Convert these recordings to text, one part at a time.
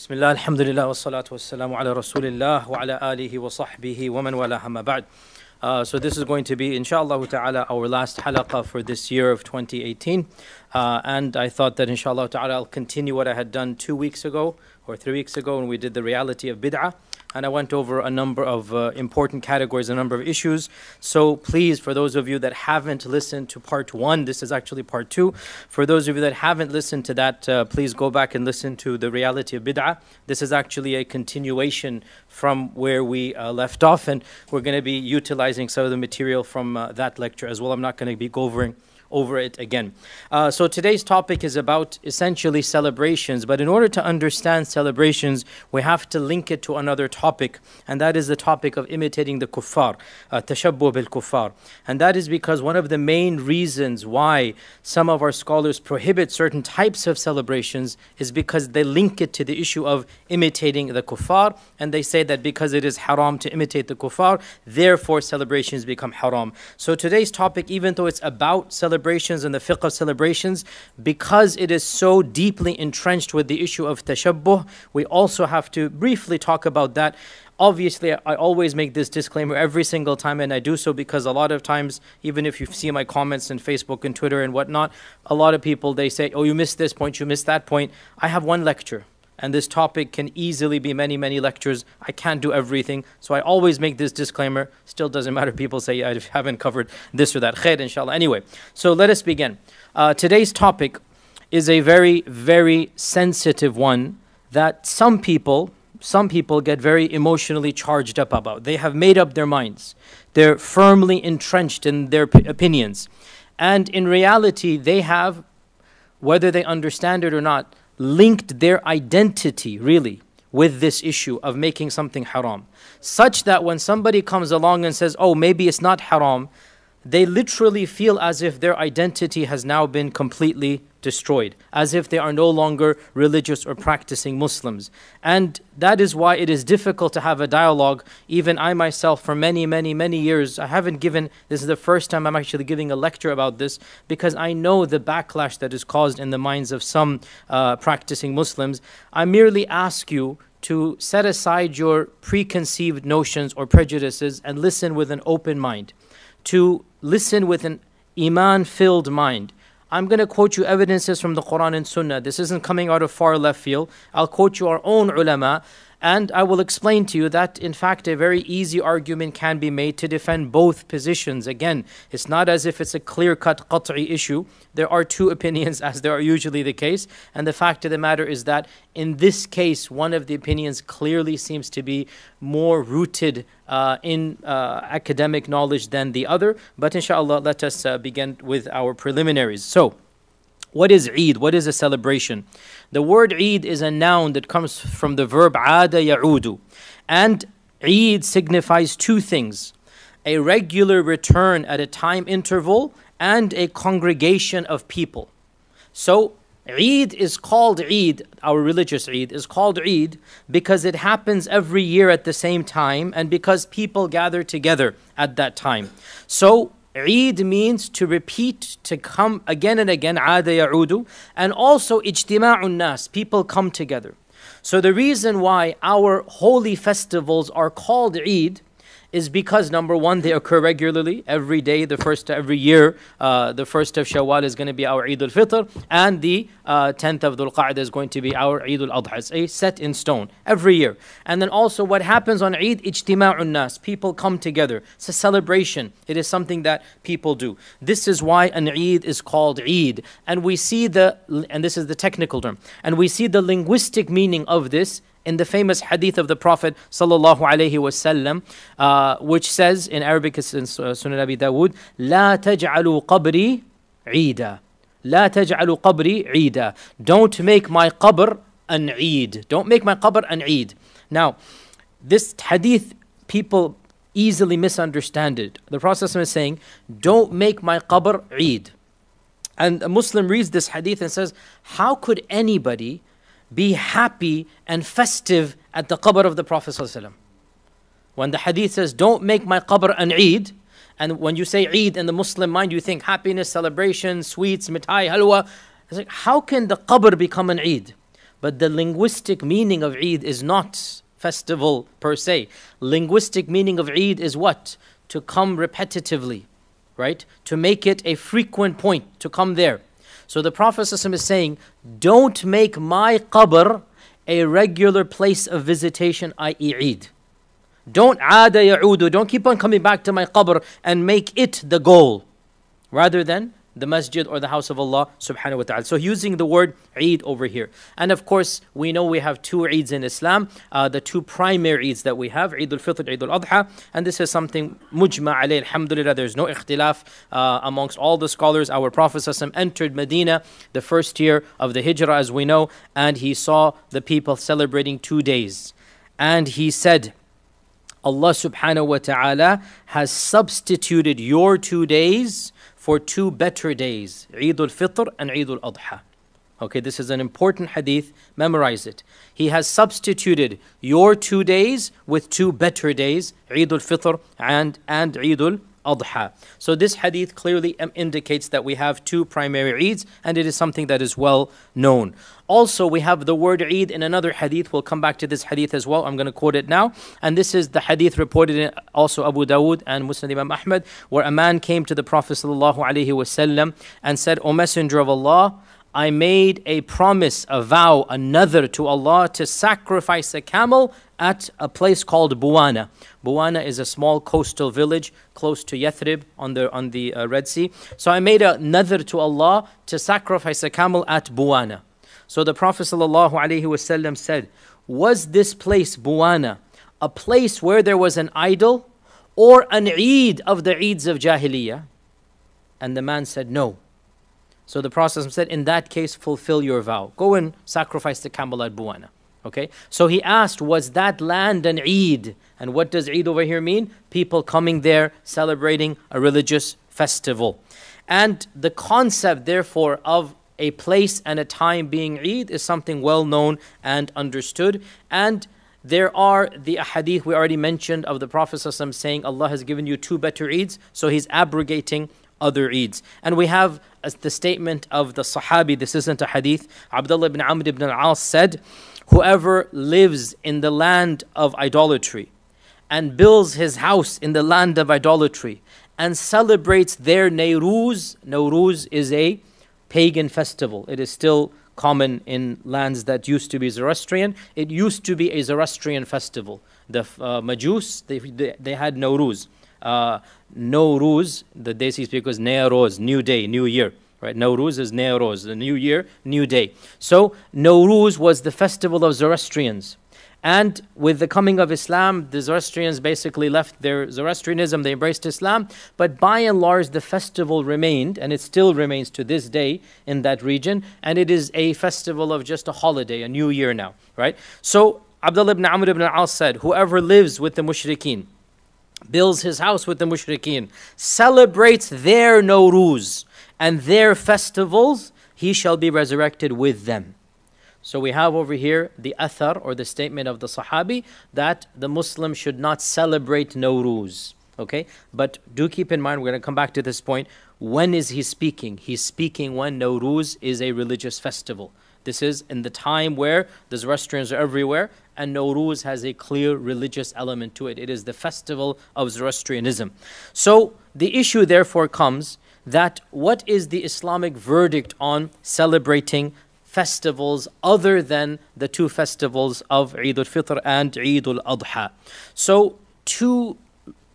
بسم الله الحمد لله والصلاة والسلام على رسول الله وعلى آله وصحبه ومن والاه أما بعد Uh, so this is going to be, inshallah ta'ala, our last halaqah for this year of 2018. Uh, and I thought that inshallah ta'ala I'll continue what I had done two weeks ago or three weeks ago when we did the reality of bid'ah and I went over a number of uh, important categories, a number of issues. So please, for those of you that haven't listened to part one, this is actually part two. For those of you that haven't listened to that, uh, please go back and listen to the reality of bid'ah. This is actually a continuation from where we uh, left off, and we're going to be utilizing some of the material from uh, that lecture as well. I'm not going to be covering over it again. Uh, so today's topic is about essentially celebrations, but in order to understand celebrations, we have to link it to another topic, and that is the topic of imitating the kuffar, uh, tashabbuh bil kuffar. And that is because one of the main reasons why some of our scholars prohibit certain types of celebrations is because they link it to the issue of imitating the kuffar, and they say that because it is haram to imitate the kuffar, therefore celebrations become haram. So today's topic, even though it's about celebrations, celebrations and the fiqh celebrations, because it is so deeply entrenched with the issue of tashabbuh, we also have to briefly talk about that. Obviously, I always make this disclaimer every single time, and I do so because a lot of times, even if you see my comments on Facebook and Twitter and whatnot, a lot of people they say, "Oh, you missed this point, you missed that point." I have one lecture and this topic can easily be many, many lectures. I can't do everything, so I always make this disclaimer. Still doesn't matter. People say I haven't covered this or that. Khair, inshallah. Anyway, so let us begin. Uh, today's topic is a very, very sensitive one that some people, some people get very emotionally charged up about. They have made up their minds. They're firmly entrenched in their p- opinions. And in reality, they have, whether they understand it or not, linked their identity really with this issue of making something haram. Such that when somebody comes along and says, oh, maybe it's not haram, they literally feel as if their identity has now been completely destroyed, as if they are no longer religious or practicing Muslims. And that is why it is difficult to have a dialogue. Even I myself, for many, many, many years, I haven't given, this is the first time I'm actually giving a lecture about this, because I know the backlash that is caused in the minds of some uh, practicing Muslims. I merely ask you to set aside your preconceived notions or prejudices and listen with an open mind to listen with an iman filled mind. I'm going to quote you evidences from the Quran and Sunnah. This isn't coming out of far left field. I'll quote you our own ulama and I will explain to you that, in fact, a very easy argument can be made to defend both positions. Again, it's not as if it's a clear cut qat'i issue. There are two opinions, as there are usually the case. And the fact of the matter is that, in this case, one of the opinions clearly seems to be more rooted uh, in uh, academic knowledge than the other. But inshallah, let us uh, begin with our preliminaries. So, what is Eid? What is a celebration? The word Eid is a noun that comes from the verb ada ya'udu. And Eid signifies two things a regular return at a time interval and a congregation of people. So, Eid is called Eid, our religious Eid is called Eid because it happens every year at the same time and because people gather together at that time. So, Eid means to repeat, to come again and again, عاد يعود, and also اجتماع nas, people come together. So the reason why our holy festivals are called Eid is because number one, they occur regularly every day. The first every year, uh, the first of Shawwal is going to be our Eid al-Fitr, and the uh, tenth of Dhul Qa'dah is going to be our Eid al-Adha. It's a set in stone every year. And then also, what happens on Eid? Ijtima'un nas. People come together. It's a celebration. It is something that people do. This is why an Eid is called Eid, and we see the and this is the technical term, and we see the linguistic meaning of this in the famous hadith of the Prophet sallallahu alaihi wasallam, uh, which says in Arabic, it's in Sunan Abi Dawood, لا تجعلوا قبري عيدا. لا تجعلوا قبري عيدا. Don't make my qabr an Eid. Don't make my qabr an Eid. Now, this hadith, people easily misunderstand it. The Prophet is saying, don't make my qabr Eid. And a Muslim reads this hadith and says, how could anybody be happy and festive at the qabr of the Prophet. ﷺ. When the hadith says, Don't make my qabr an Eid, and when you say Eid in the Muslim mind, you think happiness, celebration, sweets, mitai, halwa. It's like, how can the qabr become an Eid? But the linguistic meaning of Eid is not festival per se. Linguistic meaning of Eid is what? To come repetitively, right? To make it a frequent point, to come there. So the Prophet is saying, don't make my qabr a regular place of visitation, i.e. Eid. Don't aada ya'udu, don't keep on coming back to my qabr and make it the goal. Rather than the masjid or the house of Allah subhanahu wa ta'ala. So using the word Eid over here. And of course, we know we have two Eids in Islam, uh, the two primary Eids that we have, Eid al-Fitr, Eid al-Adha, and this is something mujma alayh, alhamdulillah, there's no ikhtilaf uh, amongst all the scholars. Our Prophet entered Medina the first year of the Hijrah, as we know, and he saw the people celebrating two days. And he said, Allah subhanahu wa ta'ala has substituted your two days for two better days, Eid al-Fitr and Eid al-Adha. Okay, this is an important hadith, memorize it. He has substituted your two days with two better days, Eid al-Fitr and, and Eid al Adha. So this hadith clearly indicates that we have two primary Eids and it is something that is well known. Also, we have the word Eid in a nadhr hadith. We'll come back to this hadith as well. I'm going to quote it now. And this is the hadith reported in also Abu Dawood and Muslim Imam Ahmad, where a man came to the Prophet ﷺ and said, O Messenger of Allah, I made a promise, a vow, another to Allah to sacrifice a camel at a place called Buwana. Buwana is a small coastal village close to Yathrib on the, on the uh, Red Sea. So I made a nadhr to Allah to sacrifice a camel at Buwana. So the Prophet ﷺ said, Was this place, Buwana, a place where there was an idol or an Eid of the Eids of Jahiliyyah? And the man said, No. So the Prophet said, In that case, fulfill your vow. Go and sacrifice the camel at Buwana. Okay? So he asked, Was that land an Eid? And what does Eid over here mean? People coming there celebrating a religious festival. And the concept, therefore, of a place and a time being Eid is something well known and understood. And there are the hadith we already mentioned of the Prophet saying, Allah has given you two better Eids, so he's abrogating other Eids. And we have the statement of the Sahabi, this isn't a hadith, Abdullah ibn Amr ibn al-As said, Whoever lives in the land of idolatry and builds his house in the land of idolatry and celebrates their Nowruz, Nowruz is a pagan festival. It is still common in lands that used to be Zoroastrian. It used to be a Zoroastrian festival. The uh, Majus, they, they, they, had Nowruz. Uh, Nowruz, the Desi speakers, Nowruz, new day, new year. Right? Nowruz is Nowruz, the new year, new day. So Nowruz was the festival of Zoroastrians. And with the coming of Islam, the Zoroastrians basically left their Zoroastrianism, they embraced Islam. But by and large, the festival remained, and it still remains to this day in that region. And it is a festival of just a holiday, a new year now, right? So Abdullah ibn Amr ibn al said, Whoever lives with the mushrikeen, builds his house with the mushrikeen, celebrates their Nowruz and their festivals, he shall be resurrected with them. So we have over here the athar or the statement of the Sahabi that the Muslim should not celebrate Nowruz. Okay? But do keep in mind, we're going to come back to this point. When is he speaking? He's speaking when Nowruz is a religious festival. This is in the time where the Zoroastrians are everywhere and Nowruz has a clear religious element to it. It is the festival of Zoroastrianism. So the issue therefore comes that what is the Islamic verdict on celebrating festivals other than the two festivals of Eid al-Fitr and Eid al-Adha? So two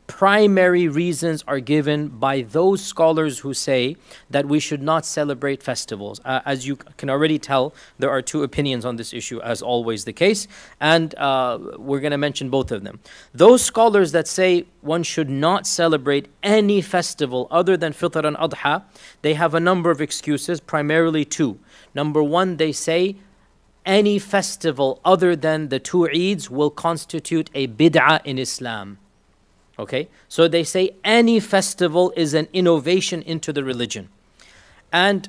primary reasons are given by those scholars who say that we should not celebrate festivals. Uh, as you can already tell, there are two opinions on this issue, as always the case, and uh, we're going to mention both of them. Those scholars that say one should not celebrate any festival other than Fitr and Adha, they have a number of excuses, primarily two. Number one, they say any festival other than the two Eids will constitute a bid'ah in Islam. Okay? So they say any festival is an innovation into the religion. And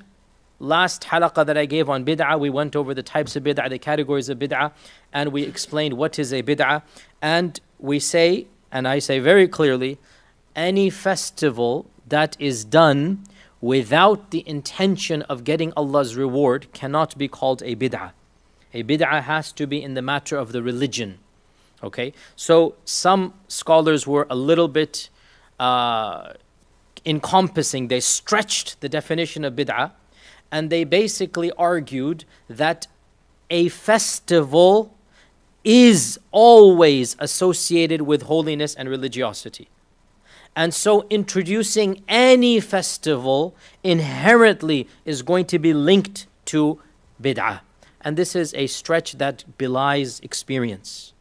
last halaqah that I gave on bid'ah, we went over the types of bid'ah, the categories of bid'ah, and we explained what is a bid'ah. And we say, and I say very clearly, any festival that is done without the intention of getting Allah's reward cannot be called a bid'ah. A bid'ah has to be in the matter of the religion. Okay? So some scholars were a little bit uh, encompassing, they stretched the definition of bid'ah and they basically argued that a festival is always associated with holiness and religiosity. And so introducing any festival inherently is going to be linked to bid'ah. And this is a stretch that belies experience.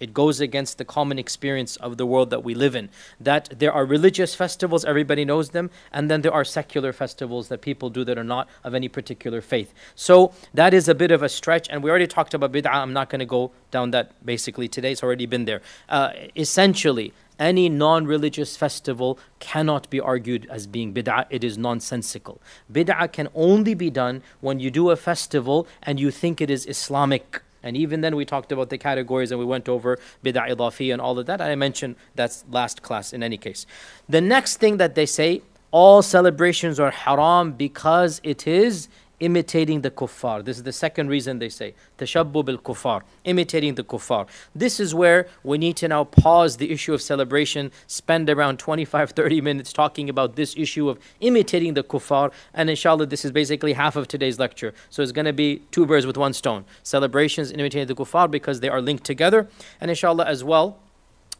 It goes against the common experience of the world that we live in. That there are religious festivals, everybody knows them, and then there are secular festivals that people do that are not of any particular faith. So that is a bit of a stretch, and we already talked about bid'ah. I'm not going to go down that basically today, it's already been there. Uh, essentially, any non religious festival cannot be argued as being bid'ah, it is nonsensical. Bid'ah can only be done when you do a festival and you think it is Islamic. And even then, we talked about the categories and we went over bid'ah idafi and all of that. And I mentioned that's last class in any case. The next thing that they say all celebrations are haram because it is imitating the kuffar. This is the second reason they say tashabbu bil kuffar, imitating the kuffar. This is where we need to now pause the issue of celebration, spend around 25 30 minutes talking about this issue of imitating the kuffar, and inshallah, this is basically half of today's lecture. So it's going to be two birds with one stone celebrations imitating the kuffar because they are linked together, and inshallah as well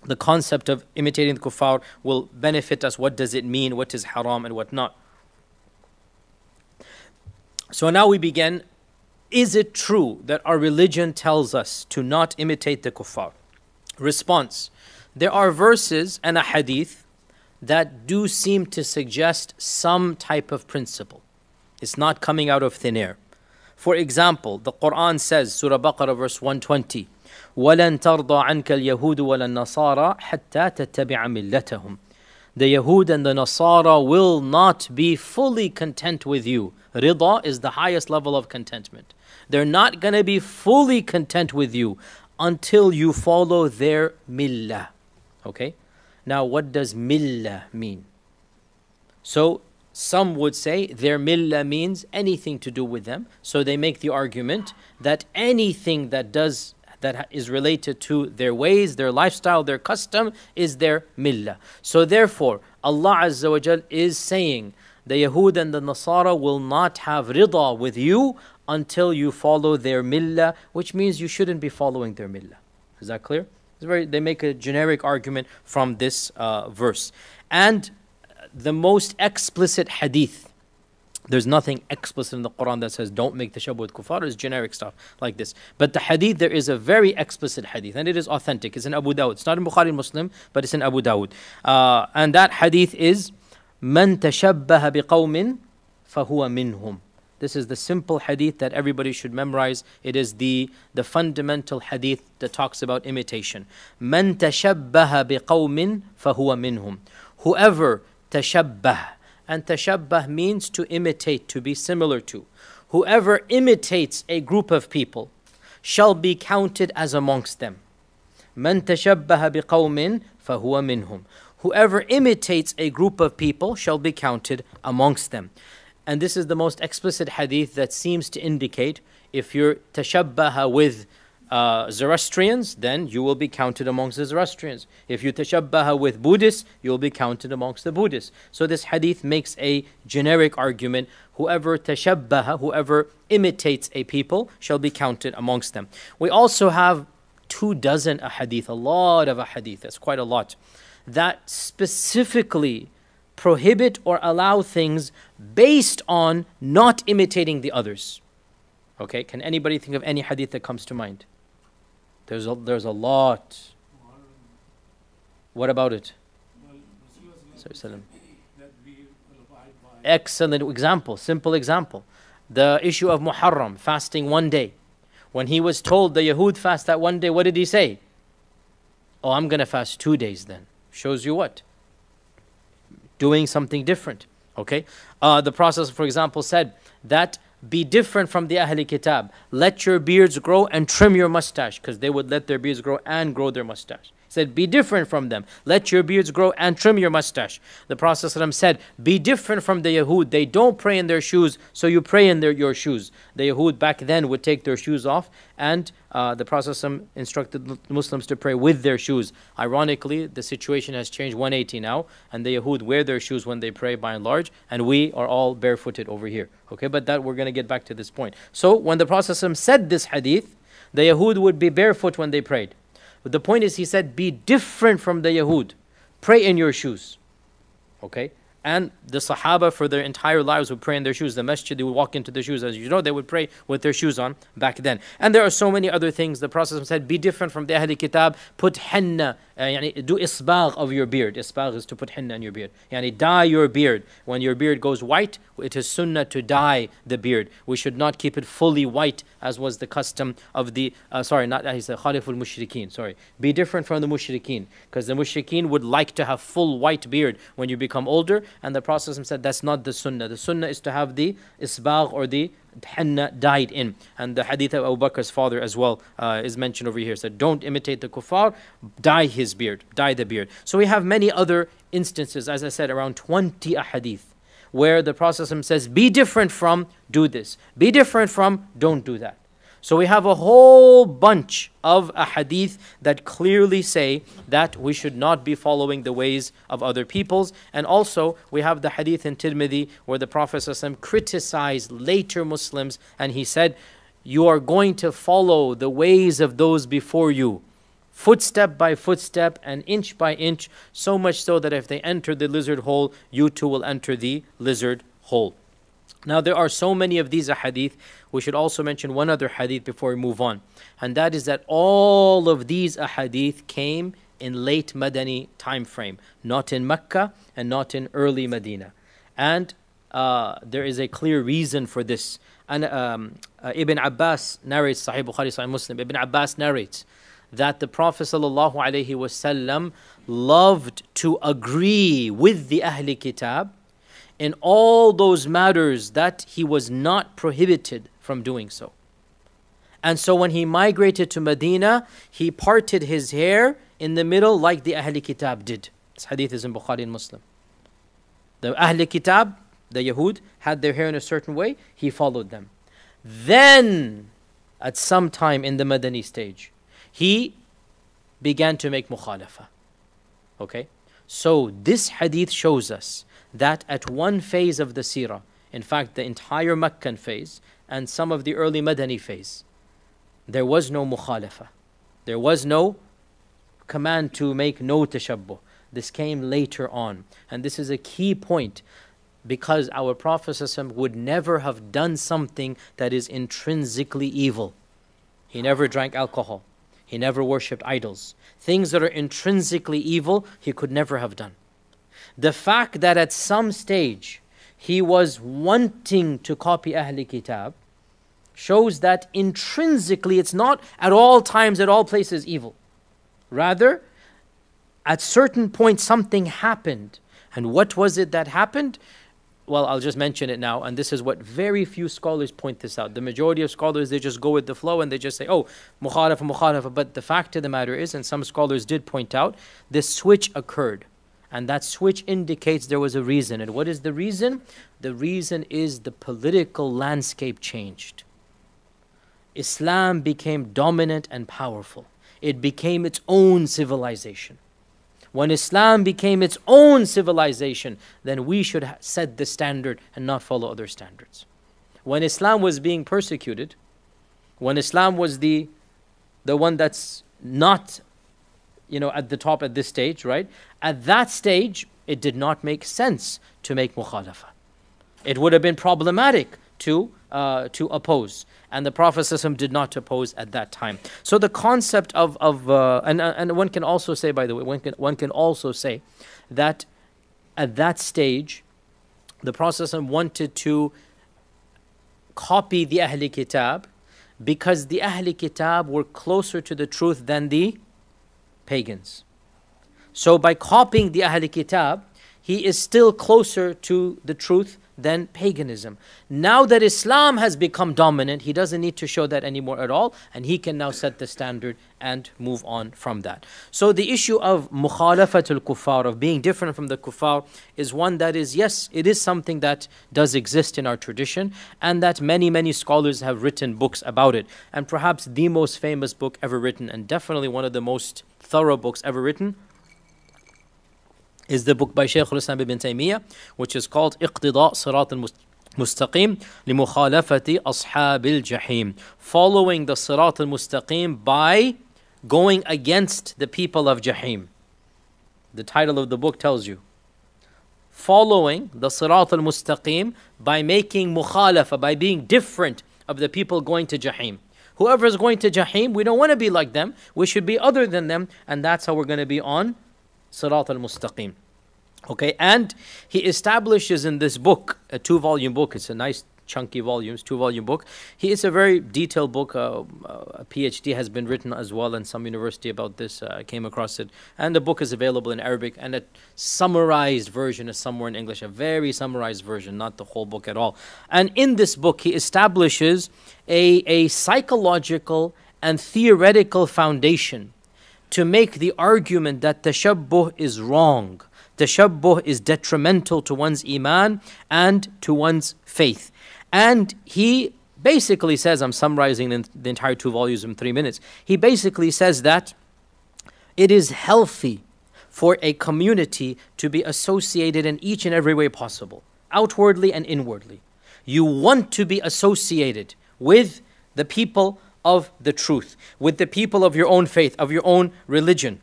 the concept of imitating the kuffar will benefit us. What does it mean? What is haram and what not? So now we begin. Is it true that our religion tells us to not imitate the kuffar? Response There are verses and a hadith that do seem to suggest some type of principle. It's not coming out of thin air. For example, the Quran says, Surah Baqarah, verse 120, وَلَن تَرْضَى عَنْكَ الْيَهُودُ وَلَا النَّصَارَى حَتَّى تَتَّبِعَ مِلَّتَهُمْ the Yahud and the Nasara will not be fully content with you Rida is the highest level of contentment. They're not going to be fully content with you until you follow their millah. Okay? Now, what does millah mean? So, some would say their millah means anything to do with them. So they make the argument that anything that does that is related to their ways, their lifestyle, their custom is their millah. So therefore, Allah Azza wa Jal is saying the Yahud and the Nasara will not have rida with you until you follow their millah, which means you shouldn't be following their millah. Is that clear? Very, they make a generic argument from this uh, verse. And the most explicit hadith, there's nothing explicit in the Quran that says don't make the tashabbuh with kuffar. It's generic stuff like this. But the hadith, there is a very explicit hadith, and it is authentic. It's in Abu Dawud. It's not in Bukhari Muslim, but it's in Abu Dawud. Uh, and that hadith is man tashabbaha biqawmin fahuwa minhum. This is the simple hadith that everybody should memorize. It is the, the fundamental hadith that talks about imitation. Man tashabbaha biqawmin fahuwa minhum. Whoever tashabbah and tashabbah means to imitate, to be similar to. Whoever imitates a group of people shall be counted as amongst them. Man tashabbaha biqawmin fahuwa minhum. Whoever imitates a group of people shall be counted amongst them. And this is the most explicit hadith that seems to indicate if you're tashabbaha with uh, Zoroastrians, then you will be counted amongst the Zoroastrians. If you tashabbaha with Buddhists, you'll be counted amongst the Buddhists. So this hadith makes a generic argument. Whoever tashabbaha, whoever imitates a people, shall be counted amongst them. We also have two dozen hadith, a lot of hadith. That's quite a lot that specifically prohibit or allow things based on not imitating the others. Okay, can anybody think of any hadith that comes to mind? There's a, there's a lot. What about it? Excellent example, simple example. The issue of Muharram, fasting one day. When he was told the Yahud fast that one day, what did he say? Oh, I'm going to fast two days then. Shows you what? Doing something different. Okay? Uh, the process, for example, said that be different from the Ahl Kitab. Let your beards grow and trim your mustache, because they would let their beards grow and grow their mustache said, Be different from them. Let your beards grow and trim your mustache. The Prophet said, Be different from the Yahud. They don't pray in their shoes, so you pray in their, your shoes. The Yahud back then would take their shoes off, and uh, the Prophet instructed Muslims to pray with their shoes. Ironically, the situation has changed 180 now, and the Yahud wear their shoes when they pray by and large, and we are all barefooted over here. Okay, but that we're going to get back to this point. So when the Prophet said this hadith, the Yahud would be barefoot when they prayed. But the point is, he said, be different from the Yahud. Pray in your shoes. Okay? And the Sahaba for their entire lives would pray in their shoes. The masjid, they would walk into the shoes. As you know, they would pray with their shoes on back then. And there are so many other things. The Prophet said, be different from the Ahli Kitab. Put henna, uh, do isbagh of your beard. Isbagh is to put henna on your beard. Yani dye your beard. When your beard goes white, it is sunnah to dye the beard. We should not keep it fully white as was the custom of the, uh, sorry, not, he said Khaliful Mushrikeen, sorry. Be different from the Mushrikeen. Because the Mushrikeen would like to have full white beard when you become older and the Prophet said that's not the sunnah. The sunnah is to have the isbagh or the henna dyed in. And the hadith of Abu Bakr's father as well uh, is mentioned over here. Said, don't imitate the kuffar, dye his beard, dye the beard. So we have many other instances, as I said, around 20 ahadith, where the Prophet says, be different from, do this. Be different from, don't do that. So we have a whole bunch of ahadith that clearly say that we should not be following the ways of other peoples. And also we have the hadith in Tirmidhi where the Prophet ﷺ criticized later Muslims and he said, You are going to follow the ways of those before you footstep by footstep and inch by inch, so much so that if they enter the lizard hole, you too will enter the lizard hole. Now, there are so many of these hadith. We should also mention one other hadith before we move on, and that is that all of these hadith came in late Madani time frame, not in Mecca and not in early Medina. And uh, there is a clear reason for this. And um, uh, Ibn Abbas narrates, Sahih Bukhari, Sahih Muslim, Ibn Abbas narrates that the Prophet ﷺ loved to agree with the Ahli Kitab in all those matters that he was not prohibited from doing so. And so when he migrated to Medina, he parted his hair in the middle like the Ahl Kitab did. This hadith is in Bukhari and Muslim. The Ahl Kitab, the Yahud, had their hair in a certain way, he followed them. Then, at some time in the Madani stage, he began to make mukhalafa. Okay? So this hadith shows us that at one phase of the seerah, in fact, the entire Meccan phase and some of the early Madani phase, there was no mukhalafa. There was no command to make no tashabbuh. This came later on. And this is a key point because our Prophet would never have done something that is intrinsically evil. He never drank alcohol. He never worshipped idols. Things that are intrinsically evil, he could never have done. The fact that at some stage he was wanting to copy Ahli Kitab shows that intrinsically it's not at all times, at all places evil. Rather, at certain points something happened. And what was it that happened? Well, I'll just mention it now, and this is what very few scholars point this out. The majority of scholars, they just go with the flow and they just say, oh, mukhalafa, mukhalafa. But the fact of the matter is, and some scholars did point out, this switch occurred. And that switch indicates there was a reason. And what is the reason? The reason is the political landscape changed. Islam became dominant and powerful. It became its own civilization. When Islam became its own civilization, then we should set the standard and not follow other standards. When Islam was being persecuted, when Islam was the, the one that's not you know, at the top at this stage, right? At that stage, it did not make sense to make mukhalafa. It would have been problematic to, uh, to oppose. And the Prophet did not oppose at that time. So the concept of, of uh, and, uh, and one can also say, by the way, one can, one can also say that at that stage, the Prophet wanted to copy the Ahli Kitab because the Ahli Kitab were closer to the truth than the pagans. So by copying the Ahl Kitab, he is still closer to the truth than paganism. Now that Islam has become dominant, he doesn't need to show that anymore at all, and he can now set the standard and move on from that. So the issue of mukhalafatul kuffar, of being different from the kuffar, is one that is, yes, it is something that does exist in our tradition, and that many, many scholars have written books about it. And perhaps the most famous book ever written, and definitely one of the most thorough books ever written, is the book by Shaykh al-Islam ibn Taymiyyah, which is called Iqtida Sirat al-Mustaqim لمخالفة أصحاب الجحيم Following the Sirat al-Mustaqim by going against the people of Jahim. The title of the book tells you. Following the Sirat al-Mustaqim by making mukhalafa, by being different of the people going to Jahim. Whoever is going to Jahim, we don't want to be like them. We should be other than them, and that's how we're going to be on Sirat al Mustaqim. Okay, and he establishes in this book, a two volume book, it's a nice chunky volumes, two volume book. He is a very detailed book. Uh, uh a PhD has been written as well in some university about this. Uh, I came across it, and the book is available in Arabic, and a summarized version is somewhere in English. A very summarized version, not the whole book at all. And in this book, he establishes a a psychological and theoretical foundation to make the argument that tashabbuh is wrong. Tashabbuh is detrimental to one's iman and to one's faith. And he basically says, I'm summarizing the entire two volumes in three minutes. He basically says that it is healthy for a community to be associated in each and every way possible, outwardly and inwardly. You want to be associated with the people of the truth, with the people of your own faith, of your own religion.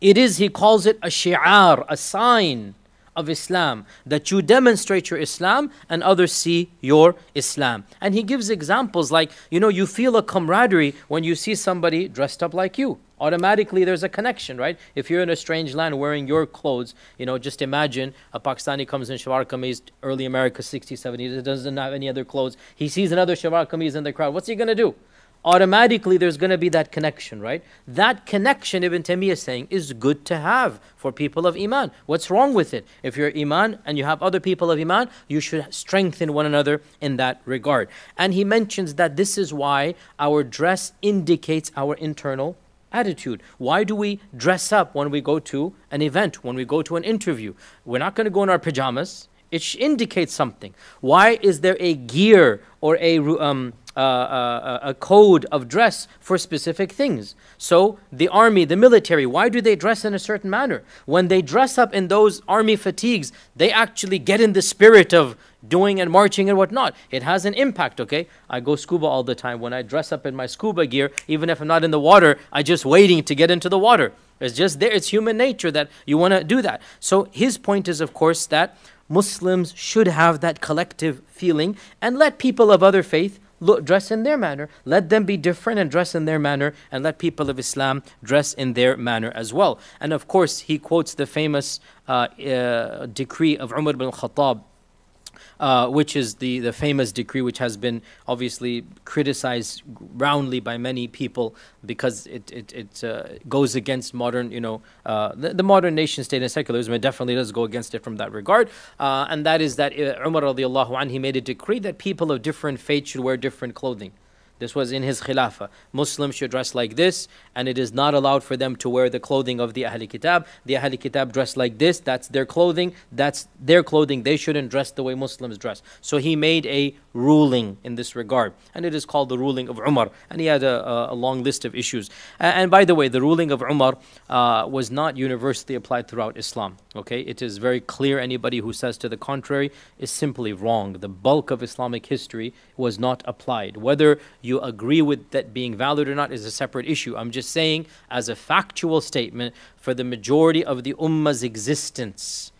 It is, he calls it a shi'ar, a sign of Islam, that you demonstrate your Islam and others see your Islam. And he gives examples like, you know, you feel a camaraderie when you see somebody dressed up like you. Automatically, there's a connection, right? If you're in a strange land wearing your clothes, you know, just imagine a Pakistani comes in shalwar kameez, early America, 60s, 70s, doesn't have any other clothes. He sees another shalwar kameez in the crowd. What's he going to do? Automatically there's going to be that connection, right? That connection, Ibn Taymiyyah is saying, is good to have for people of Iman. What's wrong with it? If you're Iman and you have other people of Iman, you should strengthen one another in that regard. And he mentions that this is why our dress indicates our internal attitude. Why do we dress up when we go to an event, when we go to an interview? We're not going to go in our pajamas. It indicates something. Why is there a gear or a um, uh, a code of dress for specific things. So, the army, the military, why do they dress in a certain manner? When they dress up in those army fatigues, they actually get in the spirit of doing and marching and whatnot. It has an impact, okay? I go scuba all the time. When I dress up in my scuba gear, even if I'm not in the water, I'm just waiting to get into the water. It's just there. It's human nature that you want to do that. So, his point is, of course, that Muslims should have that collective feeling and let people of other faith look, dress in their manner. Let them be different and dress in their manner, and let people of Islam dress in their manner as well. And of course, he quotes the famous uh, uh, decree of Umar ibn Khattab uh, which is the, the famous decree which has been obviously criticized roundly by many people because it, it, it uh, goes against modern, you know, uh, the, the, modern nation state and secularism. It definitely does go against it from that regard. Uh, and that is that uh, Umar radiallahu anhu, he made a decree that people of different faiths should wear different clothing. This was in his khilafah. Muslims should dress like this, and it is not allowed for them to wear the clothing of the Ahl Kitab. The Ahl Kitab dress like this, that's their clothing, that's their clothing. They shouldn't dress the way Muslims dress. So he made a ruling in this regard, and it is called the ruling of Umar. And he had a, a long list of issues. And, by the way, the ruling of Umar uh, was not universally applied throughout Islam. Okay, it is very clear. Anybody who says to the contrary is simply wrong. The bulk of Islamic history was not applied. Whether you agree with that being valid or not is a separate issue. I'm just saying, as a factual statement, for the majority of the ummah's existence,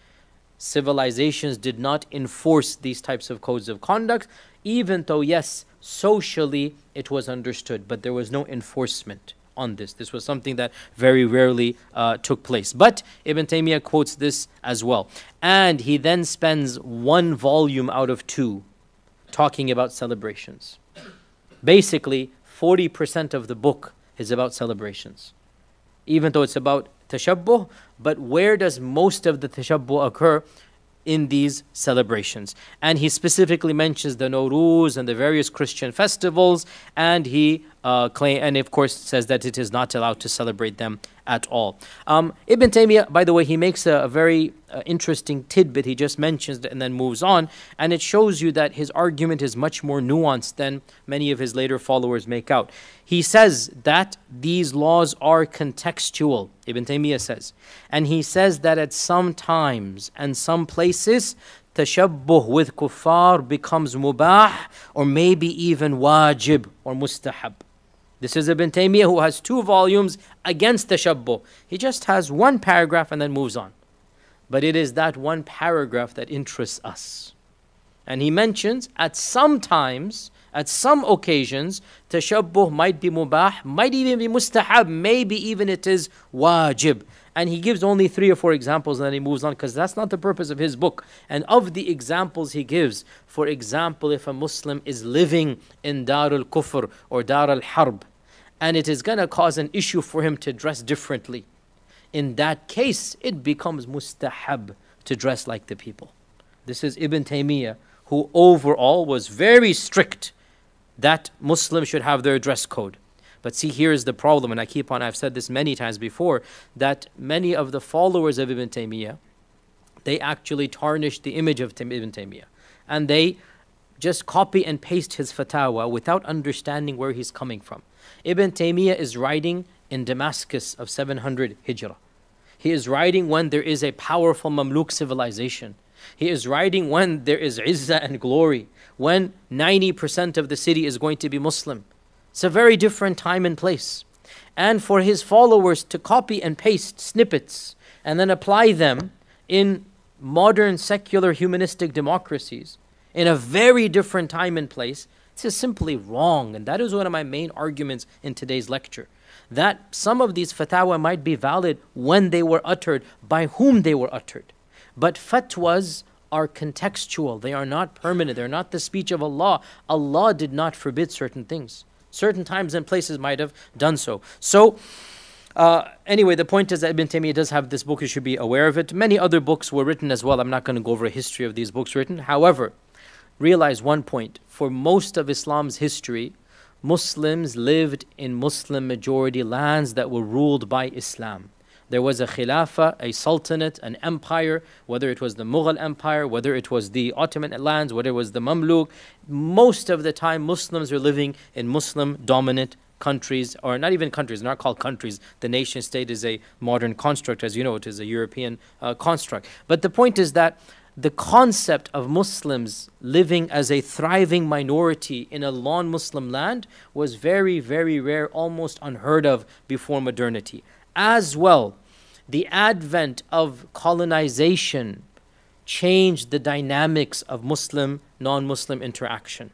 civilizations did not enforce these types of codes of conduct, even though, yes, socially it was understood, but there was no enforcement on this. This was something that very rarely uh, took place. But Ibn Taymiyyah quotes this as well. And he then spends one volume out of two talking about celebrations. Basically, 40% of the book is about celebrations. Even though it's about tashabbuh, but where does most of the tashabbuh occur? in these celebrations. And he specifically mentions the Nowruz and the various Christian festivals, and he uh, claim, and of course says that it is not allowed to celebrate them at all. Um, Ibn Taymiyyah, by the way, he makes a, a very uh, interesting tidbit. He just mentions it and then moves on, and it shows you that his argument is much more nuanced than many of his later followers make out. He says that these laws are contextual, Ibn Taymiyyah says, and he says that at some times and some places, tashabbuh with kuffar becomes mubah or maybe even wajib or mustahab. This is Ibn Taymiyyah who has two volumes against the tashabbuh. He just has one paragraph and then moves on. But it is that one paragraph that interests us. And he mentions at some times, at some occasions, tashabbuh might be mubah, might even be mustahab, maybe even it is wajib. And he gives only three or four examples and then he moves on because that's not the purpose of his book. And of the examples he gives, for example, if a Muslim is living in Dar al Kufr or Dar al Harb, and it is going to cause an issue for him to dress differently. In that case, it becomes mustahab to dress like the people. This is Ibn Taymiyyah, who overall was very strict that Muslims should have their dress code. But see, here is the problem, and I keep on, I've said this many times before, that many of the followers of Ibn Taymiyyah, they actually tarnish the image of Ibn Taymiyyah. And they just copy and paste his fatwa without understanding where he's coming from. Ibn Taymiyyah is writing in Damascus of 700 Hijrah. He is writing when there is a powerful Mamluk civilization. He is writing when there is izzah and glory, when 90% of the city is going to be Muslim. It's a very different time and place. And for his followers to copy and paste snippets and then apply them in modern secular humanistic democracies in a very different time and place this is simply wrong, and that is one of my main arguments in today's lecture. That some of these fatwa might be valid when they were uttered, by whom they were uttered. But fatwas are contextual, they are not permanent, they're not the speech of Allah. Allah did not forbid certain things. Certain times and places might have done so. So, uh, anyway, the point is that Ibn Taymiyyah does have this book, you should be aware of it. Many other books were written as well. I'm not going to go over a history of these books written. However, realize one point for most of Islam's history, Muslims lived in Muslim majority lands that were ruled by Islam. There was a khilafah, a sultanate, an empire, whether it was the Mughal Empire, whether it was the Ottoman lands, whether it was the Mamluk. Most of the time, Muslims were living in Muslim dominant countries, or not even countries, not called countries. The nation state is a modern construct, as you know, it is a European uh, construct. But the point is that the concept of Muslims living as a thriving minority in a non Muslim land was very, very rare, almost unheard of before modernity. As well, the advent of colonization changed the dynamics of Muslim non Muslim interaction.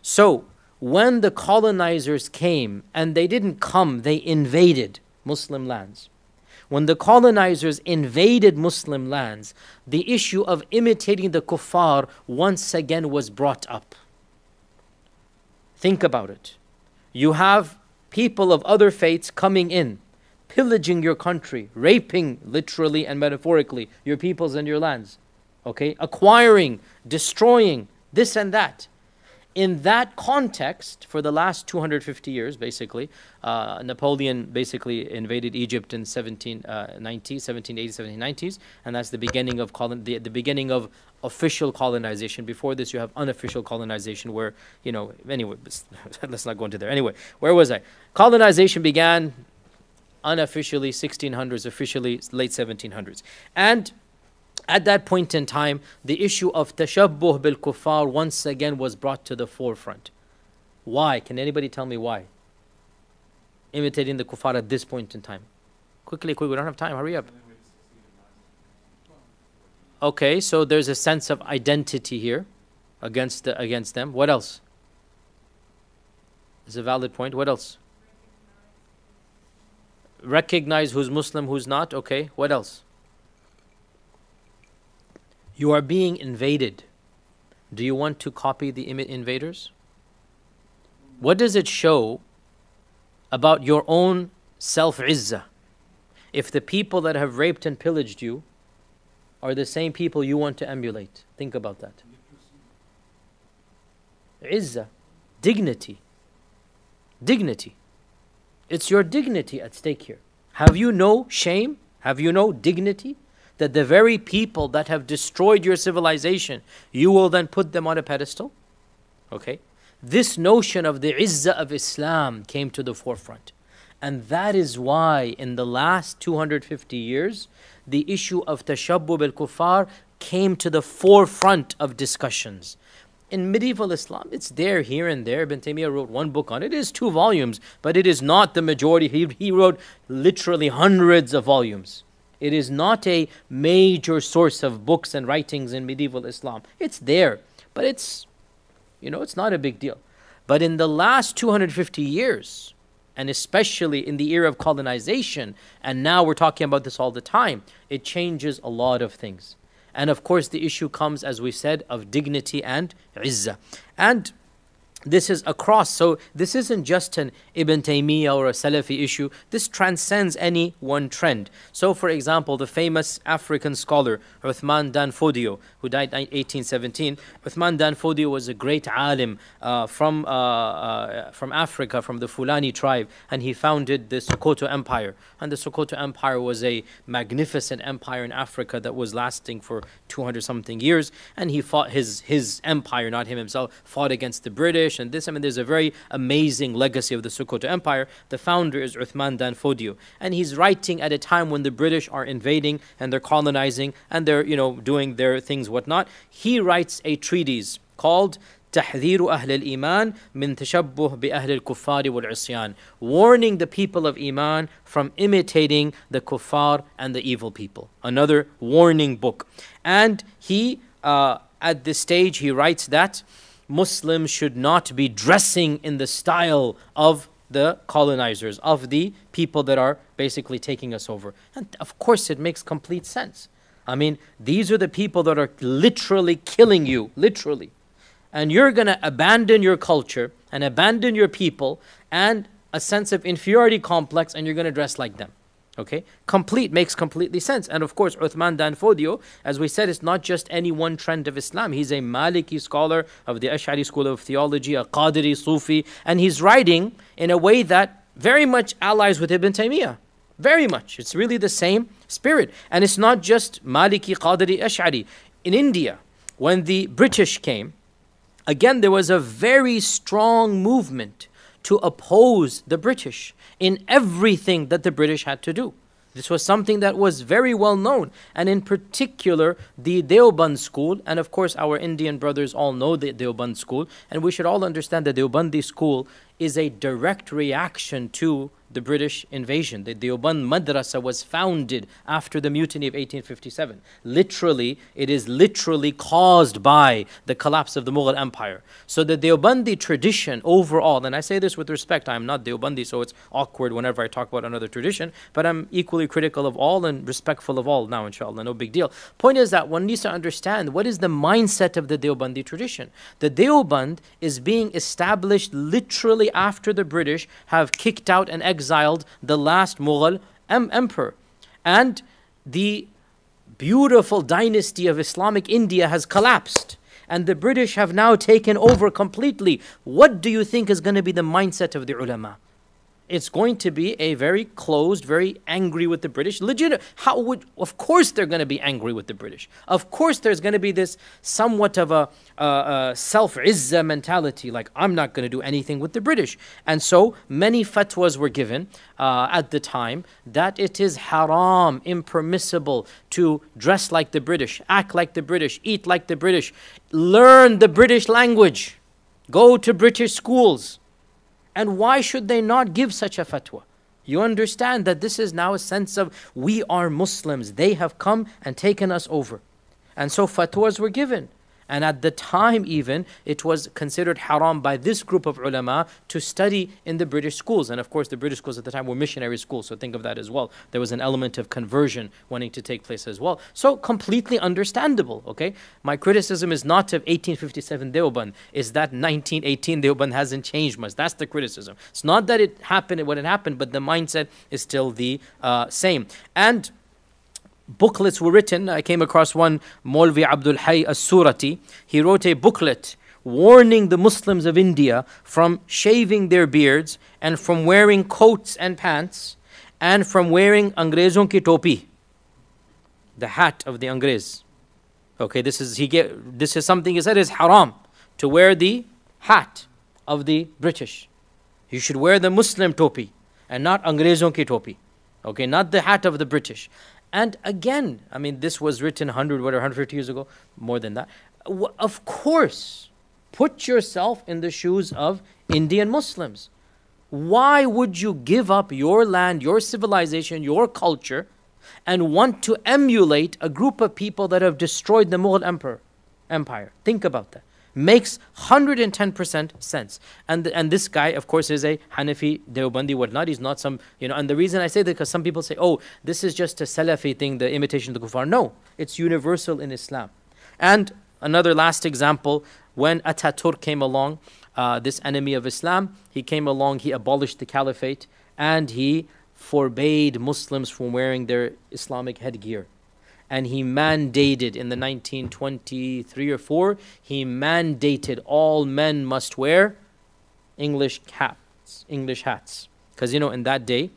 So, when the colonizers came, and they didn't come, they invaded Muslim lands when the colonizers invaded Muslim lands, the issue of imitating the kuffar once again was brought up. Think about it. You have people of other faiths coming in, pillaging your country, raping literally and metaphorically your peoples and your lands, okay? Acquiring, destroying this and that in that context, for the last 250 years, basically, uh, Napoleon basically invaded Egypt in 1790, uh, 1780, 1790s, and that's the beginning of colon- the, the beginning of official colonization. Before this, you have unofficial colonization, where you know. Anyway, let's not go into there. Anyway, where was I? Colonization began unofficially 1600s, officially late 1700s, and at that point in time, the issue of tashabbuh bil kuffar once again was brought to the forefront. Why? Can anybody tell me why? Imitating the kuffar at this point in time. Quickly, quick, we don't have time, hurry up. Okay, so there's a sense of identity here against, the, against them. What else? Is a valid point. What else? Recognize who's Muslim, who's not. Okay, what else? You are being invaded. Do you want to copy the invaders? What does it show about your own self izzah? If the people that have raped and pillaged you are the same people you want to emulate. Think about that. Izzah, dignity. Dignity. It's your dignity at stake here. Have you no shame? Have you no dignity? That the very people that have destroyed your civilization, you will then put them on a pedestal? Okay? This notion of the izzah of Islam came to the forefront. And that is why in the last 250 years, the issue of tashabbu al-kuffar came to the forefront of discussions. In medieval Islam, it's there here and there. Ibn Taymiyyah wrote one book on it. It is two volumes, but it is not the majority. He, he wrote literally hundreds of volumes. It is not a major source of books and writings in medieval Islam. It's there, but it's, you know, it's not a big deal. But in the last 250 years, and especially in the era of colonization, and now we're talking about this all the time, it changes a lot of things. And of course, the issue comes, as we said, of dignity and izzah. And this is across. So this isn't just an Ibn Taymiyyah or a Salafi issue. This transcends any one trend. So, for example, the famous African scholar Uthman Dan Fodio, who died in 1817, Uthman Dan Fodio was a great alim uh, from uh, uh, from Africa, from the Fulani tribe, and he founded the Sokoto Empire. And the Sokoto Empire was a magnificent empire in Africa that was lasting for 200 something years. And he fought his his empire, not him himself, fought against the British tradition. This, I mean, there's a very amazing legacy of the Sokoto Empire. The founder is Uthman Dan Fodio, and he's writing at a time when the British are invading and they're colonizing and they're, you know, doing their things, whatnot. He writes a treatise called تحذير أهل الإيمان من تشبه بأهل الكفار والعصيان warning the people of Iman from imitating the kuffar and the evil people another warning book and he uh, at this stage he writes that Muslims should not be dressing in the style of the colonizers, of the people that are basically taking us over. And of course, it makes complete sense. I mean, these are the people that are literally killing you, literally. And you're going to abandon your culture and abandon your people and a sense of inferiority complex, and you're going to dress like them. Okay, complete makes completely sense. And of course, Uthman Dan Fodio, as we said, is not just any one trend of Islam. He's a Maliki scholar of the Ash'ari school of theology, a Qadiri Sufi, and he's writing in a way that very much allies with Ibn Taymiyyah. Very much. It's really the same spirit. And it's not just Maliki, Qadiri, Ash'ari. In India, when the British came, again, there was a very strong movement to oppose the British in everything that the British had to do. This was something that was very well known, and in particular, the Deoband school. And of course, our Indian brothers all know the Deoband school, and we should all understand that the Deobandi school is a direct reaction to the British invasion. The Deoband Madrasa was founded after the mutiny of 1857. Literally, it is literally caused by the collapse of the Mughal Empire. So the Deobandi tradition overall, and I say this with respect, I'm not Deobandi, so it's awkward whenever I talk about another tradition, but I'm equally critical of all and respectful of all now, inshallah, no big deal. Point is that one needs to understand what is the mindset of the Deobandi tradition. The Deoband is being established literally after the British have kicked out and exiled the last Mughal em- emperor. And the beautiful dynasty of Islamic India has collapsed. And the British have now taken over completely. What do you think is going to be the mindset of the ulama? It's going to be a very closed, very angry with the British. Legit. How would? Of course, they're going to be angry with the British. Of course, there's going to be this somewhat of a, a self izzah mentality, like I'm not going to do anything with the British. And so many fatwas were given uh, at the time that it is haram, impermissible to dress like the British, act like the British, eat like the British, learn the British language, go to British schools. And why should they not give such a fatwa? You understand that this is now a sense of we are Muslims. They have come and taken us over. And so fatwas were given. And at the time, even, it was considered haram by this group of ulama to study in the British schools. And of course, the British schools at the time were missionary schools, so think of that as well. There was an element of conversion wanting to take place as well. So, completely understandable, okay? My criticism is not of 1857 Deoband, is that 1918 Deoband hasn't changed much. That's the criticism. It's not that it happened when it happened, but the mindset is still the uh, same. And booklets were written. I came across one, Molvi Abdul Hay as-Surati. He wrote a booklet warning the Muslims of India from shaving their beards and from wearing coats and pants and from wearing Angrezon ki topi, the hat of the Angrez. Okay, this is he get this is something he said is haram to wear the hat of the British. You should wear the Muslim topi and not Angrezon ki topi. Okay, not the hat of the British. And again, I mean, this was written 100, whatever, 150 years ago, more than that. Of course, put yourself in the shoes of Indian Muslims. Why would you give up your land, your civilization, your culture, and want to emulate a group of people that have destroyed the Mughal emperor, empire? Think about that makes 110% sense. And, and this guy, of course, is a Hanafi Deobandi whatnot. He's not some, you know, and the reason I say that because some people say, oh, this is just a Salafi thing, the imitation of the kuffar. No, it's universal in Islam. And another last example, when Ataturk came along, uh, this enemy of Islam, he came along, he abolished the caliphate, and he forbade Muslims from wearing their Islamic headgear and he mandated in the 1923 or 4 he mandated all men must wear english caps english hats because you know in that day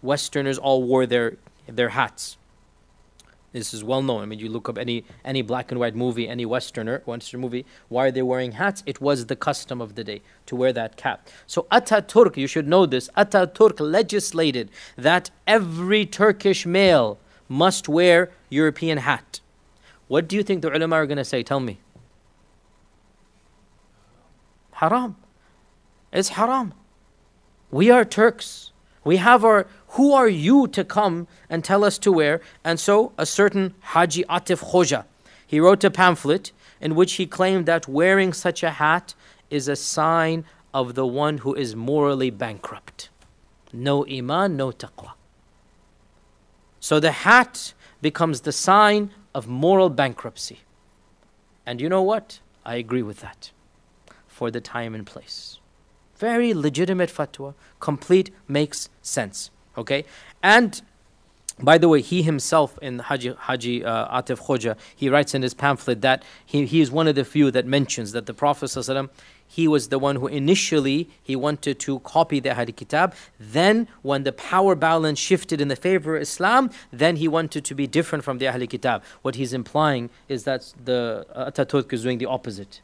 westerners all wore their their hats this is well known. I mean, you look up any any black and white movie, any westerner, western movie. Why are they wearing hats? It was the custom of the day to wear that cap. So Ataturk, you should know this. Ataturk legislated that every Turkish male must wear European hat. What do you think the ulama are going to say? Tell me. Haram. It's haram. We are Turks. We have our, who are you to come and tell us to wear? And so a certain Haji Atif Khoja, he wrote a pamphlet in which he claimed that wearing such a hat is a sign of the one who is morally bankrupt. No iman, no taqwa. So the hat becomes the sign of moral bankruptcy. And you know what? I agree with that for the time and place. Very legitimate fatwa, complete, makes sense. Okay? And by the way, he himself in Haji, Haji uh, Atif Khoja, he writes in his pamphlet that he, he is one of the few that mentions that the Prophet he was the one who initially he wanted to copy the Ahl al-Kitab. Then when the power balance shifted in the favor of Islam, then he wanted to be different from the Ahl Kitab. What he's implying is that the uh, Ataturk is doing the opposite.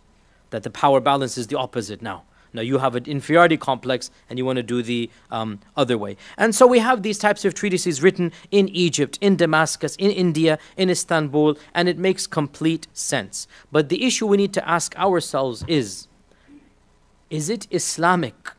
That the power balance is the opposite now. Now you have an inferiority complex and you want to do the um, other way. And so we have these types of treatises written in Egypt, in Damascus, in India, in Istanbul, and it makes complete sense. But the issue we need to ask ourselves is is it Islamic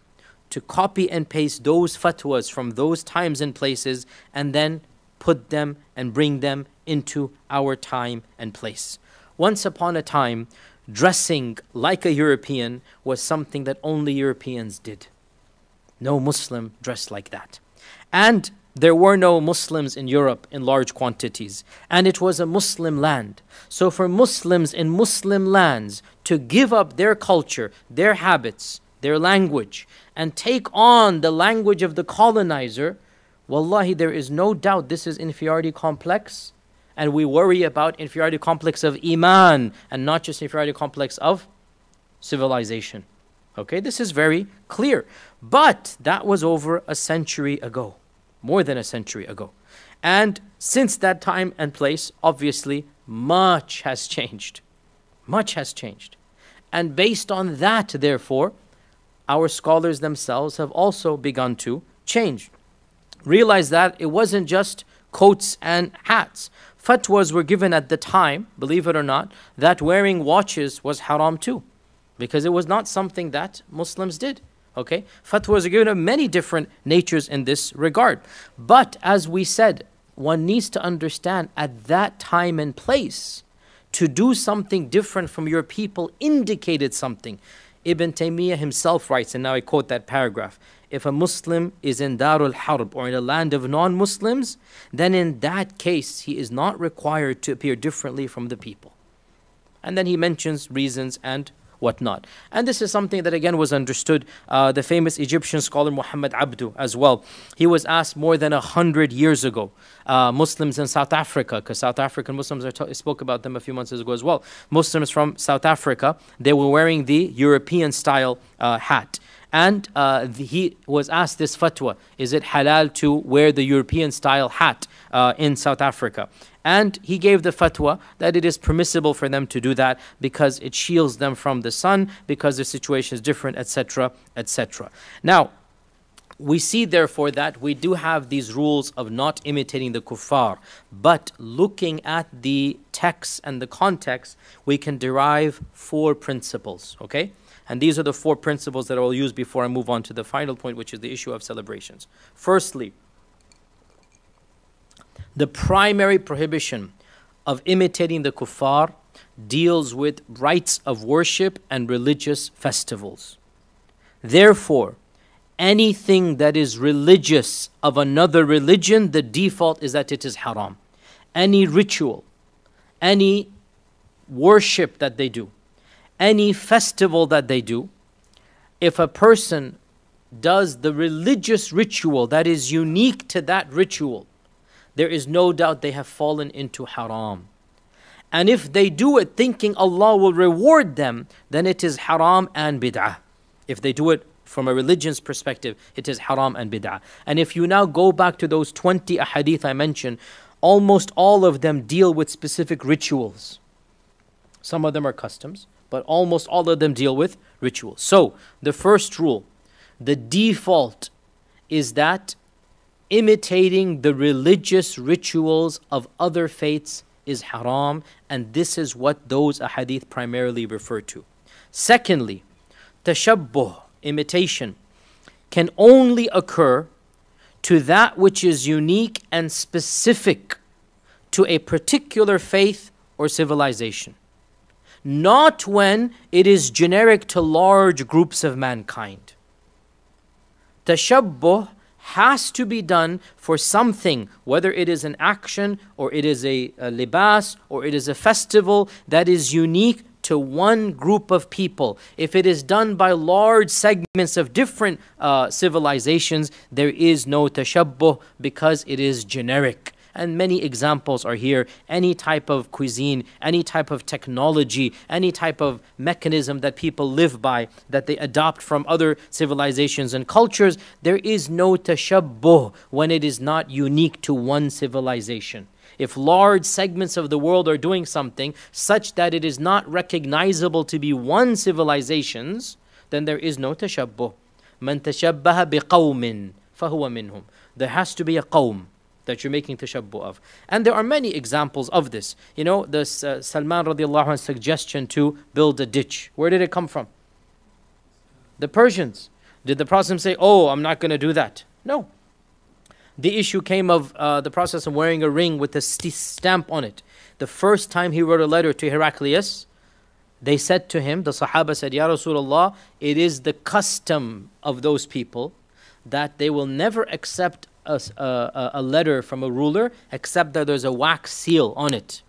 to copy and paste those fatwas from those times and places and then put them and bring them into our time and place? Once upon a time, dressing like a European was something that only Europeans did. No Muslim dressed like that. And there were no Muslims in Europe in large quantities, and it was a Muslim land. So, for Muslims in Muslim lands to give up their culture, their habits, their language, and take on the language of the colonizer, wallahi, there is no doubt this is inferiority complex and we worry about inferiority complex of iman and not just inferiority complex of civilization. Okay, this is very clear. But that was over a century ago, more than a century ago. And since that time and place, obviously, much has changed. Much has changed. And based on that, therefore, our scholars themselves have also begun to change. Realize that it wasn't just coats and hats, fatwas were given at the time, believe it or not, that wearing watches was haram too, because it was not something that Muslims did. Okay? Fatwas are given of many different natures in this regard. But as we said, one needs to understand at that time and place to do something different from your people indicated something. Ibn Taymiyyah himself writes, and now I quote that paragraph if a Muslim is in Darul Harb or in a land of non Muslims, then in that case he is not required to appear differently from the people. And then he mentions reasons and whatnot. And this is something that again was understood. Uh, the famous Egyptian scholar Muhammad Abduh as well. He was asked more than a hundred years ago. Uh, Muslims in South Africa, because South African Muslims I spoke about them a few months ago as well. Muslims from South Africa, they were wearing the European style uh, hat. And uh, he was asked this fatwa is it halal to wear the European style hat uh, in South Africa? And he gave the fatwa that it is permissible for them to do that because it shields them from the sun, because the situation is different, etc., etc. Now, we see therefore that we do have these rules of not imitating the kuffar, but looking at the text and the context, we can derive four principles, okay? And these are the four principles that I will use before I move on to the final point, which is the issue of celebrations. Firstly, the primary prohibition of imitating the kuffar deals with rites of worship and religious festivals. Therefore, anything that is religious of another religion, the default is that it is haram. Any ritual, any worship that they do, any festival that they do, if a person does the religious ritual that is unique to that ritual, there is no doubt they have fallen into haram. And if they do it thinking Allah will reward them, then it is haram and bid'ah. If they do it from a religion's perspective, it is haram and bid'ah. And if you now go back to those 20 ahadith I mentioned, almost all of them deal with specific rituals. Some of them are customs, but almost all of them deal with rituals. So, the first rule, the default is that imitating the religious rituals of other faiths is haram, and this is what those ahadith primarily refer to. Secondly, tashabbuh, imitation, can only occur to that which is unique and specific to a particular faith or civilization, not when it is generic to large groups of mankind. Tashabbuh has to be done for something, whether it is an action or it is a, a libas or it is a festival that is unique to one group of people. If it is done by large segments of different uh, civilizations, there is no tashabbuh because it is generic and many examples are here. Any type of cuisine, any type of technology, any type of mechanism that people live by, that they adopt from other civilizations and cultures, there is no tashabbuh when it is not unique to one civilization. If large segments of the world are doing something such that it is not recognizable to be one civilization's, then there is no tashabbuh. من تشبه بقوم فهو منهم. There has to be a qawm that you're making tashabbu of. And there are many examples of this. You know, the uh, Salman radiallahu anhu suggestion to build a ditch. Where did it come from? The Persians. Did the Prophet say, oh, I'm not going to do that? No. The issue came of uh, the of wearing a ring with a st- stamp on it. The first time he wrote a letter to Heraclius, they said to him, the Sahaba said, Ya Rasulullah, it is the custom of those people that they will never accept a, a, a letter from a ruler except that there's a wax seal on it.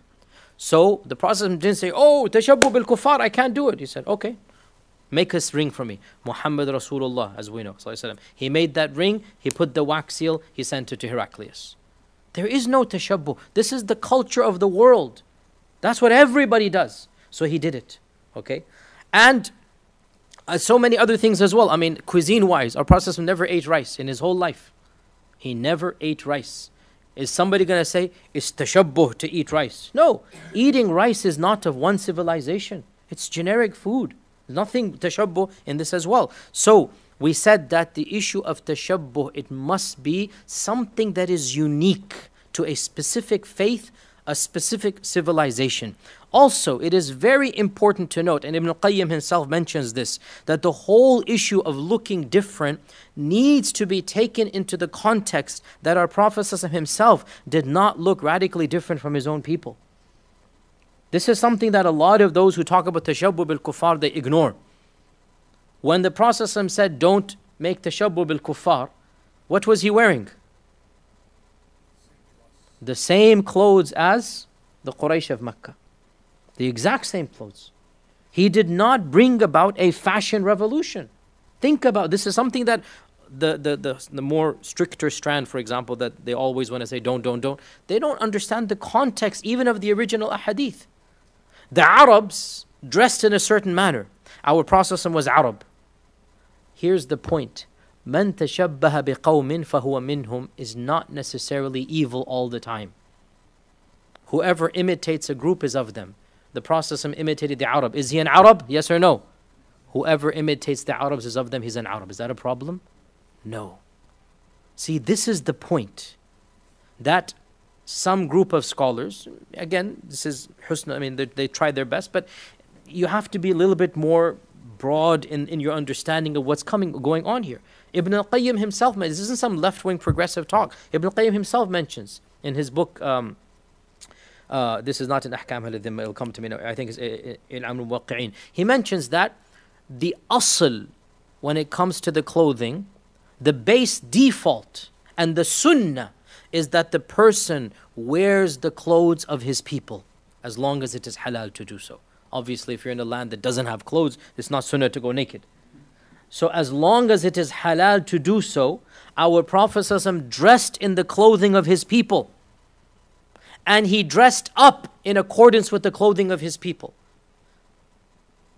So the Prophet didn't say, Oh, tashabbu bil kuffar, I can't do it. He said, Okay, make this ring for me. Muhammad Rasulullah, as we know. He made that ring, he put the wax seal, he sent it to Heraclius. There is no tashabbu. This is the culture of the world. That's what everybody does. So he did it. Okay? And uh, so many other things as well. I mean, cuisine wise, our Prophet never ate rice in his whole life. He never ate rice. Is somebody going to say it's tashabbuh to eat rice? No, eating rice is not of one civilization. It's generic food. Nothing tashabbuh in this as well. So we said that the issue of tashabbuh it must be something that is unique to a specific faith, a specific civilization. Also, it is very important to note, and Ibn Qayyim himself mentions this, that the whole issue of looking different needs to be taken into the context that our Prophet himself did not look radically different from his own people. This is something that a lot of those who talk about tashabbu bil kuffar they ignore. When the Prophet said, Don't make tashabbu bil kuffar, what was he wearing? The same clothes as the Quraysh of Mecca. The exact same clothes. He did not bring about a fashion revolution. Think about this is something that the, the, the, the more stricter strand, for example, that they always want to say don't, don't, don't, they don't understand the context even of the original ahadith. The Arabs dressed in a certain manner. Our Prophet was Arab. Here's the point. من تشبه بقوم فهو منهم is not necessarily evil all the time. Whoever imitates a group is of them. The Prophet imitated the Arab. Is he an Arab? Yes or no? Whoever imitates the Arabs is of them, he's an Arab. Is that a problem? No. See, this is the point that some group of scholars, again, this is husna, I mean, they, they try their best, but you have to be a little bit more broad in, in your understanding of what's coming going on here. Ibn al-Qayyim himself, this isn't some left-wing progressive talk. Ibn al-Qayyim himself mentions in his book, um, uh, this is not in Ahkam al it'll come to me now, I think it's in Amr al He mentions that the asl, when it comes to the clothing, the base default and the sunnah is that the person wears the clothes of his people as long as it is halal to do so. Obviously, if you're in a land that doesn't have clothes, it's not sunnah to go naked. So, as long as it is halal to do so, our Prophet dressed in the clothing of his people. And he dressed up in accordance with the clothing of his people.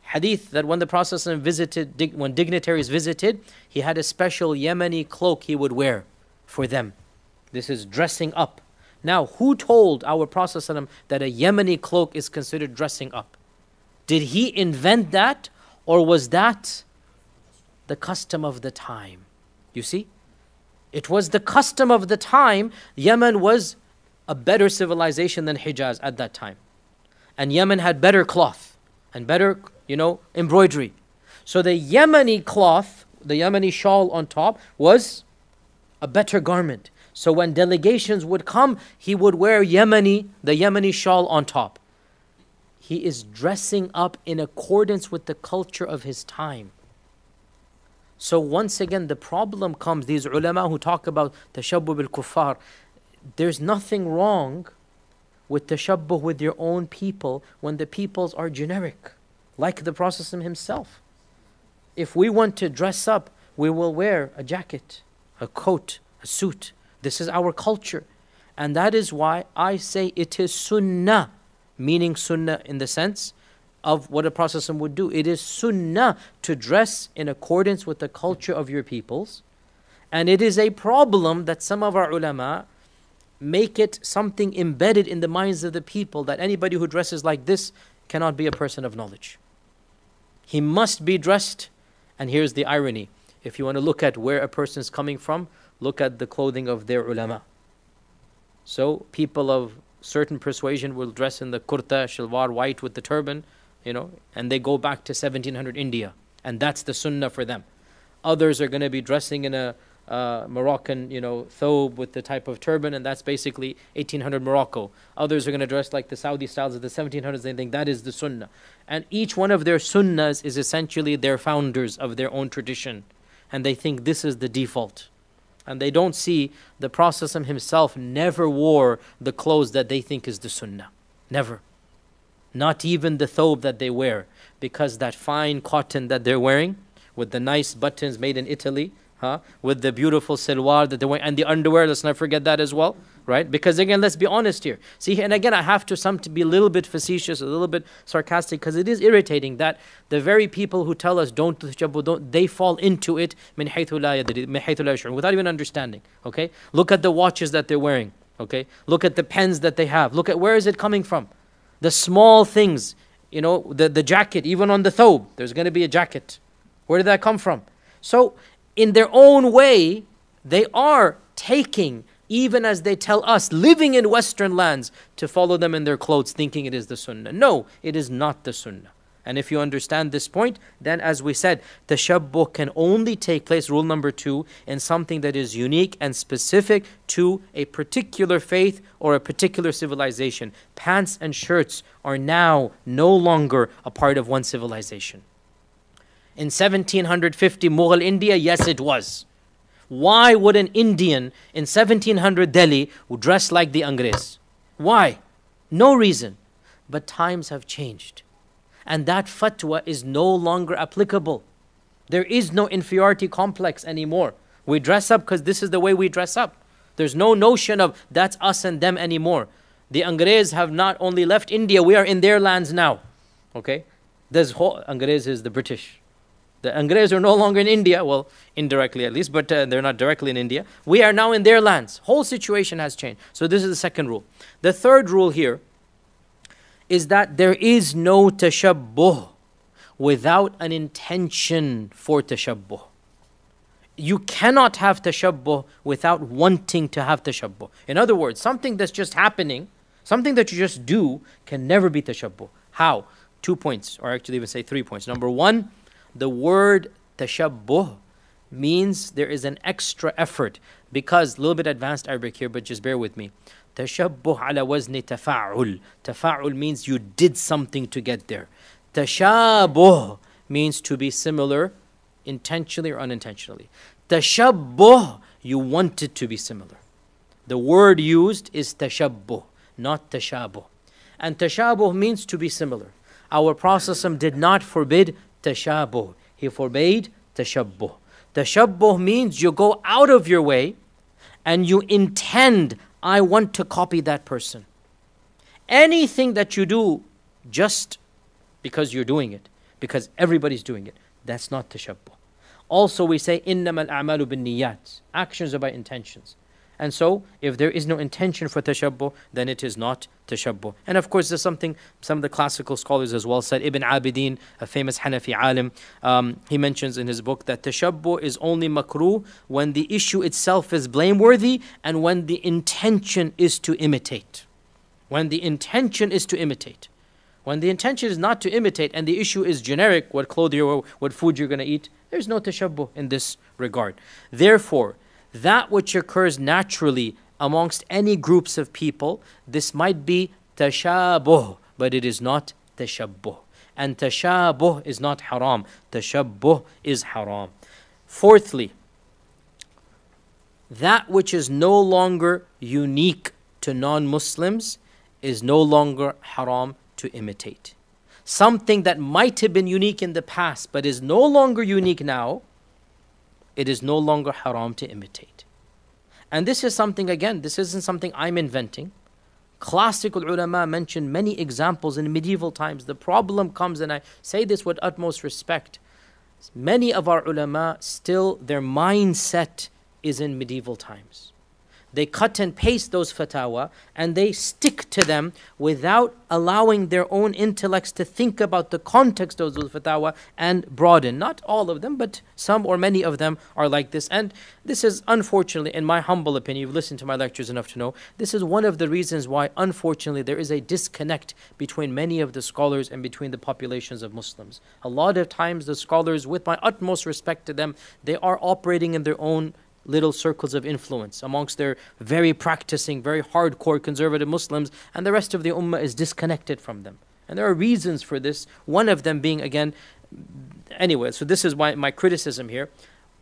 Hadith that when the Prophet visited, when dignitaries visited, he had a special Yemeni cloak he would wear for them. This is dressing up. Now, who told our Prophet that a Yemeni cloak is considered dressing up? Did he invent that, or was that the custom of the time? You see? It was the custom of the time. Yemen was a better civilization than Hijaz at that time. And Yemen had better cloth and better, you know, embroidery. So the Yemeni cloth, the Yemeni shawl on top, was a better garment. So when delegations would come, he would wear Yemeni, the Yemeni shawl on top. He is dressing up in accordance with the culture of his time. So once again, the problem comes, these ulama who talk about tashabbuh bil kuffar, there's nothing wrong with tashabbuh with your own people when the peoples are generic, like the Prophet himself. If we want to dress up, we will wear a jacket, a coat, a suit. This is our culture. And that is why I say it is sunnah, meaning sunnah in the sense of what a Prophet would do. It is sunnah to dress in accordance with the culture of your peoples. And it is a problem that some of our ulama make it something embedded in the minds of the people that anybody who dresses like this cannot be a person of knowledge. He must be dressed, and here's the irony. If you want to look at where a person is coming from, look at the clothing of their ulama. So people of certain persuasion will dress in the kurta, shalwar, white with the turban, you know, and they go back to 1700 India, and that's the sunnah for them. Others are going to be dressing in a uh, Moroccan, you know, thobe with the type of turban, and that's basically 1800 Morocco. Others are going to dress like the Saudi styles of the 1700s. They think that is the Sunnah, and each one of their Sunnahs is essentially their founders of their own tradition, and they think this is the default and they don't see the Prophet himself never wore the clothes that they think is the sunnah. Never. Not even the thobe that they wear, because that fine cotton that they're wearing, with the nice buttons made in Italy, huh? with the beautiful silwar that they're wearing, and the underwear, let's not forget that as well right? Because again, let's be honest here. See, and again, I have to some to be a little bit facetious, a little bit sarcastic, because it is irritating that the very people who tell us don't don't they fall into it without even understanding. Okay, look at the watches that they're wearing. Okay, look at the pens that they have. Look at where is it coming from? The small things, you know, the the jacket, even on the thobe, there's going to be a jacket. Where did that come from? So, in their own way, they are taking even as they tell us living in Western lands to follow them in their clothes, thinking it is the Sunnah. No, it is not the Sunnah. And if you understand this point, then as we said, the tashabbuh can only take place, rule number two, in something that is unique and specific to a particular faith or a particular civilization. Pants and shirts are now no longer a part of one civilization. In 1750 Mughal India, yes, it was. Why would an Indian in 1700 Delhi dress like the Angrez? Why? No reason. But times have changed. And that fatwa is no longer applicable. There is no inferiority complex anymore. We dress up because this is the way we dress up. There's no notion of that's us and them anymore. The Angrez have not only left India, we are in their lands now. Okay? There's whole, Angrez is the British. The Angrez are no longer in India, well, indirectly at least, but uh, they're not directly in India. We are now in their lands. Whole situation has changed. So this is the second rule. The third rule here is that there is no tashabbuh without an intention for tashabbuh. You cannot have tashabbuh without wanting to have tashabbuh. In other words, something that's just happening, something that you just do, can never be tashabbuh. How? Two points, or actually even say three points. Number one, the word tashabbuh means there is an extra effort because a little bit advanced Arabic here, but just bear with me. Tashabbuh ala wazni tafa'ul. Tafa'ul means you did something to get there. Tashabuh means to be similar intentionally or unintentionally. Tashabbuh, you wanted to be similar. The word used is tashabbuh, not tashabuh. And tashabuh means to be similar. Our Prophet did not forbid tashabuh. He forbade tashabbuh. Tashabbuh means you go out of your way and you intend, I want to copy that person. Anything that you do just because you're doing it, because everybody's doing it, that's not tashabbuh. Also, we say, innamal a'malu bin niyat. Actions are by intentions. And so, if there is no intention for tashabbuh, then it is not tashabbuh. And of course, there's something some of the classical scholars as well said. Ibn Abidin, a famous Hanafi alim, um, he mentions in his book that tashabbuh is only makruh when the issue itself is blameworthy and when the intention is to imitate. When the intention is to imitate. When the intention is not to imitate and the issue is generic, what clothes you what food you're going to eat, there's no tashabbuh in this regard. Therefore, that which occurs naturally amongst any groups of people, this might be tashabuh, but it is not tashabbuh. And tashabuh is not haram. Tashabbuh is haram. Fourthly, that which is no longer unique to non Muslims is no longer haram to imitate. Something that might have been unique in the past but is no longer unique now it is no longer haram to imitate. And this is something, again, this isn't something I'm inventing. Classical ulama mentioned many examples in medieval times. The problem comes, and I say this with utmost respect. Many of our ulama still, their mindset is in medieval times. They cut and paste those fatwa and they stick to them without allowing their own intellects to think about the context of those fatwa and broaden. Not all of them, but some or many of them are like this. And this is unfortunately, in my humble opinion, you've listened to my lectures enough to know, this is one of the reasons why, unfortunately, there is a disconnect between many of the scholars and between the populations of Muslims. A lot of times, the scholars, with my utmost respect to them, they are operating in their own little circles of influence amongst their very practicing, very hardcore conservative Muslims, and the rest of the ummah is disconnected from them. And there are reasons for this, one of them being, again, anyway, so this is why my criticism here.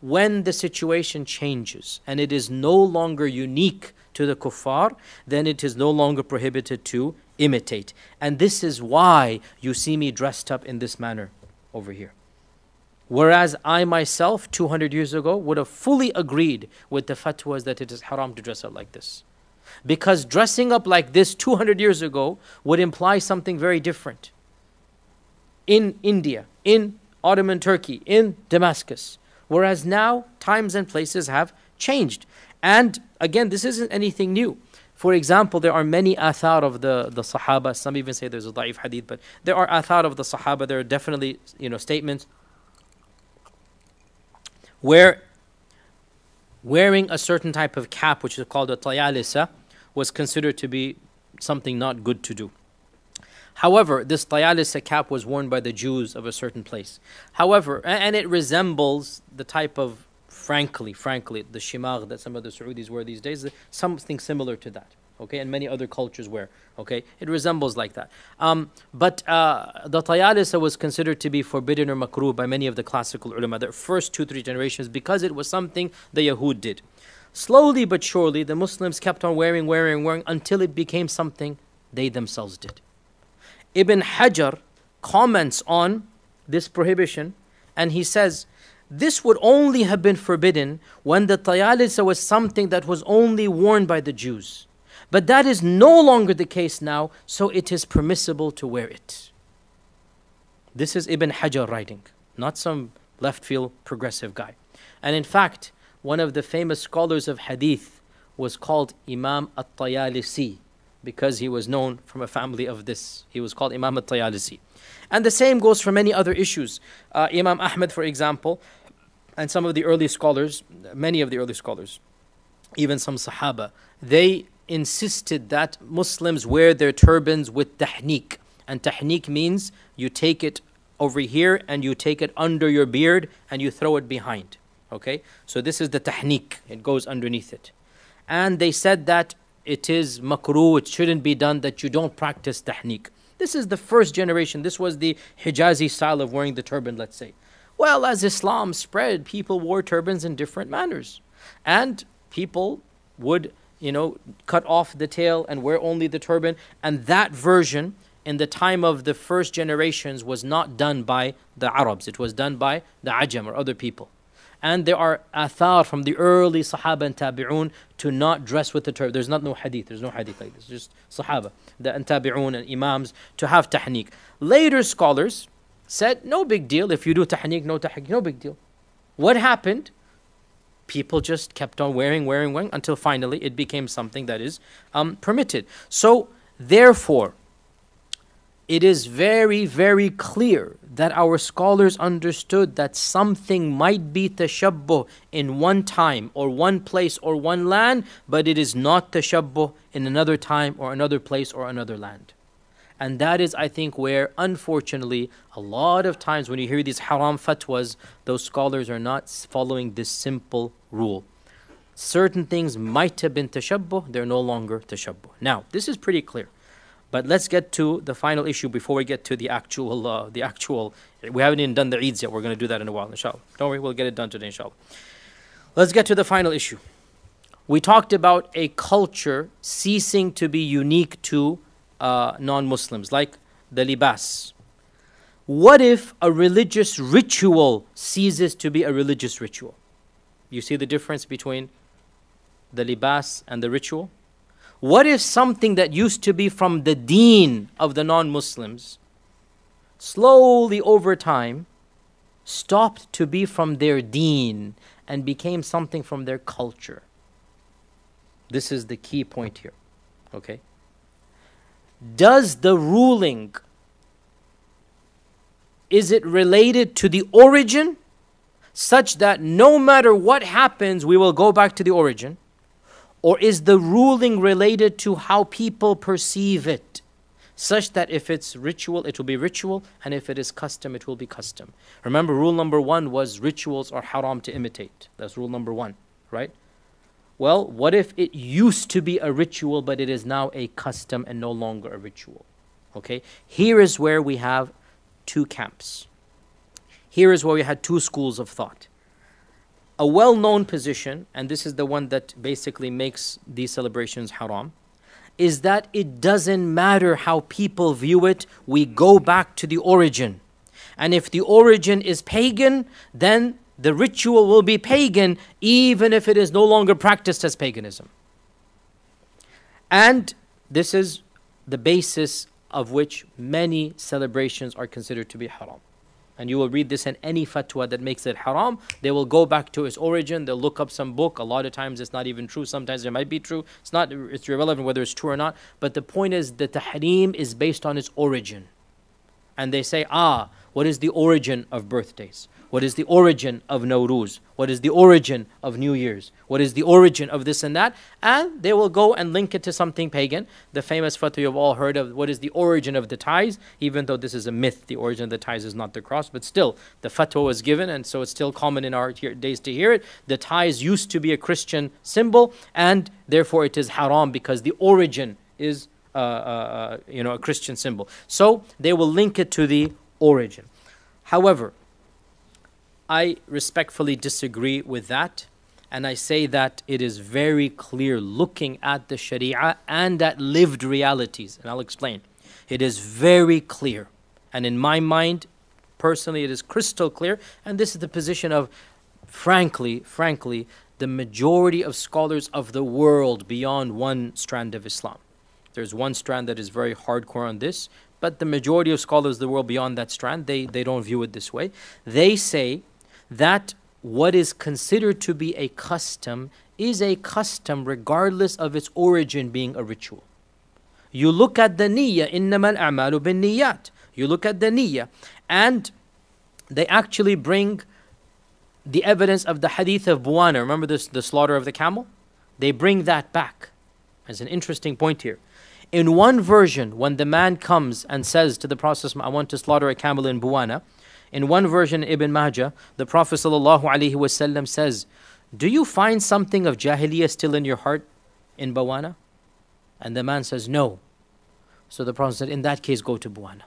When the situation changes and it is no longer unique to the kuffar, then it is no longer prohibited to imitate. And this is why you see me dressed up in this manner over here. Whereas I myself, 200 years ago, would have fully agreed with the fatwas that it is haram to dress up like this. Because dressing up like this 200 years ago would imply something very different. In India, in Ottoman Turkey, in Damascus. Whereas now, times and places have changed. And again, this isn't anything new. For example, there are many athar of the, the Sahaba. Some even say there's a da'if hadith, but there are athar of the Sahaba. There are definitely you know statements where wearing a certain type of cap, which is called a tayalisa, was considered to be something not good to do. However, this tayalisa cap was worn by the Jews of a certain place. However, and it resembles the type of, frankly, frankly, the shimagh that some of the Saudis wear these days, something similar to that okay, and many other cultures wear. Okay, it resembles like that. Um, but uh, the tayalisa was considered to be forbidden or makruh by many of the classical ulama, the first two, three generations, because it was something the Yahud did. Slowly but surely, the Muslims kept on wearing, wearing, wearing until it became something they themselves did. Ibn Hajar comments on this prohibition and he says, this would only have been forbidden when the tayalisa was something that was only worn by the Jews. But that is no longer the case now, so it is permissible to wear it. This is Ibn Hajar writing, not some left field progressive guy. And in fact, one of the famous scholars of hadith was called Imam at Tayalisi because he was known from a family of this. He was called Imam at Tayalisi. And the same goes for many other issues. Uh, Imam Ahmed, for example, and some of the early scholars, many of the early scholars, even some Sahaba, they insisted that Muslims wear their turbans with tahniq. And tahniq means you take it over here and you take it under your beard and you throw it behind. Okay? So this is the tahniq, it goes underneath it. And they said that it is makruh, it shouldn't be done, that you don't practice tahniq. This is the first generation. This was the Hijazi style of wearing the turban, let's say. Well, as Islam spread, people wore turbans in different manners. And people would, you know, cut off the tail and wear only the turban. And that version, in the time of the first generations, was not done by the Arabs. It was done by the Ajam or other people. And there are athar from the early Sahaba and Tabi'un to not dress with the turban. There's not no hadith. There's no hadith like this. Just Sahaba, the and Tabi'un and Imams to have tahniq. Later scholars said, no big deal. If you do tahniq, no tahniq, no big deal. What happened? People just kept on wearing, wearing, wearing until finally it became something that is um, permitted. So, therefore, it is very, very clear that our scholars understood that something might be tashabbuh in one time or one place or one land, but it is not tashabbuh in another time or another place or another land. And that is, I think, where unfortunately a lot of times when you hear these haram fatwas, those scholars are not following this simple rule. Certain things might have been tashabbuh, they're no longer tashabbuh. Now, this is pretty clear. But let's get to the final issue before we get to the actual, uh, the actual. We haven't even done the Eids yet. We're going to do that in a while, inshallah. Don't worry, we'll get it done today, inshallah. Let's get to the final issue. We talked about a culture ceasing to be unique to uh, non-Muslims, like the libas. What if a religious ritual ceases to be a religious ritual? You see the difference between the libas and the ritual? What if something that used to be from the deen of the non Muslims slowly over time stopped to be from their deen and became something from their culture? This is the key point here. Okay? Does the ruling is it related to the origin such that no matter what happens we will go back to the origin? Or is the ruling related to how people perceive it? Such that if it's ritual, it will be ritual, and if it is custom, it will be custom. Remember, rule number one was rituals are haram to imitate. That's rule number one, right? Well, what if it used to be a ritual, but it is now a custom and no longer a ritual? Okay? Here is where we have two camps. Here is where we had two schools of thought a well known position, and this is the one that basically makes these celebrations haram, is that it doesn't matter how people view it, we go back to the origin. And if the origin is pagan, then the ritual will be pagan even if it is no longer practiced as paganism. And this is the basis of which many celebrations are considered to be haram and you will read this in any fatwa that makes it haram, they will go back to its origin, they'll look up some book. A lot of times it's not even true, sometimes it might be true. It's not it's irrelevant whether it's true or not. But the point is the tahrim is based on its origin. And they say, ah, what is the origin of birthdays? What is the origin of Nowruz? What is the origin of New Year's? What is the origin of this and that? And they will go and link it to something pagan. The famous fatwa you've all heard of what is the origin of the ties, even though this is a myth, the origin of the ties is not the cross, but still, the fatwa was given, and so it's still common in our days to hear it. The ties used to be a Christian symbol, and therefore it is haram because the origin is uh, uh, uh you know, a Christian symbol. So they will link it to the origin. However, I respectfully disagree with that. And I say that it is very clear looking at the Sharia and at lived realities. And I'll explain. It is very clear And in my mind, personally, it is crystal clear. And this is the position of, frankly, frankly, the majority of scholars of the world beyond one strand of Islam. There's one strand that is very hardcore on this, but the majority of scholars of the world beyond that strand, they, they don't view it this way. They say that what is considered to be a custom is a custom regardless of its origin being a ritual. You look at the niyyah, innamal a'malu bin niyyat. You look at the niyyah and they actually bring the evidence of the hadith of Buwana. Remember this, the slaughter of the camel? They bring that back. There's an interesting point here. In one version, when the man comes and says to the Prophet, I want to slaughter a camel in Buwana, in one version, Ibn Majah, the Prophet ﷺ says, Do you find something of Jahiliyyah still in your heart in Buwana? And the man says, No. So the Prophet said, In that case, go to Buwana.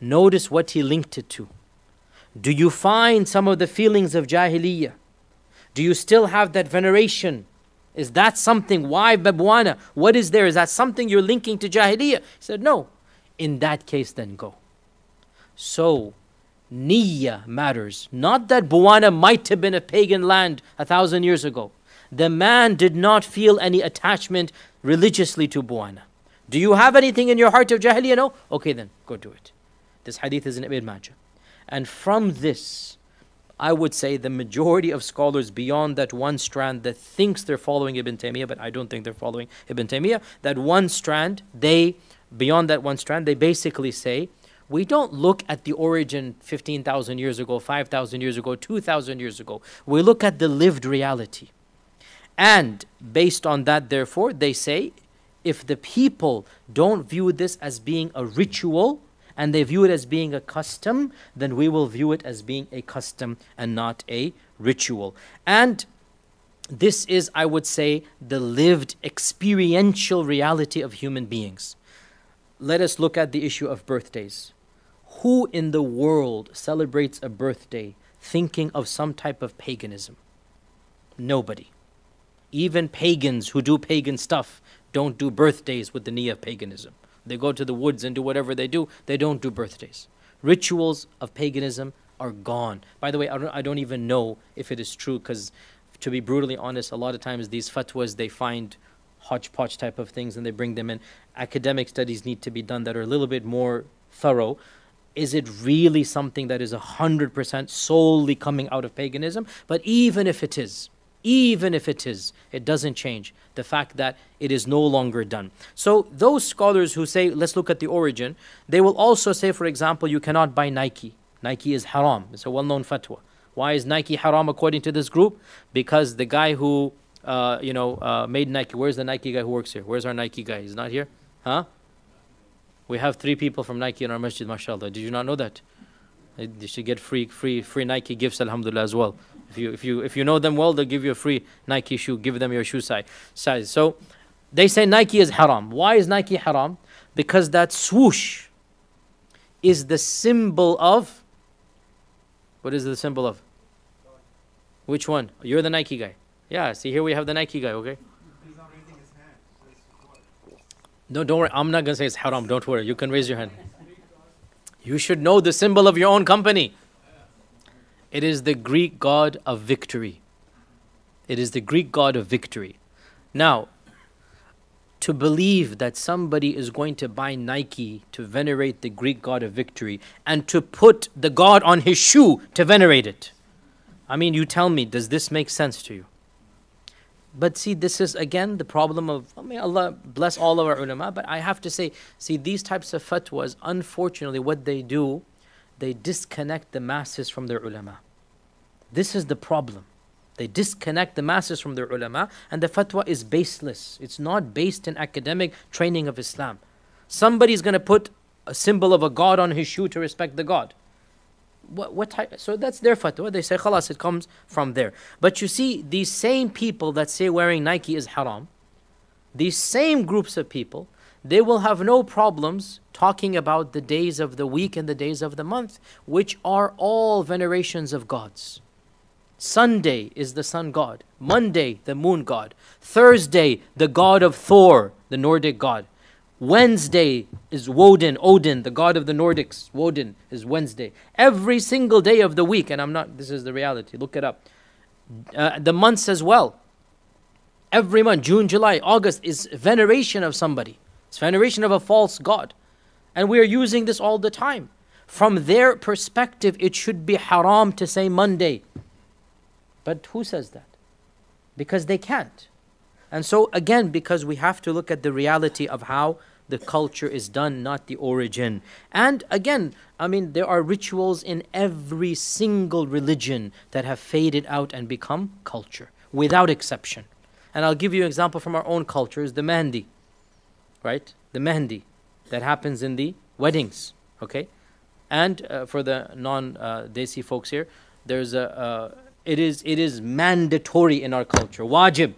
Notice what he linked it to. Do you find some of the feelings of Jahiliyyah? Do you still have that veneration? Is that something? Why Buwana? What is there? Is that something you're linking to Jahiliyyah? He said, No. In that case, then go. So, Niyyah matters. Not that Buwana might have been a pagan land a thousand years ago. The man did not feel any attachment religiously to Buwana. Do you have anything in your heart of Jahiliyyah? No? Okay, then go do it. This hadith is in Ibn Majah. And from this, I would say the majority of scholars beyond that one strand that thinks they're following Ibn Taymiyyah, but I don't think they're following Ibn Taymiyyah, that one strand, they, beyond that one strand, they basically say, we don't look at the origin 15,000 years ago, 5,000 years ago, 2,000 years ago. We look at the lived reality. And based on that, therefore, they say if the people don't view this as being a ritual, and they view it as being a custom, then we will view it as being a custom and not a ritual. And this is, I would say, the lived experiential reality of human beings. Let us look at the issue of birthdays. Who in the world celebrates a birthday thinking of some type of paganism? Nobody. Even pagans who do pagan stuff don't do birthdays with the niyyah of paganism. They go to the woods and do whatever they do. They don't do birthdays. Rituals of paganism are gone. By the way, I don't, I don't even know if it is true because, to be brutally honest, a lot of times these fatwas they find hodgepodge type of things and they bring them in. Academic studies need to be done that are a little bit more thorough. Is it really something that is 100% solely coming out of paganism? But even if it is, even if it is, it doesn't change the fact that it is no longer done. So, those scholars who say, let's look at the origin, they will also say, for example, you cannot buy Nike. Nike is haram. It's a well known fatwa. Why is Nike haram according to this group? Because the guy who uh, you know, uh, made Nike. Where's the Nike guy who works here? Where's our Nike guy? He's not here? Huh? We have three people from Nike in our masjid, mashallah. Did you not know that? You should get free, free, free Nike gifts, alhamdulillah, as well. If you, if you, if you know them well, they'll give you a free Nike shoe. Give them your shoe size. size. So they say Nike is haram. Why is Nike haram? Because that swoosh is the symbol of. What is the symbol of? Which one? You're the Nike guy. Yeah, see here we have the Nike guy, okay? No, don't worry. I'm not going to say it's haram. Don't worry. You can raise your hand. You should know the symbol of your own company. It is the Greek god of victory. It is the Greek god of victory. Now, to believe that somebody is going to buy Nike to venerate the Greek god of victory and to put the god on his shoe to venerate it. I mean, you tell me, does this make sense to you? But see, this is again the problem of, I mean, Allah bless all of our ulama, but I have to say, see, these types of fatwas, unfortunately, what they do they disconnect the masses from their ulama. This is the problem. They disconnect the masses from their ulama, and the fatwa is baseless. It's not based in academic training of Islam. Somebody's going to put a symbol of a god on his shoe to respect the god. What, what type? So that's their fatwa. They say, khalas, it comes from there. But you see, these same people that say wearing Nike is haram, these same groups of people, they will have no problems talking about the days of the week and the days of the month, which are all venerations of gods. Sunday is the sun god, Monday, the moon god, Thursday, the god of Thor, the Nordic god. Wednesday is Woden, Odin, the god of the Nordics. Woden is Wednesday. Every single day of the week, and I'm not, this is the reality, look it up. Uh, the months as well. Every month, June, July, August, is veneration of somebody. It's veneration of a false god. And we are using this all the time. From their perspective, it should be haram to say Monday. But who says that? Because they can't. And so, again, because we have to look at the reality of how the culture is done, not the origin. And again, I mean, there are rituals in every single religion that have faded out and become culture, without exception. And I'll give you an example from our own culture is the Mehndi, right? The Mehndi that happens in the weddings, okay? And uh, for the non uh, folks here, there's a, uh, it, is, it is mandatory in our culture, wajib.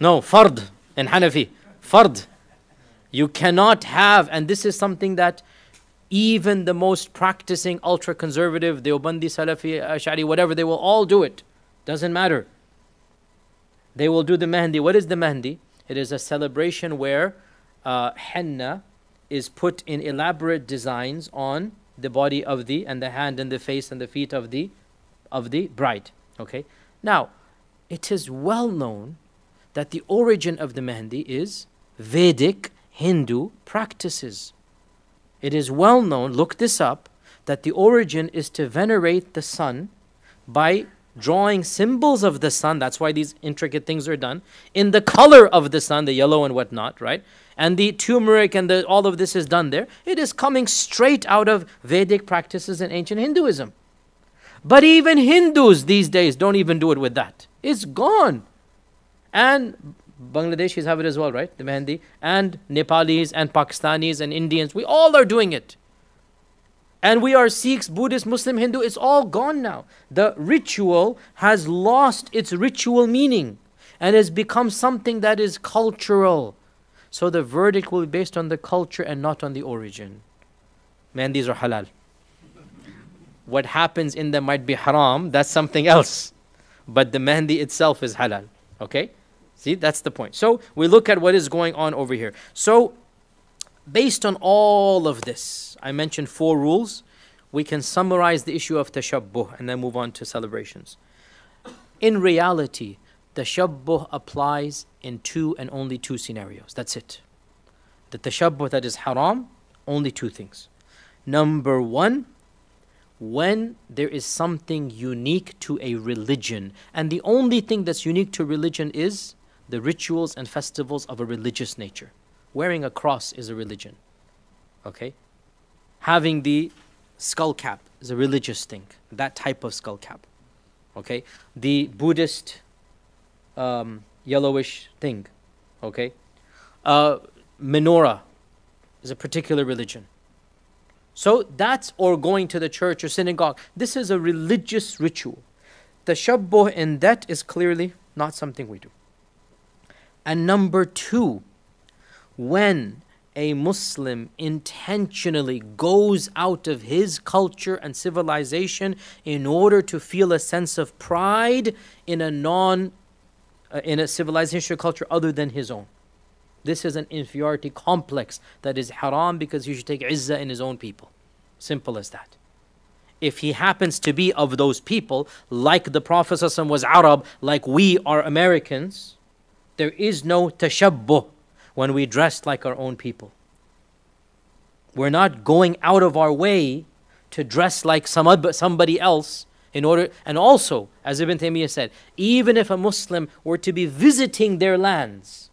No, fard in Hanafi, fard. You cannot have, and this is something that even the most practicing ultra conservative, the Deobandi, Salafi, Ash'ari, whatever, they will all do it. Doesn't matter. They will do the Mehndi. What is the Mehndi? It is a celebration where uh, henna is put in elaborate designs on the body of the and the hand and the face and the feet of the of the bride. Okay. Now, it is well known that the origin of the Mehndi is Vedic Hindu practices. It is well known, look this up, that the origin is to venerate the sun by drawing symbols of the sun. That's why these intricate things are done in the color of the sun, the yellow and whatnot, right? And the turmeric and the, all of this is done there. It is coming straight out of Vedic practices in ancient Hinduism. But even Hindus these days don't even do it with that. It's gone. And Bangladeshis have it as well, right? The Mehndi. And Nepalis and Pakistanis and Indians. We all are doing it. And we are Sikhs, Buddhists, Muslim, Hindu. It's all gone now. The ritual has lost its ritual meaning and has become something that is cultural. So the verdict will be based on the culture and not on the origin. Man, are halal. What happens in them might be haram, that's something else. But the mehndi itself is halal. Okay? See, that's the point. So we look at what is going on over here. So, based on all of this, I mentioned four rules. We can summarize the issue of tashabbuh and then move on to celebrations. In reality, tashabbuh applies in two and only two scenarios. That's it. The tashabbuh that is haram, only two things. Number one, when there is something unique to a religion, and the only thing that's unique to religion is the rituals and festivals of a religious nature. Wearing a cross is a religion. Okay? Having the skull cap is a religious thing, that type of skull cap. Okay? The Buddhist um, yellowish thing. Okay? Uh, menorah is a particular religion. So that's or going to the church or synagogue. This is a religious ritual. Tashabbuh in that is clearly not something we do. And number two, when a Muslim intentionally goes out of his culture and civilization in order to feel a sense of pride in a non uh, in a civilization or culture other than his own. This is an inferiority complex that is haram because he should take izzah in his own people. Simple as that. If he happens to be of those people, like the Prophet was Arab, like we are Americans, there is no tashabbuh when we dress like our own people. We're not going out of our way to dress like some, somebody else in order, and also, as Ibn Taymiyyah said, even if a Muslim were to be visiting their lands,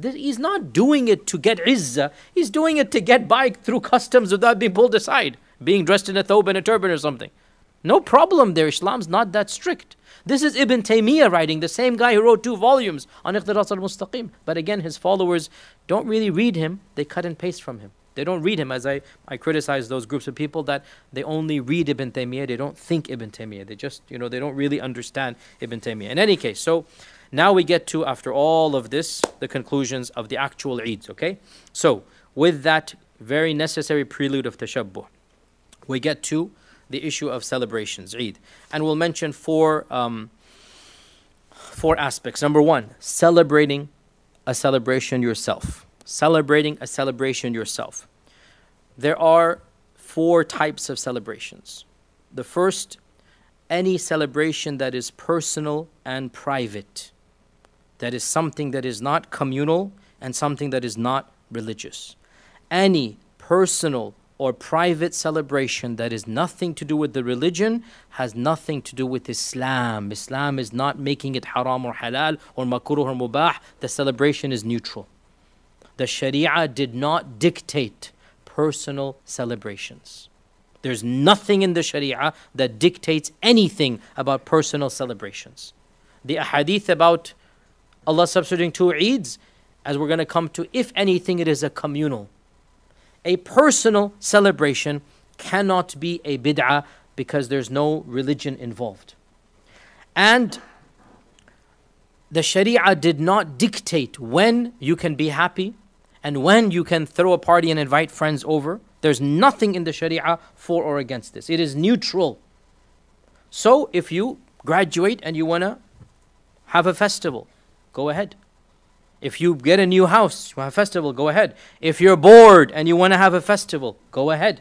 he's not doing it to get izzah, he's doing it to get by through customs without being pulled aside, being dressed in a thobe and a turban or something. No problem there, Islam's not that strict. This is Ibn Taymiyyah writing, the same guy who wrote two volumes on Iqtidas al-Mustaqim. But again, his followers don't really read him, they cut and paste from him. They don't read him as I, I criticize those groups of people that they only read Ibn Taymiyyah, they don't think Ibn Taymiyyah. They just, you know, they don't really understand Ibn Taymiyyah. In any case, so now we get to, after all of this, the conclusions of the actual Eids, okay? So, with that very necessary prelude of tashabbuh, we get to the issue of celebrations, Eid. And we'll mention four, um, four aspects. Number one, celebrating a celebration yourself. celebrating a celebration yourself. There are four types of celebrations. The first, any celebration that is personal and private, that is something that is not communal and something that is not religious. Any personal or private celebration that is nothing to do with the religion has nothing to do with Islam. Islam is not making it haram or halal or makruh or mubah. The celebration is neutral. The Sharia did not dictate personal celebrations. There's nothing in the Sharia that dictates anything about personal celebrations. The ahadith about Allah substituting two Eids, as we're going to come to, if anything, it is a communal a personal celebration cannot be a bid'ah because there's no religion involved. And the Sharia did not dictate when you can be happy and when you can throw a party and invite friends over. There's nothing in the Sharia for or against this. It is neutral. So if you graduate and you want to have a festival, go ahead. If you get a new house, you have a festival, go ahead. If you're bored and you want to have a festival, go ahead.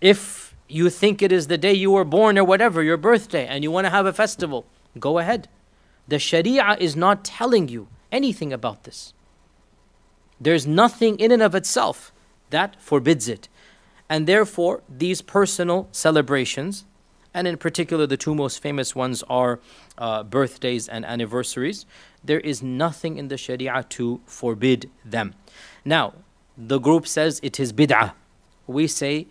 If you think it is the day you were born or whatever, your birthday, and you want to have a festival, go ahead. The Sharia is not telling you anything about this. There's nothing in and of itself that forbids it. And therefore, these personal celebrations, and in particular, the two most famous ones are uh, birthdays and anniversaries there is nothing in the Sharia to forbid them. Now, the group says it is bid'ah. We say,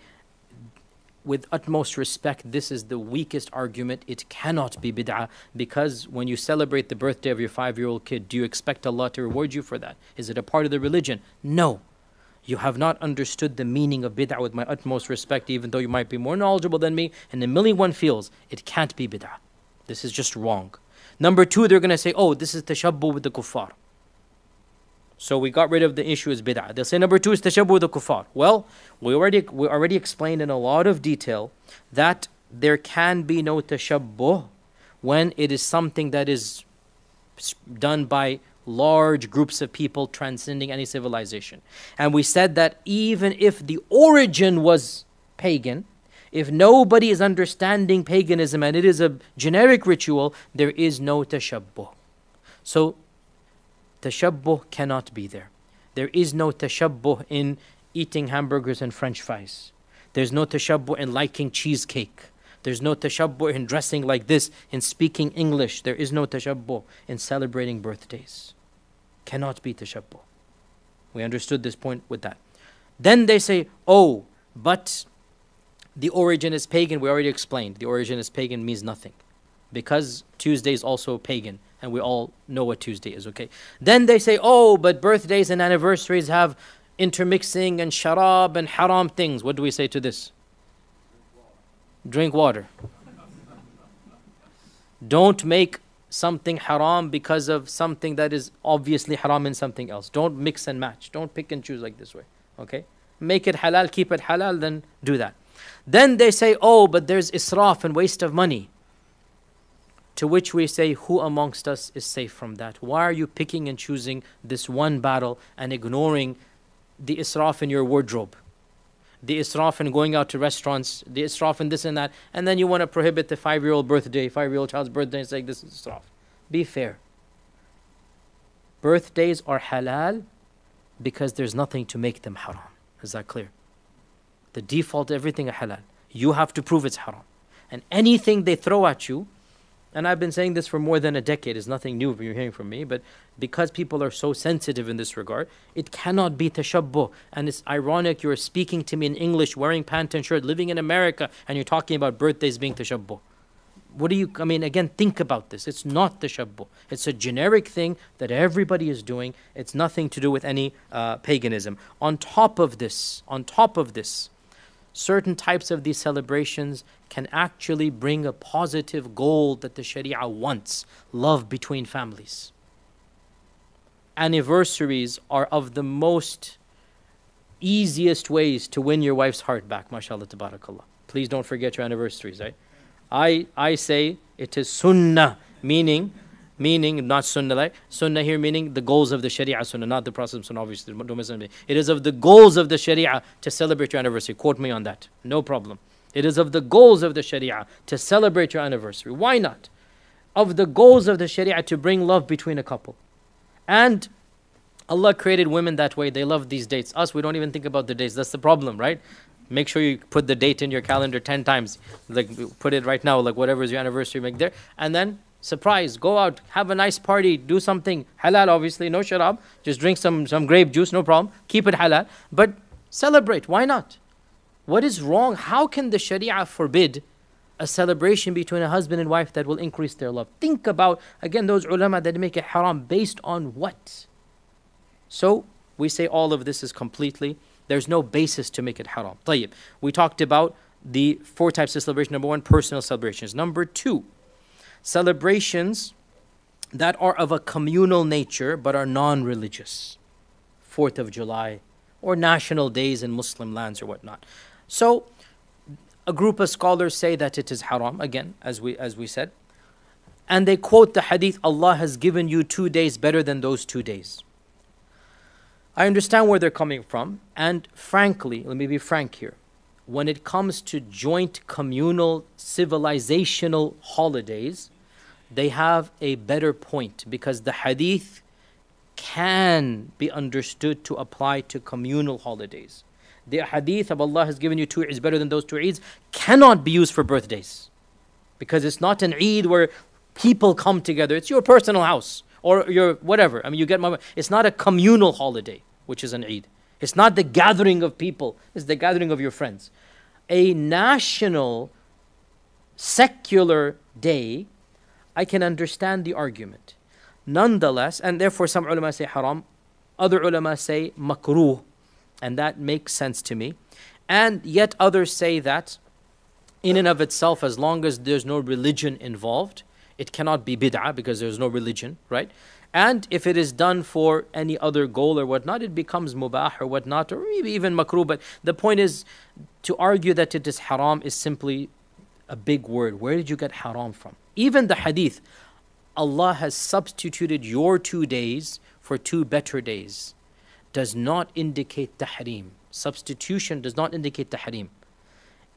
with utmost respect, this is the weakest argument. It cannot be bid'ah because when you celebrate the birthday of your five year old kid, do you expect Allah to reward you for that? Is it a part of the religion? No. You have not understood the meaning of bid'ah with my utmost respect, even though you might be more knowledgeable than me in a million one fields. It can't be bid'ah. This is just wrong. Number two, they're going to say, oh, this is tashabbuh with the kuffar. So we got rid of the issue as bid'ah. They'll say number two is tashabbuh with the kuffar. Well, we already we already explained in a lot of detail that there can be no tashabbuh when it is something that is done by large groups of people transcending any civilization. And we said that even if the origin was pagan, if nobody is understanding paganism and it is a generic ritual, there is no tashabbuh. So, tashabbuh cannot be there. There is no tashabbuh in eating hamburgers and french fries. There's no tashabbuh in liking cheesecake. There's no tashabbuh in dressing like this, in speaking English. There is no tashabbuh in celebrating birthdays. Cannot be tashabbuh. We understood this point with that. Then they say, oh, but the origin is pagan, we already explained. The origin is pagan means nothing. Because Tuesday is also pagan, and we all know what Tuesday is, okay? Then they say, oh, but birthdays and anniversaries have intermixing and sharab and haram things. What do we say to this? Drink water. Don't make something haram because of something that is obviously haram in something else. Don't mix and match. Don't pick and choose like this way. Okay? Make it halal, keep it halal, then do that. Then they say, oh, but there's israf and waste of money. To which we say, who amongst us is safe from that? Why are you picking and choosing this one battle and ignoring the israf in your wardrobe? The israf in going out to restaurants, the israf this and that, and then you want to prohibit the five year old birthday, five year old child's birthday, and say this is israf. Be fair. Birthdays are halal because there's nothing to make them haram. Is that clear? The default, everything is halal. You have to prove it's haram. And anything they throw at you, and I've been saying this for more than a decade, it's nothing new you're hearing from me, but because people are so sensitive in this regard, it cannot be tashabbuh. And it's ironic you're speaking to me in English, wearing pant and shirt, living in America, and you're talking about birthdays being tashabbuh. What do you, I mean, again, think about this. It's not tashabbuh. It's a generic thing that everybody is doing. It's nothing to do with any uh, paganism. On top of this, on top of this, certain types of these celebrations can actually bring a positive goal that the Sharia wants love between families. Anniversaries are of the most easiest ways to win your wife's heart back, mashallah, tabarakallah. Please don't forget your anniversaries, right? I, I say it is sunnah, meaning meaning not sunnah like sunnah here meaning the goals of the sharia sunnah not the prophet sunnah obviously it is of the goals of the sharia to celebrate your anniversary. Quote me on that. No problem. It is of the goals of the sharia to celebrate your anniversary. Why not? Of the goals of the sharia to bring love between a couple. And allah created women that way. They love these dates. Us we don't even think about the dates. That's the problem right? Make sure you put the date in your calendar 10 times. Like put it right now. Like whatever is your anniversary make there. And then surprise, go out, have a nice party, do something halal, obviously, no sharab, just drink some, some grape juice, no problem, keep it halal, but celebrate, why not? What is wrong? How can the Sharia forbid a celebration between a husband and wife that will increase their love? Think about, again, those ulama that make it haram based on what? So, we say all of this is completely, there's no basis to make it haram. طيب. We talked about the four types of celebration. Number one, personal celebrations. Number two, celebrations that are of a communal nature but are non religious. Fourth of July or national days in Muslim lands or whatnot. So, a group of scholars say that it is haram, again, as we, as we said. And they quote the hadith Allah has given you two days better than those two days. I understand where they're coming from, and frankly, let me be frank here. When it comes to joint communal civilizational holidays, they have a better point because the hadith can be understood to apply to communal holidays. The hadith of Allah has given you two Eids better than those two Eids cannot be used for birthdays because it's not an Eid where people come together. It's your personal house or your whatever. I mean, you get my. It's not a communal holiday, which is an Eid. It's not the gathering of people. It's the gathering of your friends. A national, secular day I can understand the argument. Nonetheless, and therefore some ulama say haram, other ulama say makruh, and that makes sense to me. And yet others say that in and of itself, as long as there's no religion involved, it cannot be bid'ah because there's no religion, right? And if it is done for any other goal or whatnot, it becomes mubah or whatnot, or maybe even makruh. But the point is, to argue that it is haram is simply a big word. Where did you get haram from? Even the hadith, Allah has substituted your two days for two better days, does not indicate tahrim. Substitution does not indicate tahrim.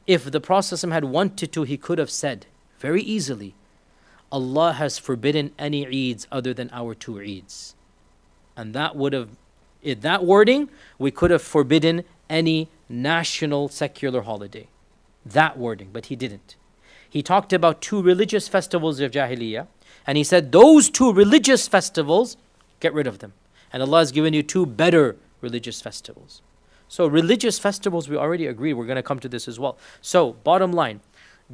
If the Prophet had wanted to, he could have said very easily, Allah has forbidden any Eids other than our two Eids. And that would have, in that wording, we could have forbidden any national secular holiday. That wording, but he didn't he talked about two religious festivals of Jahiliyyah. And he said, Those two religious festivals, get rid of them. And Allah has given you two better religious festivals. So, religious festivals, we already agreed. We're going to come to this as well. So, bottom line,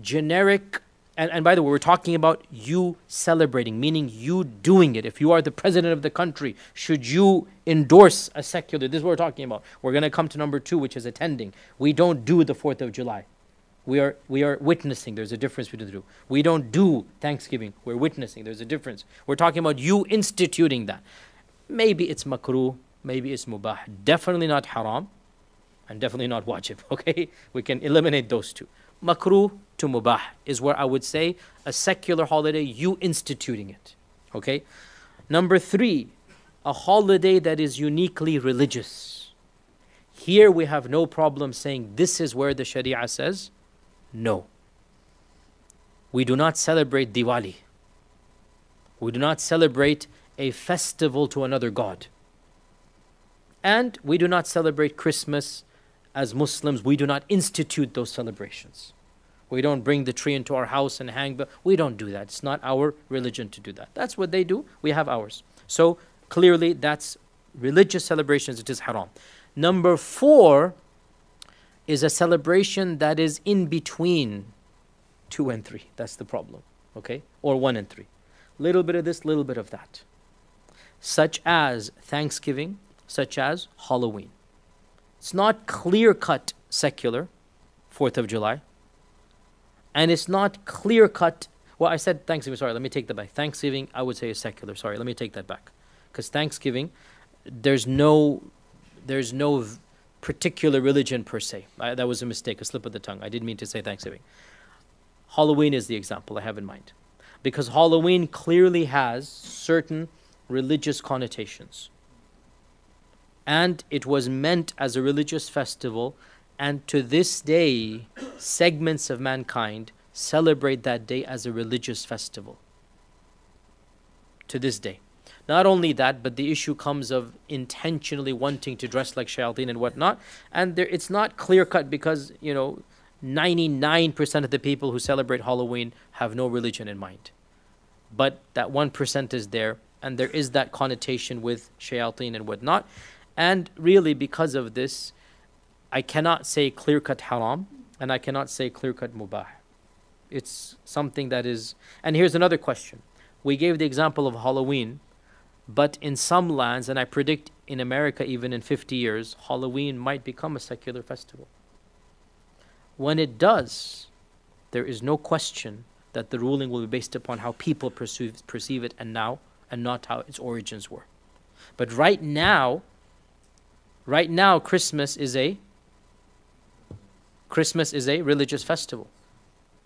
generic, and, and by the way, we're talking about you celebrating, meaning you doing it. If you are the president of the country, should you endorse a secular? This is what we're talking about. We're going to come to number two, which is attending. We don't do the 4th of July. We are, we are witnessing. There's a difference between the two. We don't do Thanksgiving. We're witnessing. There's a difference. We're talking about you instituting that. Maybe it's makruh. Maybe it's mubah. Definitely not haram. And definitely not wajib. Okay? We can eliminate those two. Makruh to mubah is where I would say a secular holiday, you instituting it. Okay? Number three, a holiday that is uniquely religious. Here we have no problem saying this is where the Sharia says no. We do not celebrate Diwali. We do not celebrate a festival to another God. And we do not celebrate Christmas as Muslims. We do not institute those celebrations. We don't bring the tree into our house and hang, but we don't do that. It's not our religion to do that. That's what they do. We have ours. So clearly, that's religious celebrations, it is haram. Number four, is a celebration that is in between two and three. That's the problem, okay? Or one and three. Little bit of this, little bit of that. Such as Thanksgiving, such as Halloween. It's not clear cut secular, 4th of July. And it's not clear cut. Well, I said Thanksgiving, sorry, let me take that back. Thanksgiving, I would say is secular. Sorry, let me take that back. Because Thanksgiving, there's no there's no particular religion per se. I, that was a mistake, a slip of the tongue. I didn't mean to say Thanksgiving. Halloween is the example I have in mind. because Halloween clearly has certain religious connotations. And it was meant as a religious festival, and to this day, segments of mankind celebrate that day as a religious festival. To this day. Not only that, but the issue comes of intentionally wanting to dress like shayateen and whatnot. And there, it's not clear cut because, you know, 99% of the people who celebrate Halloween have no religion in mind. But that 1% is there, and there is that connotation with shayateen and whatnot. And really, because of this, I cannot say clear cut haram, and I cannot say clear cut mubah. It's something that is. And here's another question. We gave the example of Halloween, but in some lands, and I predict in America even in 50 years, Halloween might become a secular festival. When it does, there is no question that the ruling will be based upon how people perceive, perceive it and now, and not how its origins were. But right now, right now, Christmas is a Christmas is a religious festival.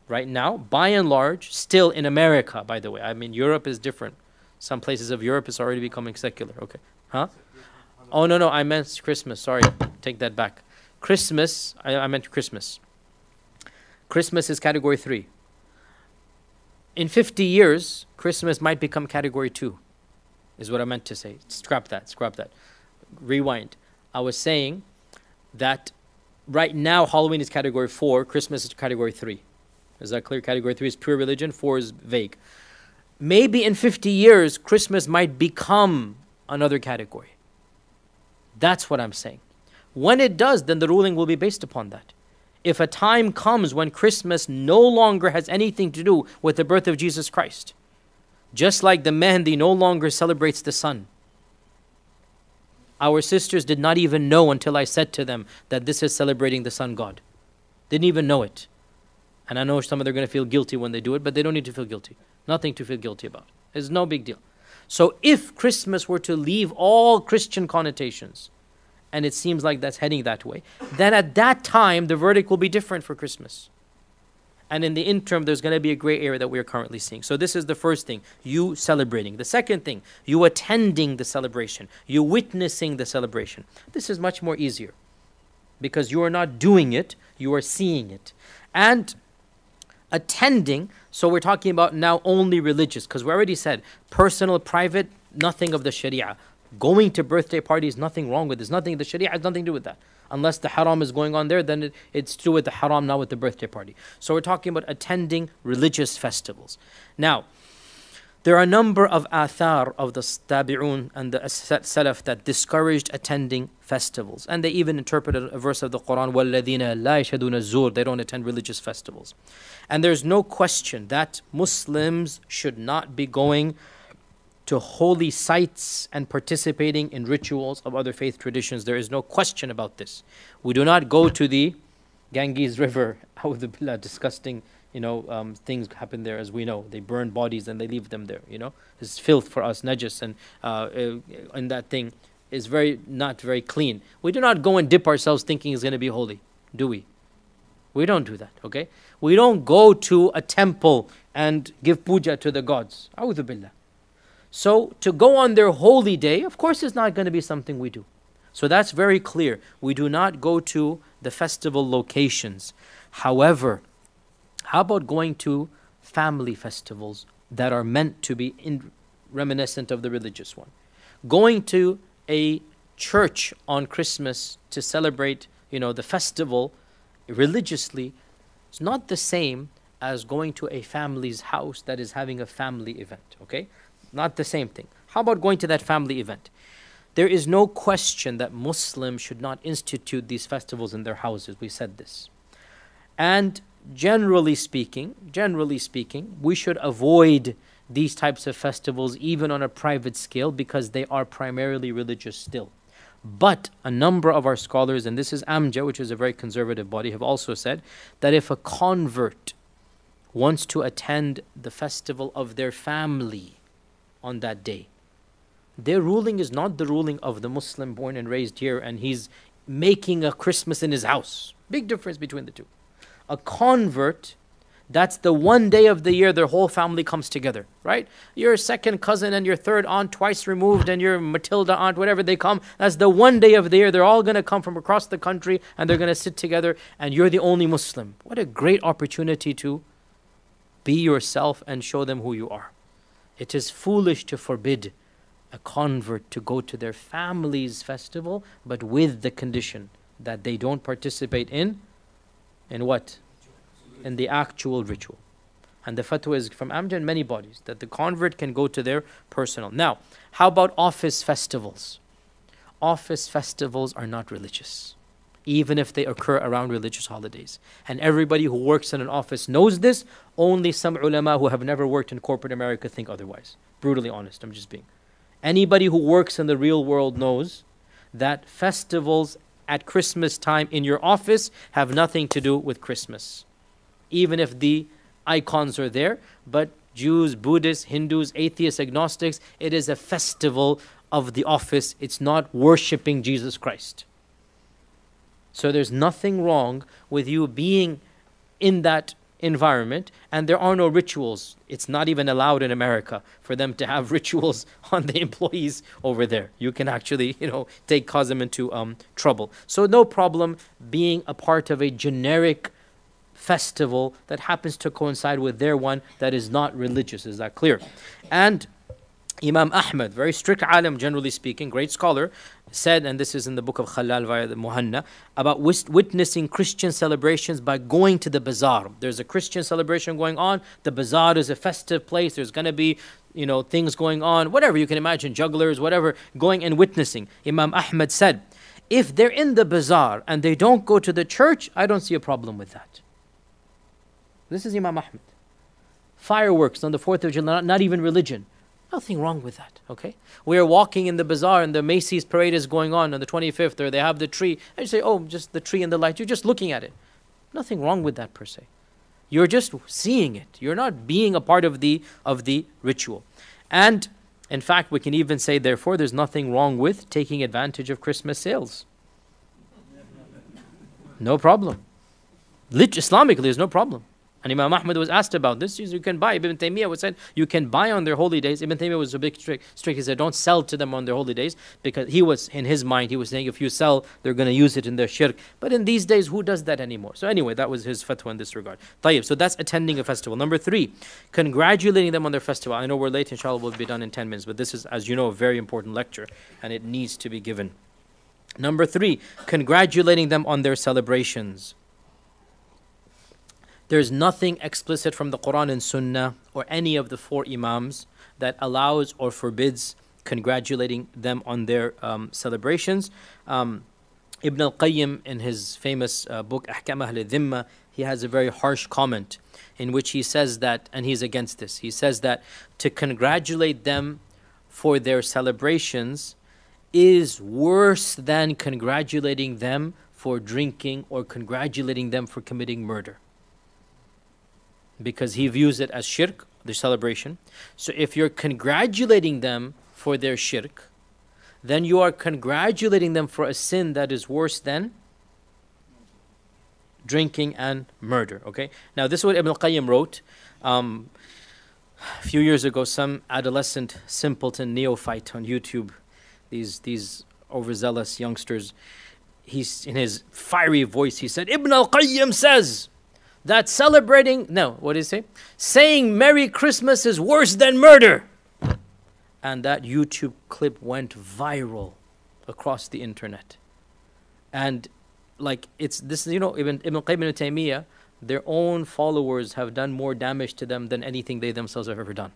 Right now, by and large, still in America, by the way. I mean, Europe is different. Some places of Europe is already becoming secular. Okay. Huh? Oh, no, no, I meant Christmas. Sorry. Take that back. Christmas, I, I meant Christmas. Christmas is category three. In 50 years, Christmas might become category two, is what I meant to say. Scrap that, scrap that. Rewind. I was saying that right now Halloween is category four, Christmas is category three. Is that clear? Category three is pure religion, four is vague. Maybe in 50 years, Christmas might become another category. That's what I'm saying. When it does, then the ruling will be based upon that. If a time comes when Christmas no longer has anything to do with the birth of Jesus Christ, just like the Mehndi no longer celebrates the sun, our sisters did not even know until I said to them that this is celebrating the sun god. Didn't even know it. And I know some of them are going to feel guilty when they do it, but they don't need to feel guilty. Nothing to feel guilty about. It's no big deal. So if Christmas were to leave all Christian connotations, and it seems like that's heading that way, then at that time the verdict will be different for Christmas. And in the interim, there's going to be a gray area that we are currently seeing. So, this is the first thing you celebrating. The second thing, you attending the celebration, you witnessing the celebration. This is much more easier because you are not doing it, you are seeing it. And attending, so we're talking about now only religious, because we already said personal, private, nothing of the Sharia. Going to birthday parties, nothing wrong with this. Nothing, the Sharia has nothing to do with that. Unless the haram is going on there, then it, it's to do with the haram, not with the birthday party. So we're talking about attending religious festivals. Now, there are a number of athar of the tabi'un and the salaf that discouraged attending festivals. And they even interpreted a verse of the Quran, وَالَّذِينَ لَا يَشْهَدُونَ الزُّورِ They don't attend religious festivals. And there's no question that Muslims should not be going to holy sites and participating in rituals of other faith traditions. There is no question about this. We do not go to the Ganges River, billah, disgusting, you know, um, things happen there as we know. They burn bodies and they leave them there, you know. It's filth for us, najas, and, uh, and that thing is very, not very clean. We do not go and dip ourselves thinking it's going to be holy, do we? We don't do that, okay? We don't go to a temple and give puja to the gods. A'udhu billah. So to go on their holy day, of course, is not going to be something we do. So that's very clear. We do not go to the festival locations. However, how about going to family festivals that are meant to be in, reminiscent of the religious one? Going to a church on Christmas to celebrate, you know, the festival religiously is not the same as going to a family's house that is having a family event, okay? Not the same thing. How about going to that family event? There is no question that Muslims should not institute these festivals in their houses. We said this. And generally speaking, generally speaking, we should avoid these types of festivals even on a private scale because they are primarily religious still. But a number of our scholars, and this is AMJA, which is a very conservative body, have also said that if a convert wants to attend the festival of their family, on that day. Their ruling is not the ruling of the Muslim born and raised here and he's making a Christmas in his house. Big difference between the two. A convert, That's the one day of the year their whole family comes together, right? Your second cousin and your third aunt, twice removed, and your Matilda aunt, whatever they come. That's the one day of the year. They're all going to come from across the country and they're going to sit together, and you're the only Muslim. What a great opportunity to be yourself and show them who you are. It is foolish to forbid a convert to go to their family's festival, but with the condition that they don't participate in in what? In the actual ritual. And the fatwa is from AMJA and many bodies that the convert can go to their personal. Now, how about office festivals? Office festivals are not religious, even if they occur around religious holidays. And everybody who works in an office knows this. Only some ulama who have never worked in corporate America think otherwise. Brutally honest, I'm just being. Anybody who works in the real world knows that festivals at Christmas time in your office have nothing to do with Christmas. Even if the icons are there, but Jews, Buddhists, Hindus, atheists, agnostics, it is a festival of the office. It's not worshiping Jesus Christ. So there's nothing wrong with you being in that environment and there are no rituals. It's not even allowed in America for them to have rituals on the employees over there. You can actually, you know, take cause them into um, trouble. So no problem being a part of a generic festival that happens to coincide with their one that is not religious. Is that clear? And Imam Ahmad, very strict alim generally speaking, great scholar, said, and this is in the book of Khallal via the Muhanna, about witnessing Christian celebrations by going to the bazaar. There's a Christian celebration going on. The bazaar is a festive place. There's going to be, you know, things going on, whatever you can imagine, jugglers, whatever, going and witnessing. Imam Ahmed said, if they're in the bazaar and they don't go to the church, I don't see a problem with that. This is Imam Ahmed. Fireworks on the 4th of July, not even religion. Nothing wrong with that, okay? We are walking in the bazaar and the Macy's parade is going on on the 25th, or they have the tree, and you say, oh, just the tree and the light. You're just looking at it. Nothing wrong with that per se. You're just seeing it. You're not being a part of the of the ritual. And in fact, we can even say, therefore, there's nothing wrong with taking advantage of Christmas sales. No problem. Lit- Islamically, there's no problem. And Imam Ahmad was asked about this. You can buy. Ibn Taymiyyah was said you can buy on their holy days. Ibn Taymiyyah was a big strict, strict. He said don't sell to them on their holy days because he was in his mind he was saying if you sell they're going to use it in their shirk. But in these days who does that anymore? So anyway, that was his fatwa in this regard. Tayyib. So that's attending a festival. Number three, congratulating them on their festival. I know we're late. Inshallah, we'll be done in ten minutes. But this is, as you know, a very important lecture and it needs to be given. Number three, congratulating them on their celebrations. There's nothing explicit from the Quran and Sunnah or any of the four Imams that allows or forbids congratulating them on their um, celebrations. Um, Ibn al Qayyim, in his famous uh, book Ahkam Ahl Dhimma, he has a very harsh comment in which he says that, and he's against this, he says that to congratulate them for their celebrations is worse than congratulating them for drinking or congratulating them for committing murder because he views it as shirk, the celebration. So if you're congratulating them for their shirk, then you are congratulating them for a sin that is worse than drinking and murder. Okay. Now this is what Ibn al-Qayyim wrote. Um, a few years ago, some adolescent simpleton neophyte on YouTube, these these overzealous youngsters, he's in his fiery voice. He said, "Ibn al-Qayyim says." That celebrating, no, what did he say? Saying Merry Christmas is worse than murder. And that YouTube clip went viral across the internet. And like it's this, you know, Ibn, Ibn Qayyim and Taymiyyah, their own followers have done more damage to them than anything they themselves have ever done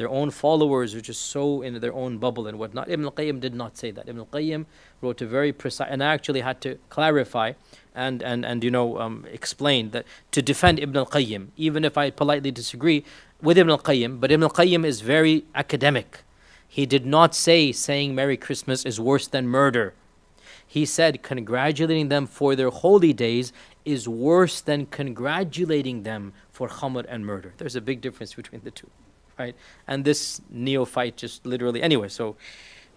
their own followers are just so in their own bubble and whatnot. Ibn al-Qayyim did not say that. Ibn al-Qayyim wrote a very precise, and I actually had to clarify and, and, and you know, um, explain that to defend Ibn al-Qayyim, even if I politely disagree with Ibn al-Qayyim, but Ibn al-Qayyim is very academic. He did not say saying Merry Christmas is worse than murder. He said congratulating them for their holy days is worse than congratulating them for khamr and murder. There's a big difference between the two right? And this neophyte just literally, anyway, so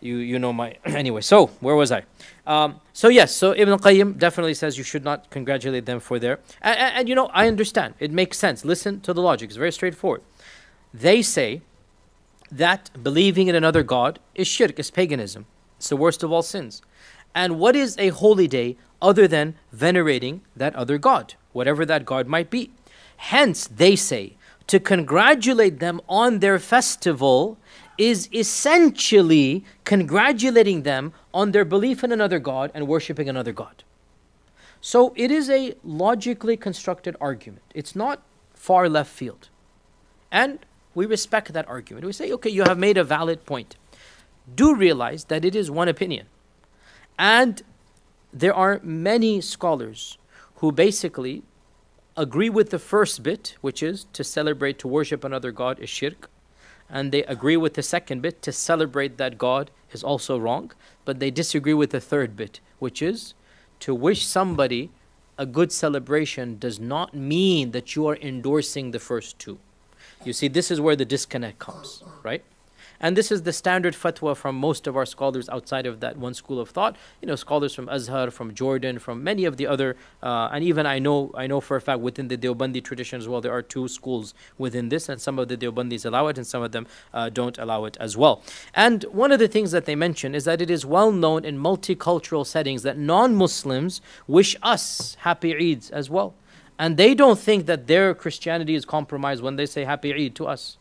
you you know my anyway. So where was I? Um, so yes, so Ibn Qayyim definitely says you should not congratulate them for their and, and, and you know I understand it makes sense. Listen to the logic; it's very straightforward. They say that believing in another god is shirk, is paganism. It's the worst of all sins. And what is a holy day other than venerating that other god, whatever that god might be? Hence, they say to congratulate them on their festival is essentially congratulating them on their belief in another God and worshiping another God. So it is a logically constructed argument. It's not far left field. And we respect that argument. We say, okay, you have made a valid point. Do realize that it is one opinion. And there are many scholars who basically agree with the first bit, which is to celebrate, to worship another God is shirk and they agree with the second bit to celebrate that God is also wrong, but they disagree with the third bit, which is to wish somebody a good celebration does not mean that you are endorsing the first two. You see, this is where the disconnect comes, right? And this is the standard fatwa from most of our scholars outside of that one school of thought. You know, scholars from Azhar, from Jordan, from many of the other, uh, and even I know, I know for a fact within the Deobandi tradition as well, there are two schools within this, and some of the Deobandis allow it, and some of them uh, don't allow it as well. And one of the things that they mention is that it is well known in multicultural settings that non-Muslims wish us happy Eids as well. And they don't think that their Christianity is compromised when they say happy Eid to us.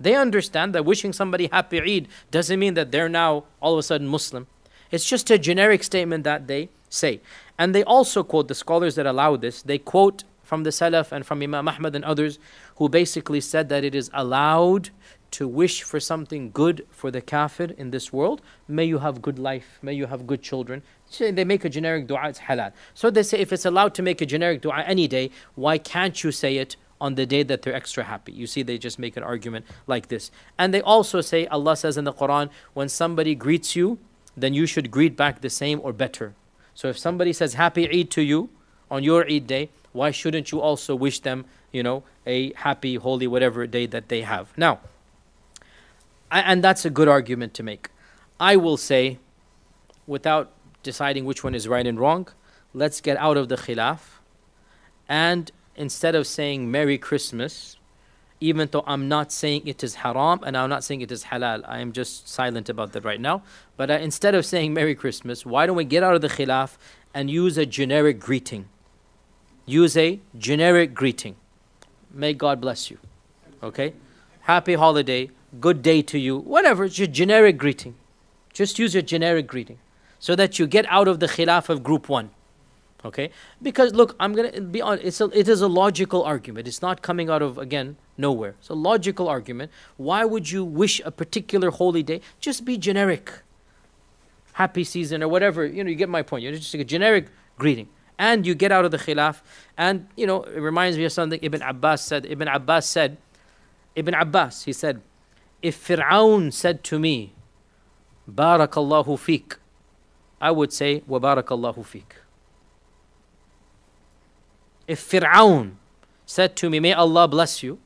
They understand that wishing somebody happy Eid doesn't mean that they're now all of a sudden Muslim. It's just a generic statement that they say. And they also quote the scholars that allow this, they quote from the Salaf and from Imam Ahmad and others who basically said that it is allowed to wish for something good for the kafir in this world. May you have good life, may you have good children. They make a generic dua, it's halal. So they say if it's allowed to make a generic dua any day, why can't you say it on the day that they're extra happy. You see, they just make an argument like this. And they also say, Allah says in the Quran, when somebody greets you, then you should greet back the same or better. So if somebody says happy Eid to you on your Eid day, why shouldn't you also wish them, you know, a happy, holy, whatever day that they have? Now, and that's a good argument to make. I will say, without deciding which one is right and wrong, let's get out of the khilaf and instead of saying Merry Christmas, even though I'm not saying it is haram and I'm not saying it is halal, I am just silent about that right now. But uh, instead of saying Merry Christmas, why don't we get out of the khilaf and use a generic greeting? Use a generic greeting. May God bless you. Okay? Happy holiday, good day to you, whatever, it's your generic greeting. Just use your generic greeting so that you get out of the khilaf of group one. Okay? Because look, I'm going to be on it's a, it is a logical argument. It's not coming out of again nowhere. It's a logical argument. Why would you wish a particular holy day? Just be generic. Happy season or whatever. You know, you get my point. You're just like a generic greeting. And you get out of the khilaf. And you know, it reminds me of something Ibn Abbas said. Ibn Abbas said, Ibn Abbas, he said, if Fir'aun said to me, Barakallahu fik, I would say, Wa barakallahu fik. If Fir'aun said to me, May Allah bless you,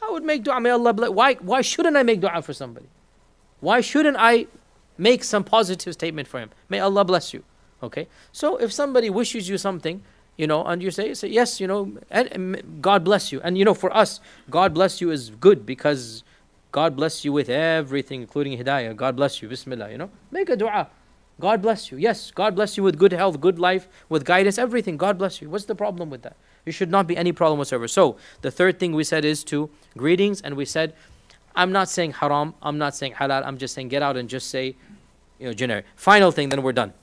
I would make dua, may Allah bless why why shouldn't I make dua for somebody? Why shouldn't I make some positive statement for him? May Allah bless you. Okay? So if somebody wishes you something, you know, and you say, say yes, you know, and God bless you. And you know, for us, God bless you is good because God bless you with everything, including hidayah. God bless you. Bismillah, you know. Make a dua. God bless you. Yes, God bless you with good health, good life, with guidance, everything. God bless you. What's the problem with that? There should not be any problem whatsoever. So, the third thing we said is to greetings, and we said, I'm not saying haram, I'm not saying halal, I'm just saying get out and just say, you know, generic. Final thing, then we're done.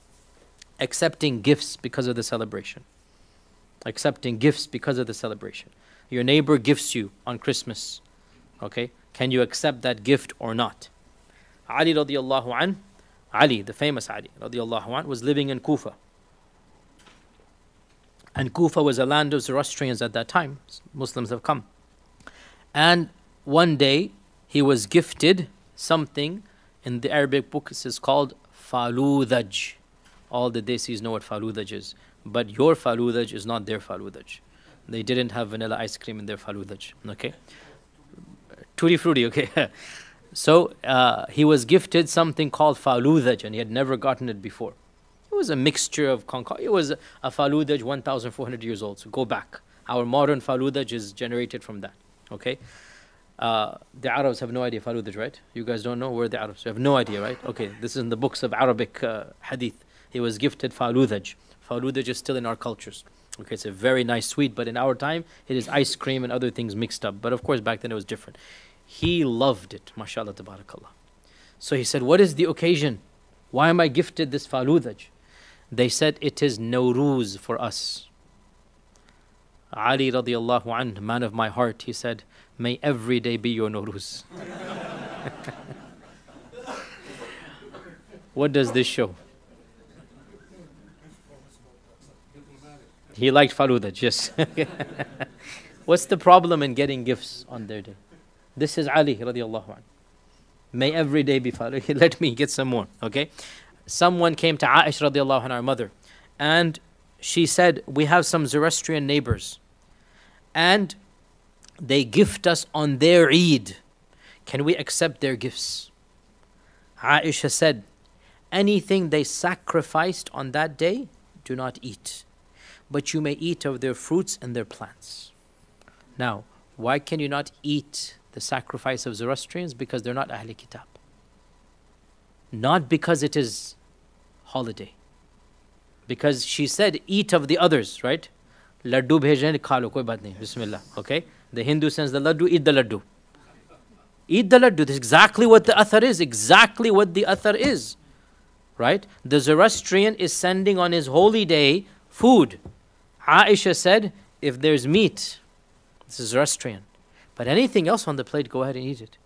Accepting gifts because of the celebration. Accepting gifts because of the celebration. Your neighbor gifts you on Christmas. Okay? Can you accept that gift or not? Ali radiallahu anhu Ali, the famous Ali, radiallahu was living in Kufa. And Kufa was a land of Zoroastrians at that time. Muslims have come. And one day he was gifted something in the Arabic book it is called faludaj. All the Desis know what faludaj is. But your faludaj is not their faludaj. They didn't have vanilla ice cream in their faludaj. Okay? Tutti frutti, okay? So uh, he was gifted something called faludaj, and he had never gotten it before. It was a mixture of conco- It was a, a faludaj 1,400 years old. So go back. Our modern faludaj is generated from that. Okay. Uh, the Arabs have no idea faludaj, right? You guys don't know where the Arabs. You have no idea, right? Okay. This is in the books of Arabic uh, hadith. He was gifted faludaj. Faludaj is still in our cultures. Okay, it's a very nice sweet, but in our time, it is ice cream and other things mixed up. But of course, back then it was different. He loved it, mashallah, tabarakallah. So he said, What is the occasion? Why am I gifted this faludaj? They said, It is Nowruz for us. Ali radiallahu anh, man of my heart, he said, May every day be your Nowruz. what does this show? He liked faludaj, yes. What's the problem in getting gifts on their day? This is Ali radiallahu anh. May every day be faludaj. Let me get some more, okay? Someone came to Aish radiallahu anh, our mother, and she said, We have some Zoroastrian neighbors, and they gift us on their Eid. Can we accept their gifts? Aisha said, Anything they sacrificed on that day, do not eat but you may eat of their fruits and their plants. Now, why can you not eat the sacrifice of Zoroastrians? Because they're not Ahl Kitab. Not because it is holiday. Because she said, eat of the others, right? Laddu bhejen khalo, koi baat nahi. Bismillah. Okay? The Hindu sends the laddu, eat the laddu. Eat the laddu. That's exactly what the athar is. Exactly what the athar is. Right? The Zoroastrian is sending on his holy day food. Aisha said, if there's meat, this is Zoroastrian. But anything else on the plate, go ahead and eat it.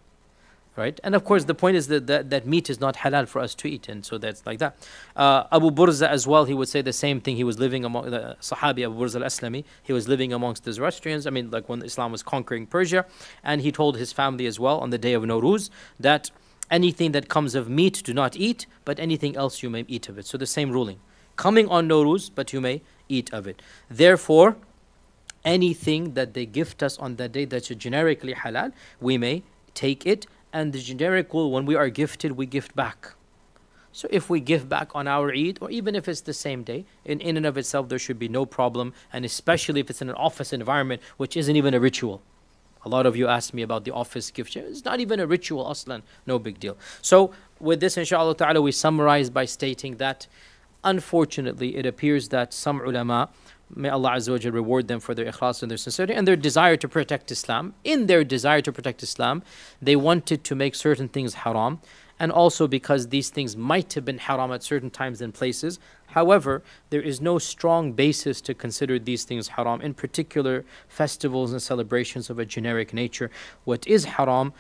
Right? And of course, the point is that, that, that meat is not halal for us to eat. And so that's like that. Uh, Abu Burza as well, he would say the same thing. He was living among the Sahabi Abu Burza al Aslami. He was living amongst the Zoroastrians. I mean, like when Islam was conquering Persia. And he told his family as well on the day of Nowruz that anything that comes of meat, do not eat, but anything else you may eat of it. So the same ruling. Coming on Nowruz, but you may eat of it. Therefore, anything that they gift us on that day that's generically halal, we may take it. And the generic rule, when we are gifted, we gift back. So if we give back on our Eid, or even if it's the same day, in, in and of itself, there should be no problem. And especially if it's in an office environment, which isn't even a ritual. A lot of you asked me about the office gift. It's not even a ritual, aslan. No big deal. So with this, inshallah ta'ala, we summarize by stating that Unfortunately, it appears that some ulama, may Allah Azza wa reward them for their ikhlas and their sincerity and their desire to protect Islam. In their desire to protect Islam, they wanted to make certain things haram, and also because these things might have been haram at certain times and places. However, there is no strong basis to consider these things haram, in particular festivals and celebrations of a generic nature. What is haram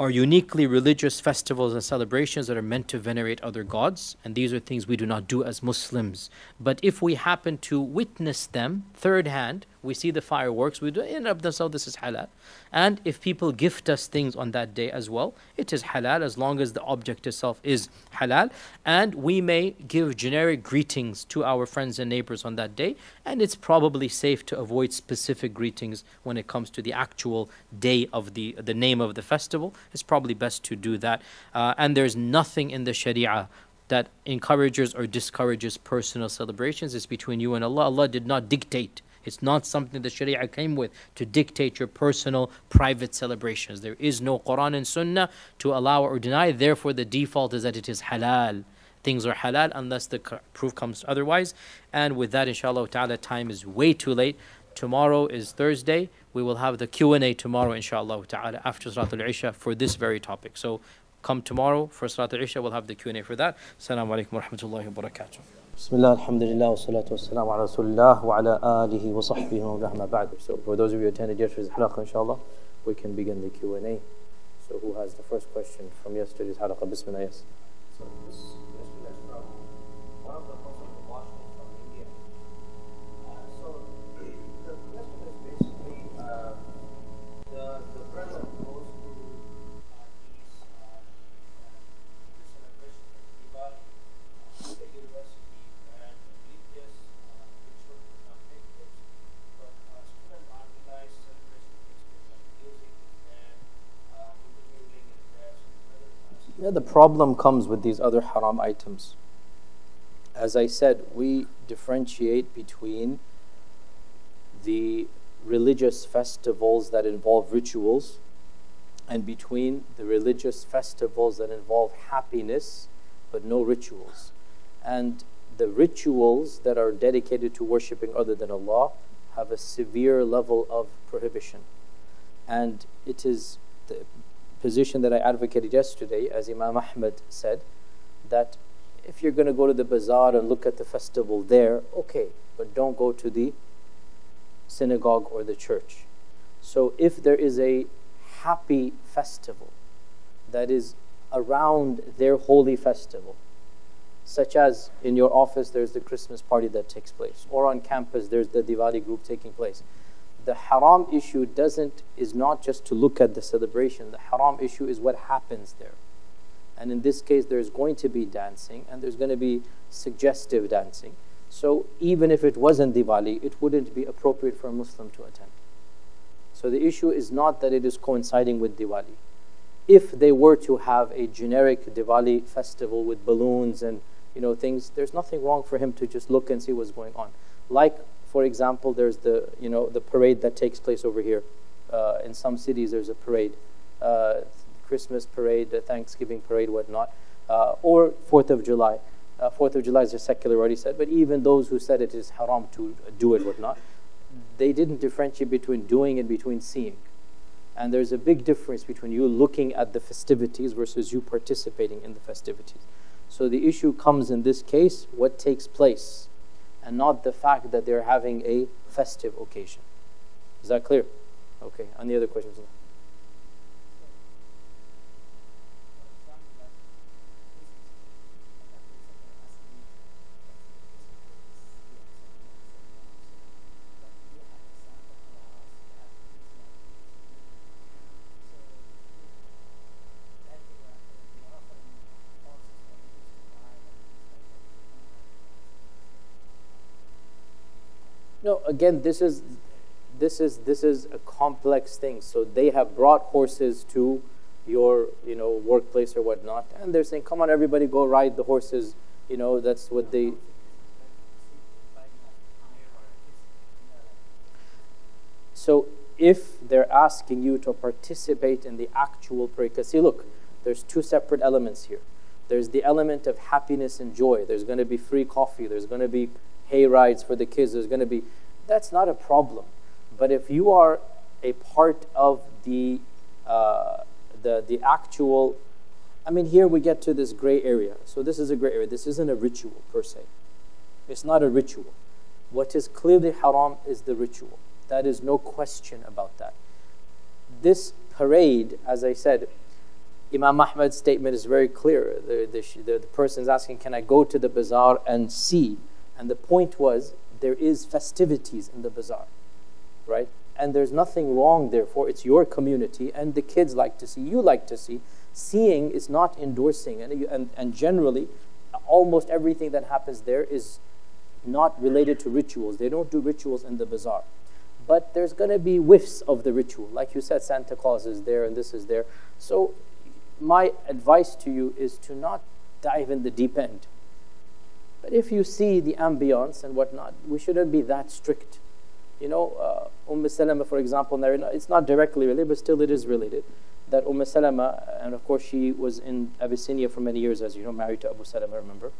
are uniquely religious festivals and celebrations that are meant to venerate other gods, and these are things we do not do as Muslims. But if we happen to witness them third hand, we see the fireworks, we do in of themselves this is halal. And if people gift us things on that day as well, it is halal as long as the object itself is halal. And we may give generic greetings to our friends and neighbors on that day, and it's probably safe to avoid specific greetings when it comes to the actual day of the the name of the festival. It's probably best to do that. Uh, and there's nothing in the Sharia that encourages or discourages personal celebrations. It's between you and Allah. Allah did not dictate it's not something the Sharia came with to dictate your personal, private celebrations. There is no Quran and Sunnah to allow or deny. Therefore, the default is that it is halal. Things are halal unless the proof comes otherwise. And with that, inshallah ta'ala, time is way too late. Tomorrow is Thursday. We will have the Q&A tomorrow, inshallah ta'ala, after Salatul Isha for this very topic. So come tomorrow for Salatul Isha. We'll have the Q&A for that. Assalamu alaikum wa rahmatullahi wa barakatuh. بسم الله الحمد لله والصلاة والسلام على رسول الله وعلى آله وصحبه ومن بعد. So for those of you attended yesterday's halaqah, inshallah, we can begin the Q&A. So who has the first question from yesterday's halaqah? Bismillah, yes. The problem comes with these other haram items. As I said, we differentiate between the religious festivals that involve rituals and between the religious festivals that involve happiness but no rituals. And the rituals that are dedicated to worshipping other than Allah have a severe level of prohibition. And it is position that I advocated yesterday, as Imam Ahmed said, that if you're going to go to the bazaar and look at the festival there, okay, but don't go to the synagogue or the church. So if there is a happy festival that is around their holy festival, such as in your office there's the Christmas party that takes place, or on campus there's the Diwali group taking place. The haram issue doesn't is not just to look at the celebration. The haram issue is what happens there. And in this case, there's going to be dancing and there's going to be suggestive dancing. So even if it wasn't Diwali, it wouldn't be appropriate for a Muslim to attend. So the issue is not that it is coinciding with Diwali. If they were to have a generic Diwali festival with balloons and you know things, there's nothing wrong for him to just look and see what's going on. Like, for example, there's the you know the parade that takes place over here. Uh, in some cities, there's a parade, uh, Christmas parade, Thanksgiving parade, whatnot, uh, or Fourth of July. Uh, Fourth of July is a secular, already said, but even those who said it is haram to do it, whatnot, they didn't differentiate between doing and between seeing. And there's a big difference between you looking at the festivities versus you participating in the festivities. So the issue comes in this case what takes place, and not the fact that they're having a festive occasion. Is that clear? Okay. Any other questions? No, again, this is this is this is a complex thing. So they have brought horses to your you know workplace or whatnot, and they're saying, "Come on, everybody, go ride the horses." You know, that's what they. So if they're asking you to participate in the actual because see, look, there's two separate elements here. There's the element of happiness and joy. There's going to be free coffee. There's going to be hay rides for the kids. There's going to be, that's not a problem. But if you are a part of the, uh, the, the actual, I mean, here we get to this gray area. So this is a gray area. This isn't a ritual per se. It's not a ritual. What is clearly haram is the ritual. That is no question about that. This parade, as I said, Imam Ahmad's statement is very clear. The, the, the, the person is asking, Can I go to the bazaar and see? And the point was, there is festivities in the bazaar, right? And there's nothing wrong, therefore, it's your community, and the kids like to see, you like to see. Seeing is not endorsing, and, and, and generally, almost everything that happens there is not related to rituals. They don't do rituals in the bazaar. But there's going to be whiffs of the ritual. Like you said, Santa Claus is there and this is there. So, my advice to you is to not dive in the deep end. But if you see the ambience and whatnot, we shouldn't be that strict. You know, uh, Umm Salama, for example, it's not directly related, but still it is related. That Umm Salama, and of course she was in Abyssinia for many years, as you know, married to Abu Salama, remember?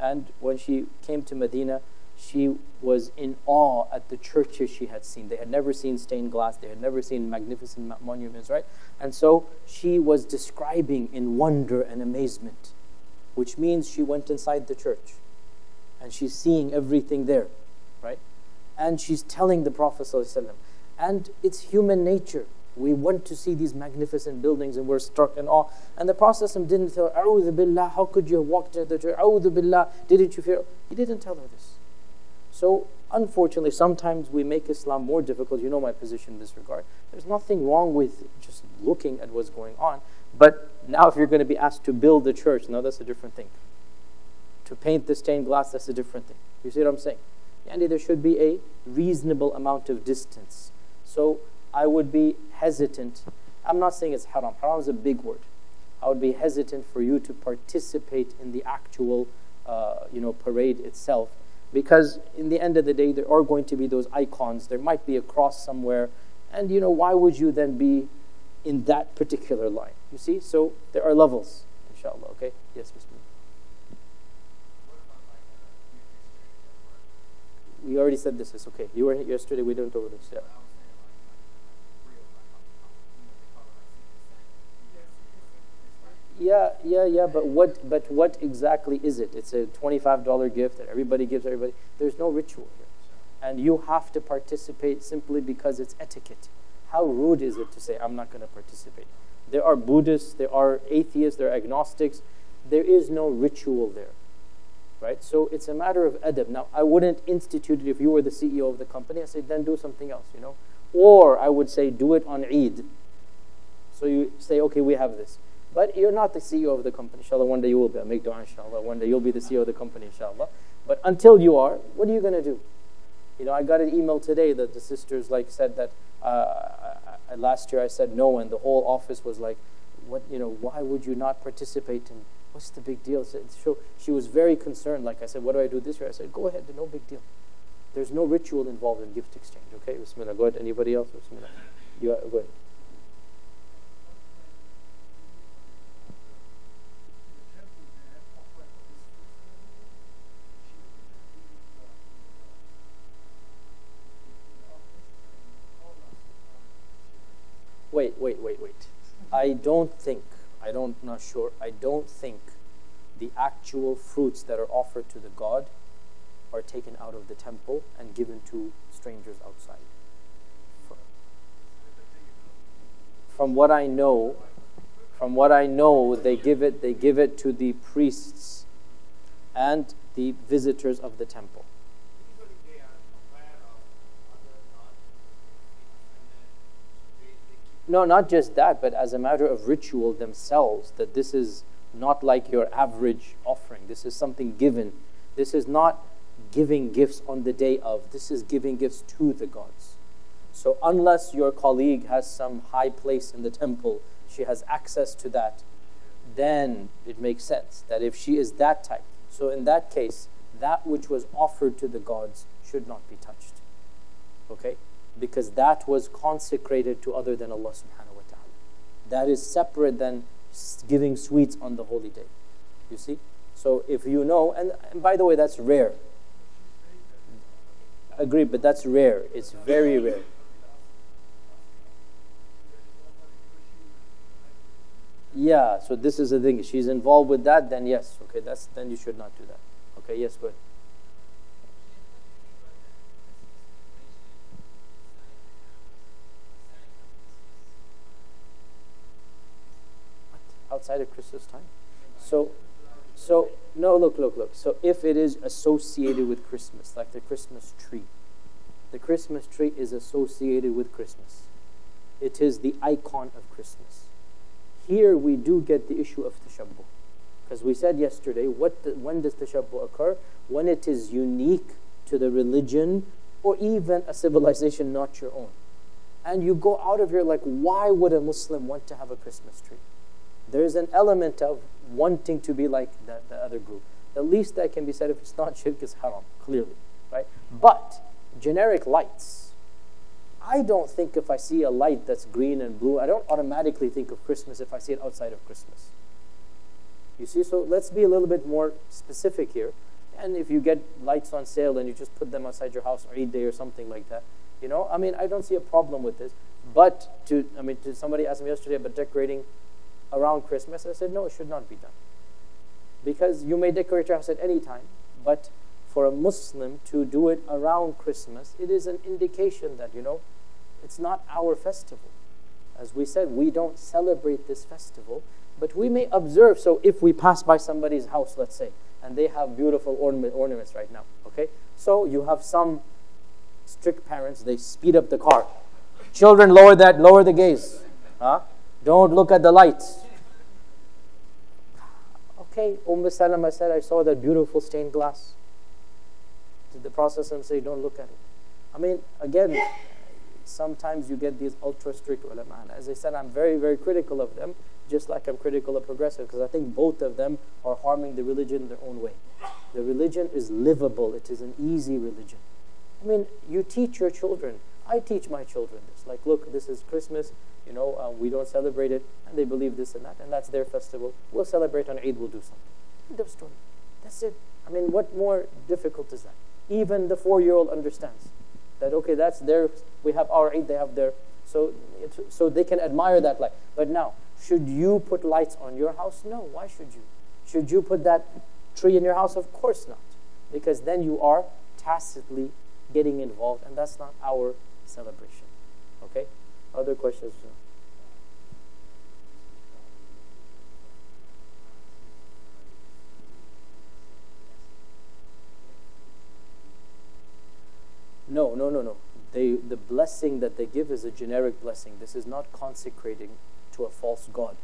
And when she came to Medina, she was in awe at the churches she had seen. They had never seen stained glass, they had never seen magnificent monuments, right? And so she was describing in wonder and amazement, which means she went inside the church and she's seeing everything there, right? And she's telling the Prophet and it's human nature. We want to see these magnificent buildings and we're struck in awe. And the Prophet ﷺ didn't tell her, A'udhu Billah, how could you have walked into the church? Billah, didn't you fear? He didn't tell her this. So, unfortunately, sometimes we make Islam more difficult. You know my position in this regard. There's nothing wrong with just looking at what's going on. But now, if you're going to be asked to build a church, now that's a different thing to paint the stained glass, that's a different thing. You see what I'm saying? And there should be a reasonable amount of distance. So I would be hesitant. I'm not saying it's haram. Haram is a big word. I would be hesitant for you to participate in the actual, uh, you know, parade itself, because in the end of the day, there are going to be those icons. There might be a cross somewhere, and you know, why would you then be in that particular line? You see, so there are levels, inshallah. Okay, yes, Bismillah. We already said this. is okay. You were here yesterday. We didn't over this. Yeah. Yeah, yeah, yeah. But what? But what exactly is it? It's a twenty-five dollar gift that everybody gives everybody. There's no ritual here, and you have to participate simply because it's etiquette. How rude is it to say I'm not going to participate? There are Buddhists, there are atheists, there are agnostics. There is no ritual there, right? So it's a matter of adab. Now, I wouldn't institute it if you were the CEO of the company. I say then do something else, you know. Or I would say do it on Eid. So you say, okay, we have this. But you're not the CEO of the company, inshallah. One day you will be. I make dua, inshallah. One day you'll be the CEO of the company, inshallah. But until you are, what are you going to do? You know, I got an email today that the sisters like said that uh, I, last year I said no, and the whole office was like, "What? You know, why would you not participate in? What's the big deal?" So she was very concerned. Like I said, "What do I do this year?" I said, "Go ahead, no big deal. There's no ritual involved in gift exchange." Okay, Bismillah. Go ahead. Anybody else? Bismillah. You go ahead. wait, wait, wait, wait. I don't think, I don't, not sure, I don't think the actual fruits that are offered to the god are taken out of the temple and given to strangers outside. From what I know, from what I know, they give it, they give it to the priests and the visitors of the temple. No, not just that, but as a matter of ritual themselves, that this is not like your average offering. This is something given. This is not giving gifts on the day of, this is giving gifts to the gods. So, unless your colleague has some high place in the temple, she has access to that, then it makes sense that if she is that type, so in that case, that which was offered to the gods should not be touched. Okay? Because that was consecrated to other than Allah subhanahu wa ta'ala. That is separate than giving sweets on the holy day. You see? So if you know, and, and by the way, that's rare. Agree, but that's rare. It's very rare. Yeah, so this is the thing. If she's involved with that, then yes, okay, that's then you should not do that. Okay, yes, good. Outside of Christmas time. So, so no, look, look, look. So if it is associated with Christmas, like the Christmas tree, the Christmas tree is associated with Christmas. It is the icon of Christmas. Here we do get the issue of tashabbuh. Because we said yesterday, what the, when does tashabbuh occur? When it is unique to the religion or even a civilization not your own. And you go out of here like, why would a Muslim want to have a Christmas tree? There's an element of wanting to be like the, the other group. The least that can be said if it's not shirk is haram, clearly, right? Hmm. But generic lights, I don't think if I see a light that's green and blue, I don't automatically think of Christmas if I see it outside of Christmas. You see, so let's be a little bit more specific here. And if you get lights on sale and you just put them outside your house or Eid day or something like that, you know, I mean, I don't see a problem with this. But to, I mean, to somebody asked me yesterday about decorating around Christmas? I said, no, it should not be done. Because you may decorate your house at any time, but for a Muslim to do it around Christmas, it is an indication that, you know, it's not our festival. As we said, we don't celebrate this festival, but we may observe. So if we pass by somebody's house, let's say, and they have beautiful ornament, ornaments right now, okay? So you have some strict parents, they speed up the car. Children, lower that, lower the gaze. Huh? Don't look at the lights. Okay, Umm Salama said, I saw that beautiful stained glass. Did the Prophet say, don't look at it? I mean, again, sometimes you get these ultra strict ulama. As I said, I'm very, very critical of them just like I'm critical of progressive, because I think both of them are harming the religion in their own way. The religion is livable, it is an easy religion. I mean, you teach your children. I teach my children this. Like, look, this is Christmas, you know, um, we don't celebrate it, and they believe this and that, and that's their festival. We'll celebrate on Eid, we'll do something. End of story. That's it. I mean, what more difficult is that? Even the four year old understands that, okay, that's their, we have our Eid, they have their, so, so they can admire that light. But now, should you put lights on your house? No. Why should you? Should you put that tree in your house? Of course not. Because then you are tacitly getting involved, and that's not our celebration. Okay? Other questions? No, no, no, no. They, the blessing that they give is a generic blessing. This is not consecrating to a false god.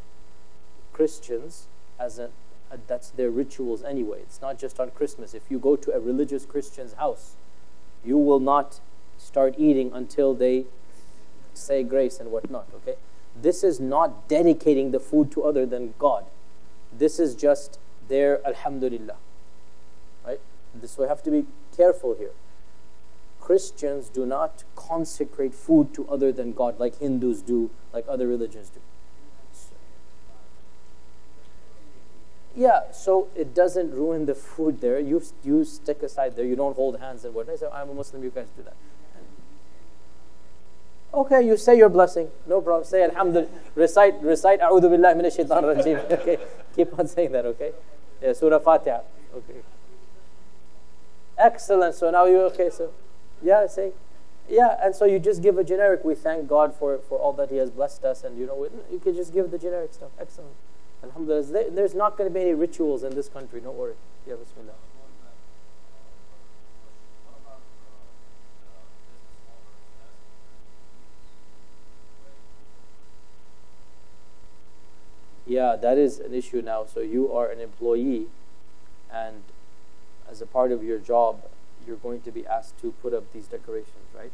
Christians, as a, a, that's their rituals anyway. It's not just on Christmas. If you go to a religious Christian's house, you will not start eating until they say grace and whatnot. Okay, this is not dedicating the food to other than God. This is just their Alhamdulillah. Right. So we have to be careful here. Christians do not consecrate food to other than God like Hindus do, like other religions do. Yeah, so it doesn't ruin the food there. You, you stick aside there. You don't hold hands and whatnot. I say, I'm a Muslim, you guys do that. Okay, you say your blessing. No problem. Say Alhamdulillah. Recite, recite A'udhu Billahi Minash Shaitan Rajim. Okay, keep on saying that, okay? Yeah, Surah Fatiha. Okay. Excellent. So now you, okay, so, yeah, say, yeah, and so you just give a generic, we thank God for, for all that He has blessed us, and you know, you can just give the generic stuff. Excellent. Alhamdulillah. There's not going to be any rituals in this country, don't worry. Yeah, Bismillah. Yeah, that is an issue now. So you are an employee, and as a part of your job, you're going to be asked to put up these decorations, right?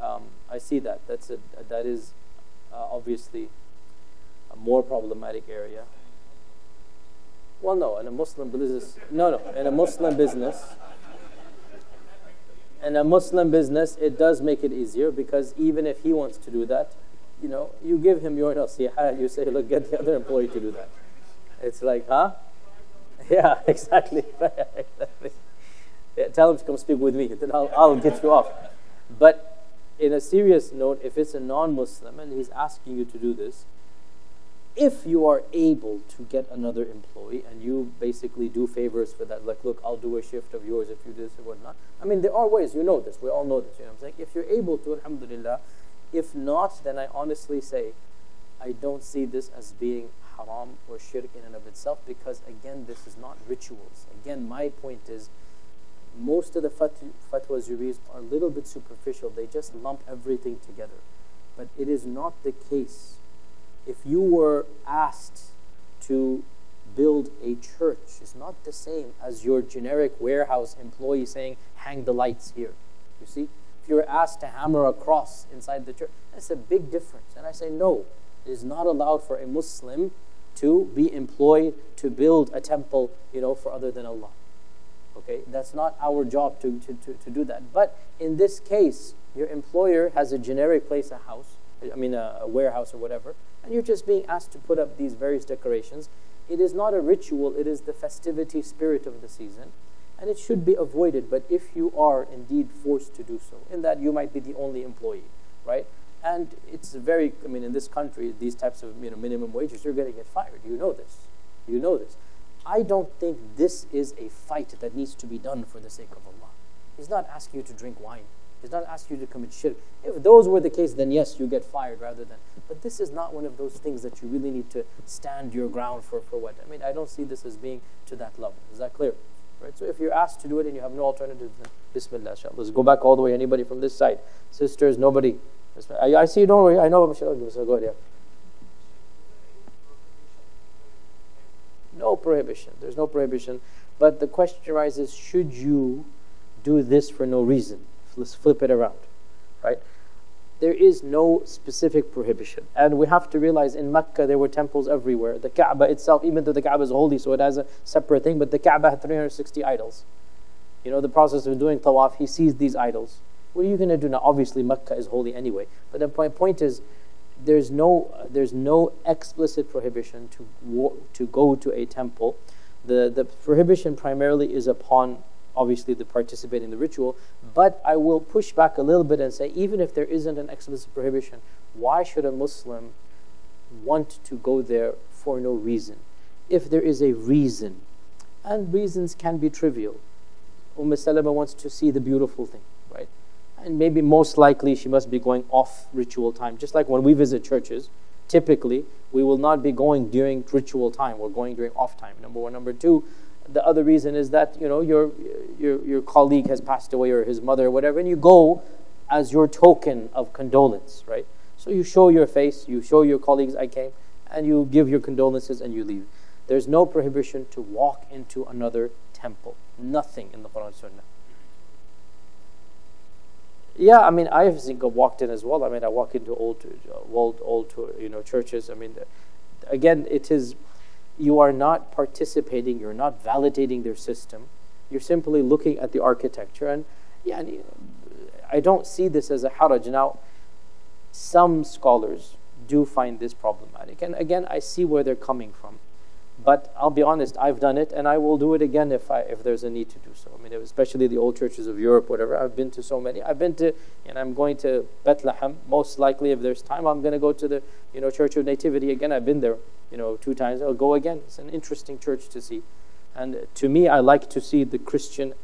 Um, I see that. That's a that is uh, obviously a more problematic area. Well, no, in a Muslim business, no, no, in a Muslim business, in a Muslim business, it does make it easier because even if he wants to do that, you know, you give him your nasiha, you say, look, get the other employee to do that. It's like, huh? Yeah, exactly. exactly. Yeah, tell him to come speak with me, then I'll, I'll get you off. But in a serious note, if it's a non Muslim and he's asking you to do this, if you are able to get another employee and you basically do favors for that, like, look, I'll do a shift of yours if you do this or whatnot. I mean, there are ways, you know this, we all know this, you know what I'm saying? If you're able to, alhamdulillah. If not, then I honestly say, I don't see this as being haram or shirk in and of itself because, again, this is not rituals. Again, my point is, most of the fatwas you read are a little bit superficial. They just lump everything together. But it is not the case if you were asked to build a church, it's not the same as your generic warehouse employee saying, hang the lights here. You see? If you're asked to hammer a cross inside the church, that's a big difference. And I say, no, it is not allowed for a Muslim to be employed to build a temple, you know, for other than Allah. Okay, that's not our job to, to, to, to do that. But in this case, your employer has a generic place, a house, I mean a, a warehouse or whatever, and you're just being asked to put up these various decorations. It is not a ritual, it is the festivity spirit of the season, and it should be avoided. But if you are indeed forced to do so, in that you might be the only employee, right? And it's very, I mean, in this country, these types of you know, minimum wages, you're going to get fired. You know this. You know this. I don't think this is a fight that needs to be done for the sake of Allah. He's not asking you to drink wine. He's not asking you to commit shirk. If those were the case, then yes, you get fired rather than. But this is not one of those things that you really need to stand your ground for. For what? I mean, I don't see this as being to that level. Is that clear? Right. So if you're asked to do it and you have no alternative, then Bismillah. Let's go back all the way. Anybody from this side? Sisters, nobody. I, see. Don't worry. I know. So go ahead. Yeah. No prohibition. There's no prohibition. But the question arises: Should you do this for no reason? Let's flip it around, right? There is no specific prohibition. And we have to realize in Mecca there were temples everywhere. The Kaaba itself, even though the Kaaba is holy, so it has a separate thing, but the Kaaba had 360 idols. You know, the process of doing tawaf, he sees these idols. What are you going to do now? Obviously, Mecca is holy anyway. But the point, is, there's no, there's no explicit prohibition to, to go to a temple. The, the prohibition primarily is upon obviously the participate in the ritual. But I will push back a little bit and say, even if there isn't an explicit prohibition, why should a Muslim want to go there for no reason? If there is a reason, and reasons can be trivial. Umm Salama wants to see the beautiful thing, right? And maybe most likely she must be going off ritual time. Just like when we visit churches, typically we will not be going during ritual time. We're going during off time. Number one. Number two, the other reason is that you know your, your, your colleague has passed away or his mother or whatever, and you go as your token of condolence, right? So you show your face, you show your colleagues I came, and you give your condolences and you leave. There's no prohibition to walk into another temple. Nothing in the Quran Sunnah. Yeah, I mean, I've walked in as well. I mean, I walk into old, uh, old, old, you know, churches. I mean, again, it is you are not participating, you're not validating their system. You're simply looking at the architecture. And yeah, uh, I don't see this as a haraj. Now, some scholars do find this problematic. And again, I see where they're coming from. But I'll be honest, I've done it and I will do it again if, I, if there's a need to do so. I mean, especially the old churches of Europe, whatever. I've been to so many. I've been to, and I'm going to Bethlehem. Most likely, if there's time, I'm going to go to the, you know, Church of Nativity again. I've been there, you know, two times. I'll go again. It's an interesting church to see. And to me, I like to see the Christian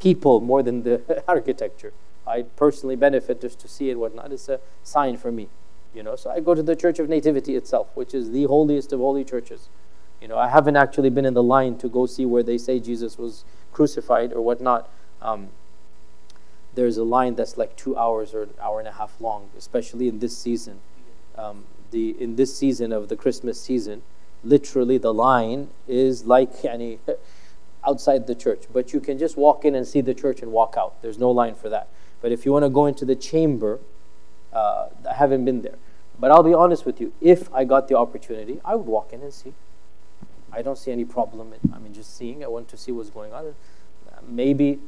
people more than the architecture. I personally benefit just to see it, whatnot. It's a sign for me, you know. So I go to the Church of Nativity itself, which is the holiest of holy churches. You know, I haven't actually been in the line to go see where they say Jesus was crucified or whatnot. Um, there's a line that's like two hours or an hour and a half long, especially in this season. Um, the in this season of the Christmas season, literally the line is like yani, outside the church. But you can just walk in and see the church and walk out. There's no line for that. But if you want to go into the chamber, uh, I haven't been there. But I'll be honest with you, if I got the opportunity, I would walk in and see. I don't see any problem. I mean, just seeing. I want to see what's going on. Maybe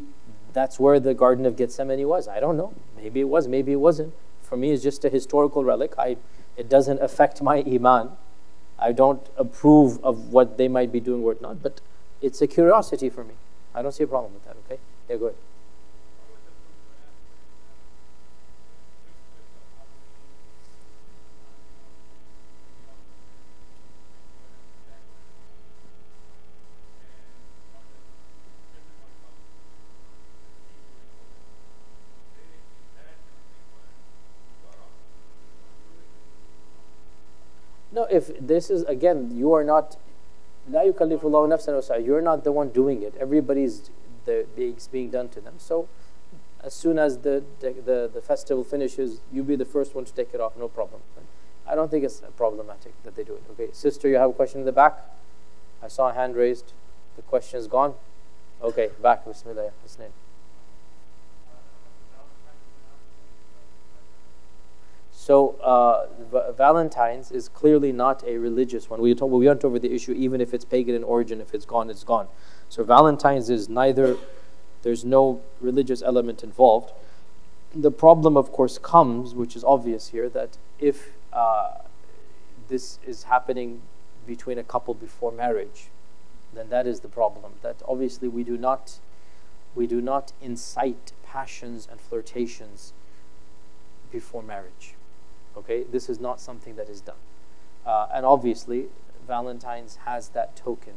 that's where the Garden of Gethsemane was. I don't know. Maybe it was. Maybe it wasn't. For me, it's just a historical relic. I, it doesn't affect my iman. I don't approve of what they might be doing or not. But it's a curiosity for me. I don't see a problem with that. Okay. Yeah. Go ahead. No, if this is again, you are not. La Yu Kalifullah Nafsana Usa, you're not the one doing it. Everybody's the it's being done to them. So, as soon as the, the the festival finishes, you be the first one to take it off. No problem. I don't think it's problematic that they do it. Okay, sister, you have a question in the back. I saw a hand raised. The question is gone. Okay, back. Bismillah. name? So uh, Valentine's is clearly not a religious one. We, talk, we went over the issue, even if it's pagan in origin, if it's gone, it's gone. So Valentine's is neither, there's no religious element involved. The problem, of course, comes, which is obvious here, that if uh, this is happening between a couple before marriage, then that is the problem. That obviously we do not, we do not incite passions and flirtations before marriage. Okay, this is not something that is done. Uh, and obviously, Valentine's has that token.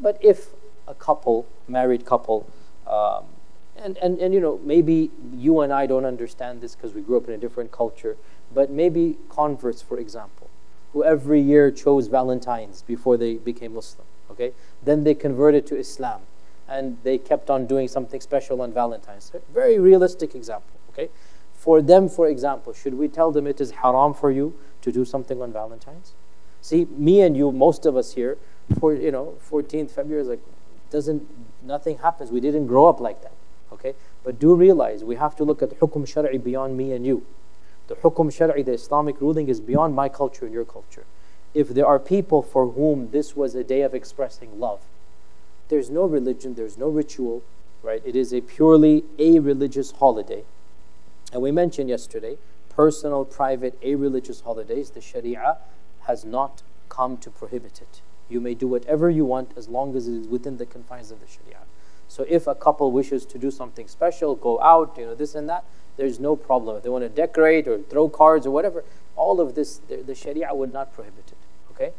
But if a couple, married couple, um, and, and, and you know, maybe you and I don't understand this because we grew up in a different culture, but maybe converts, for example, who every year chose Valentine's before they became Muslim, okay? Then they converted to Islam and they kept on doing something special on Valentine's. Very realistic example, okay? For them, for example, should we tell them it is haram for you to do something on Valentine's? See, me and you, most of us here, for you know, 14th February is like doesn't nothing happens. We didn't grow up like that. Okay? But do realize we have to look at hukum shar'i beyond me and you. The hukum shari, the Islamic ruling, is beyond my culture and your culture. If there are people for whom this was a day of expressing love, there's no religion, there's no ritual, right? It is a purely a religious holiday. And we mentioned yesterday, personal, private, a religious holidays, the Sharia has not come to prohibit it. You may do whatever you want as long as it is within the confines of the Sharia. So if a couple wishes to do something special, go out, you know, this and that, there's no problem. If they want to decorate or throw cards or whatever, all of this, the, the Sharia would not prohibit it. Okay?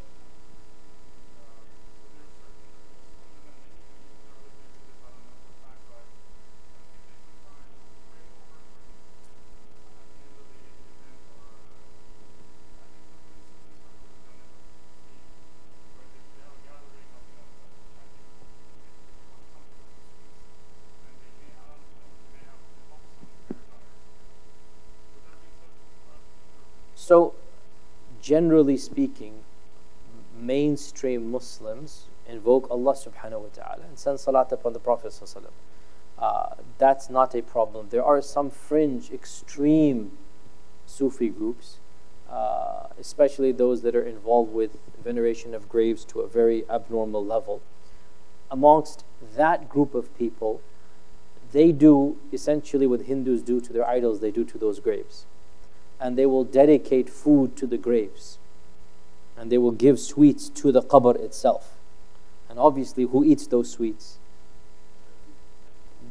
So, generally speaking, mainstream Muslims invoke Allah subhanahu wa ta'ala and send salat upon the Prophet. Uh, that's not a problem. There are some fringe, extreme Sufi groups, uh, especially those that are involved with veneration of graves to a very abnormal level. Amongst that group of people, they do essentially what Hindus do to their idols, they do to those graves and they will dedicate food to the graves. And they will give sweets to the qabr itself. And obviously, who eats those sweets?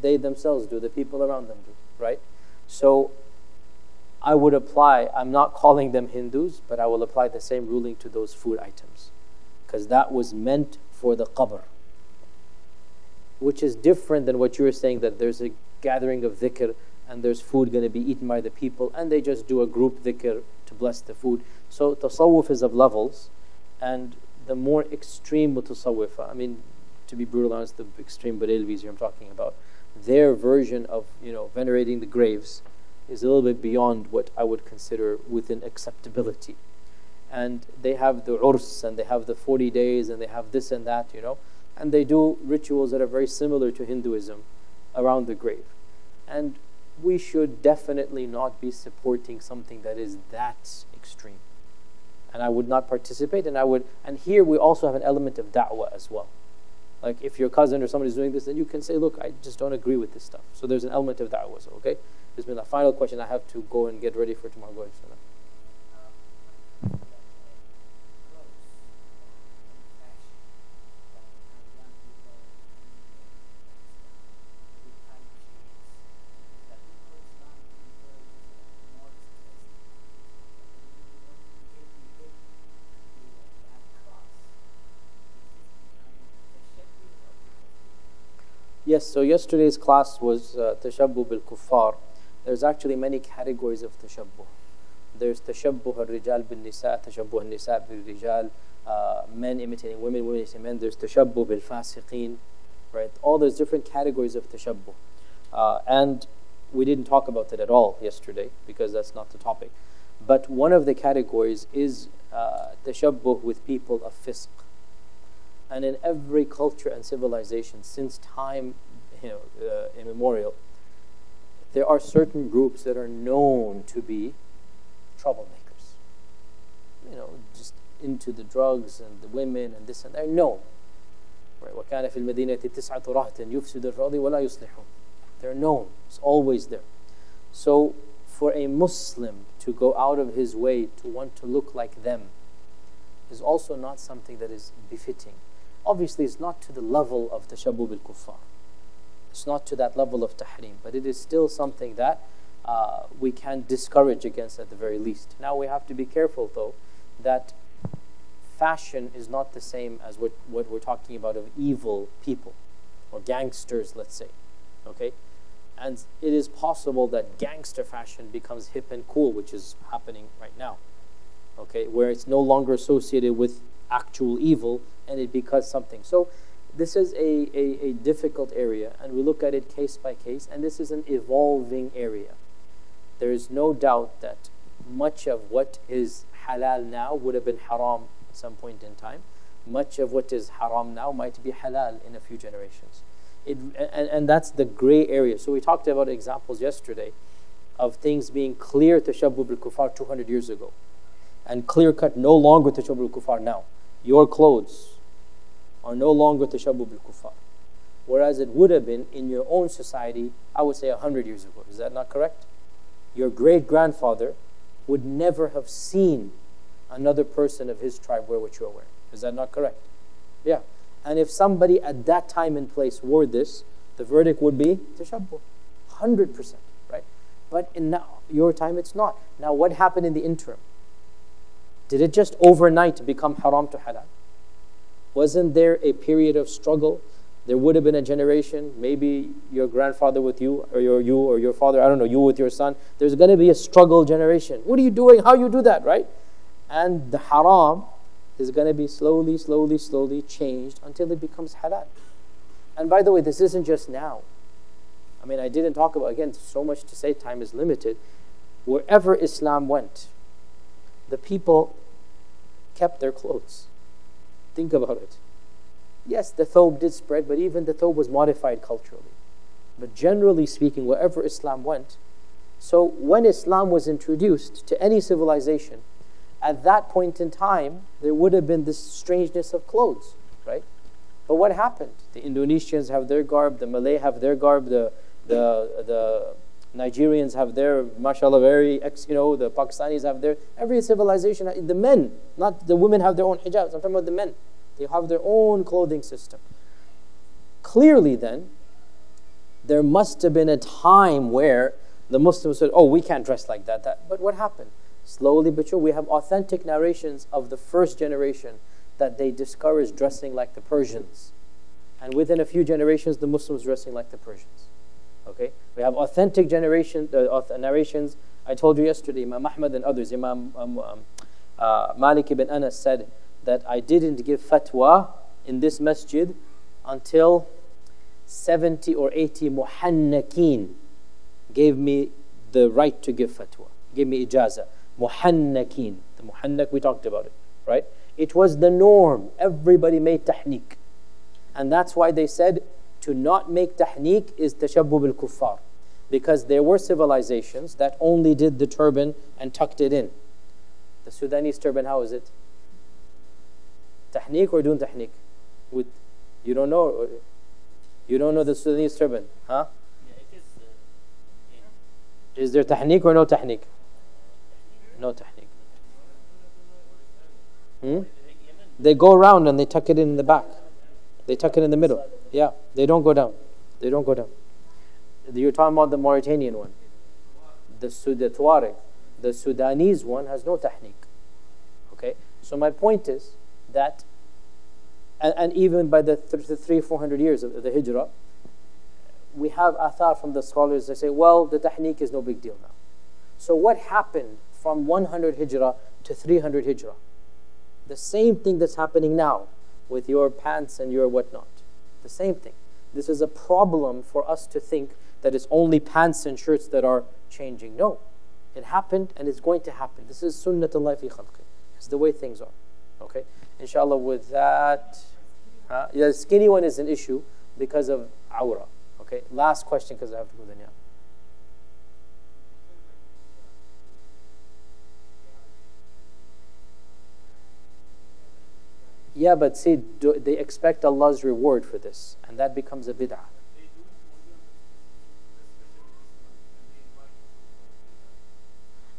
They themselves do, the people around them do, right? So I would apply, I'm not calling them Hindus, but I will apply the same ruling to those food items. Because that was meant for the qabr. Which is different than what you were saying that there's a gathering of dhikr and there's food going to be eaten by the people, and they just do a group dhikr to bless the food. So tasawwuf is of levels, and the more extreme mutasawwif, I mean, to be brutal honest, the extreme Barelvis I'm talking about, their version of you know venerating the graves is a little bit beyond what I would consider within acceptability. And they have the urs and they have the 40 days and they have this and that, you know, and they do rituals that are very similar to Hinduism around the grave. And we should definitely not be supporting something that is that extreme. And I would not participate, and I would, and here we also have an element of da'wah as well. Like if your cousin or somebody's doing this, then you can say, look, I just don't agree with this stuff. So there's an element of da'wah, so, okay? Bismillah. Final question, I have to go and get ready for tomorrow. Go ahead, Yes, so yesterday's class was uh, tashabbuh bil kuffar. There's actually many categories of tashabbuh. There's tashabbuh al rijal bin nisa, tashabbuh al nisa bil rijal, uh, men imitating women, women imitating men. There's tashabbuh bil fasiqeen, right? All those different categories of tashabbuh. Uh, and we didn't talk about it at all yesterday because that's not the topic. But one of the categories is uh, tashabbuh with people of fisq and in every culture and civilization since time you know, uh, immemorial, there are certain groups that are known to be troublemakers. You know, just into the drugs and the women and this and that. They're known. Right? وَكَانَ فِي الْمَدِينَةِ تِسْعَةُ رَهْتٍ يُفْسِدُ الْأَرْضِ وَلَا يُصْلِحُونَ They're known. It's always there. So for a Muslim to go out of his way to want to look like them is also not something that is befitting Obviously, it's not to the level of tashabbuh bil kuffar. It's not to that level of tahrim, but it is still something that uh, we can discourage against at the very least. Now, we have to be careful though that fashion is not the same as what, what we're talking about of evil people or gangsters, let's say. Okay? And it is possible that gangster fashion becomes hip and cool, which is happening right now. Okay? Where it's no longer associated with actual evil and it becomes something. So this is a, a, a, difficult area and we look at it case by case and this is an evolving area. There is no doubt that much of what is halal now would have been haram at some point in time. Much of what is haram now might be halal in a few generations. It, and, and that's the gray area. So we talked about examples yesterday of things being clear tashabbuh bil kufar 200 years ago and clear cut no longer tashabbuh bil kufar now. Your clothes are no longer tashabbuh bil kufar. Whereas it would have been in your own society, I would say 100 years ago. Is that not correct? Your great grandfather would never have seen another person of his tribe wear what you're wearing. Is that not correct? Yeah. And if somebody at that time and place wore this, the verdict would be tashabbuh. 100%, right? But in now, your time, it's not. Now, what happened in the interim? Did it just overnight become haram to halal? Wasn't there a period of struggle? There would have been a generation, maybe your grandfather with you, or your you or your father, I don't know, you with your son. There's going to be a struggle generation. What are you doing? How you do that, right? And the haram is going to be slowly, slowly, slowly changed until it becomes halal. And by the way, this isn't just now. I mean, I didn't talk about, again, so much to say, time is limited. Wherever Islam went, the people kept their clothes. Think about it. Yes, the thobe did spread, but even the thobe was modified culturally. But generally speaking, wherever Islam went, so when Islam was introduced to any civilization, at that point in time, there would have been this strangeness of clothes, right? But what happened? The Indonesians have their garb, the Malay have their garb, the, the, the Nigerians have their, mashallah, very, you know, the Pakistanis have their, every civilization, the men, not the women have their own hijabs, I'm talking about the men. They have their own clothing system. Clearly, then, there must have been a time where the Muslims said, oh, we can't dress like that. that. But what happened? Slowly but surely, we have authentic narrations of the first generation that they discouraged dressing like the Persians. And within a few generations, the Muslims dressing like the Persians. Okay? We have authentic generation, uh, narrations. I told you yesterday, Imam Ahmad and others, Imam um, um, uh, Malik ibn Anas said that I didn't give fatwa in this masjid until 70 or 80 muhannakin gave me the right to give fatwa, gave me ijazah muhannakin. The muhannak, we talked about it, right? It was the norm. Everybody made tahnik. And that's why they said to not make tahnik is tashabbuh al kuffar. Because there were civilizations that only did the turban and tucked it in. The Sudanese turban, how is it? Tahnik or dun tahnik? With, you don't know, you don't know the Sudanese turban, huh? Is there tahnik or no tahnik? No tahnik. Hmm? They go around and they tuck it in the back. They tuck it in the middle. Yeah, they don't go down. They don't go down. You're talking about the Mauritanian one. The, Tuareg. The Sudanese one has no tahnik. Okay? So my point is that, and, and even by the th- three, four hundred years of the Hijrah, we have athar from the scholars that say, well, the tahnik is no big deal now. So what happened from 100 hijrah to 300 hijrah. The same thing that's happening now with your pants and your whatnot. The same thing. This is a problem for us to think that it's only pants and shirts that are changing. No. It happened and it's going to happen. This is sunnatullah fi khalqi. It's the way things are. Okay? Inshallah, with that, uh, the skinny one is an issue because of awra. Okay? Last question because I have to go then, yeah. Yeah, but see, do, they expect Allah's reward for this, and that becomes a bid'ah.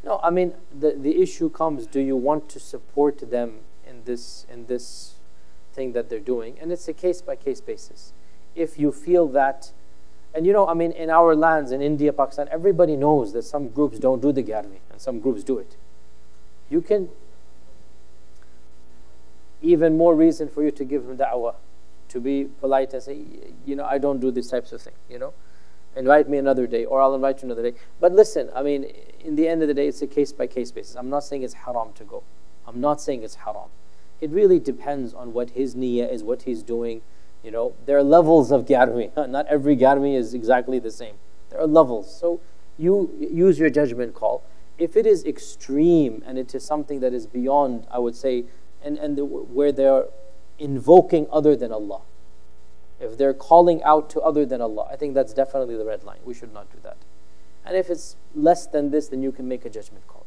No, I mean the, the issue comes: Do you want to support them in this in this thing that they're doing? And it's a case by case basis. If you feel that, and you know, I mean, in our lands, in India, Pakistan, everybody knows that some groups don't do the garmi and some groups do it. You can even more reason for you to give him da'wah, to be polite and say, you know, I don't do these types of things, you know. Invite me another day, or I'll invite you another day. But listen, I mean, in the end of the day, it's a case by case basis. I'm not saying it's haram to go. I'm not saying it's haram. It really depends on what his niyyah is, what he's doing. You know, there are levels of garmi. Not every garmi is exactly the same. There are levels. So you use your judgment call. If it is extreme and it is something that is beyond, I would say, and, and the, where they're invoking other than Allah. If they're calling out to other than Allah, I think that's definitely the red line. We should not do that. And if it's less than this, then you can make a judgment call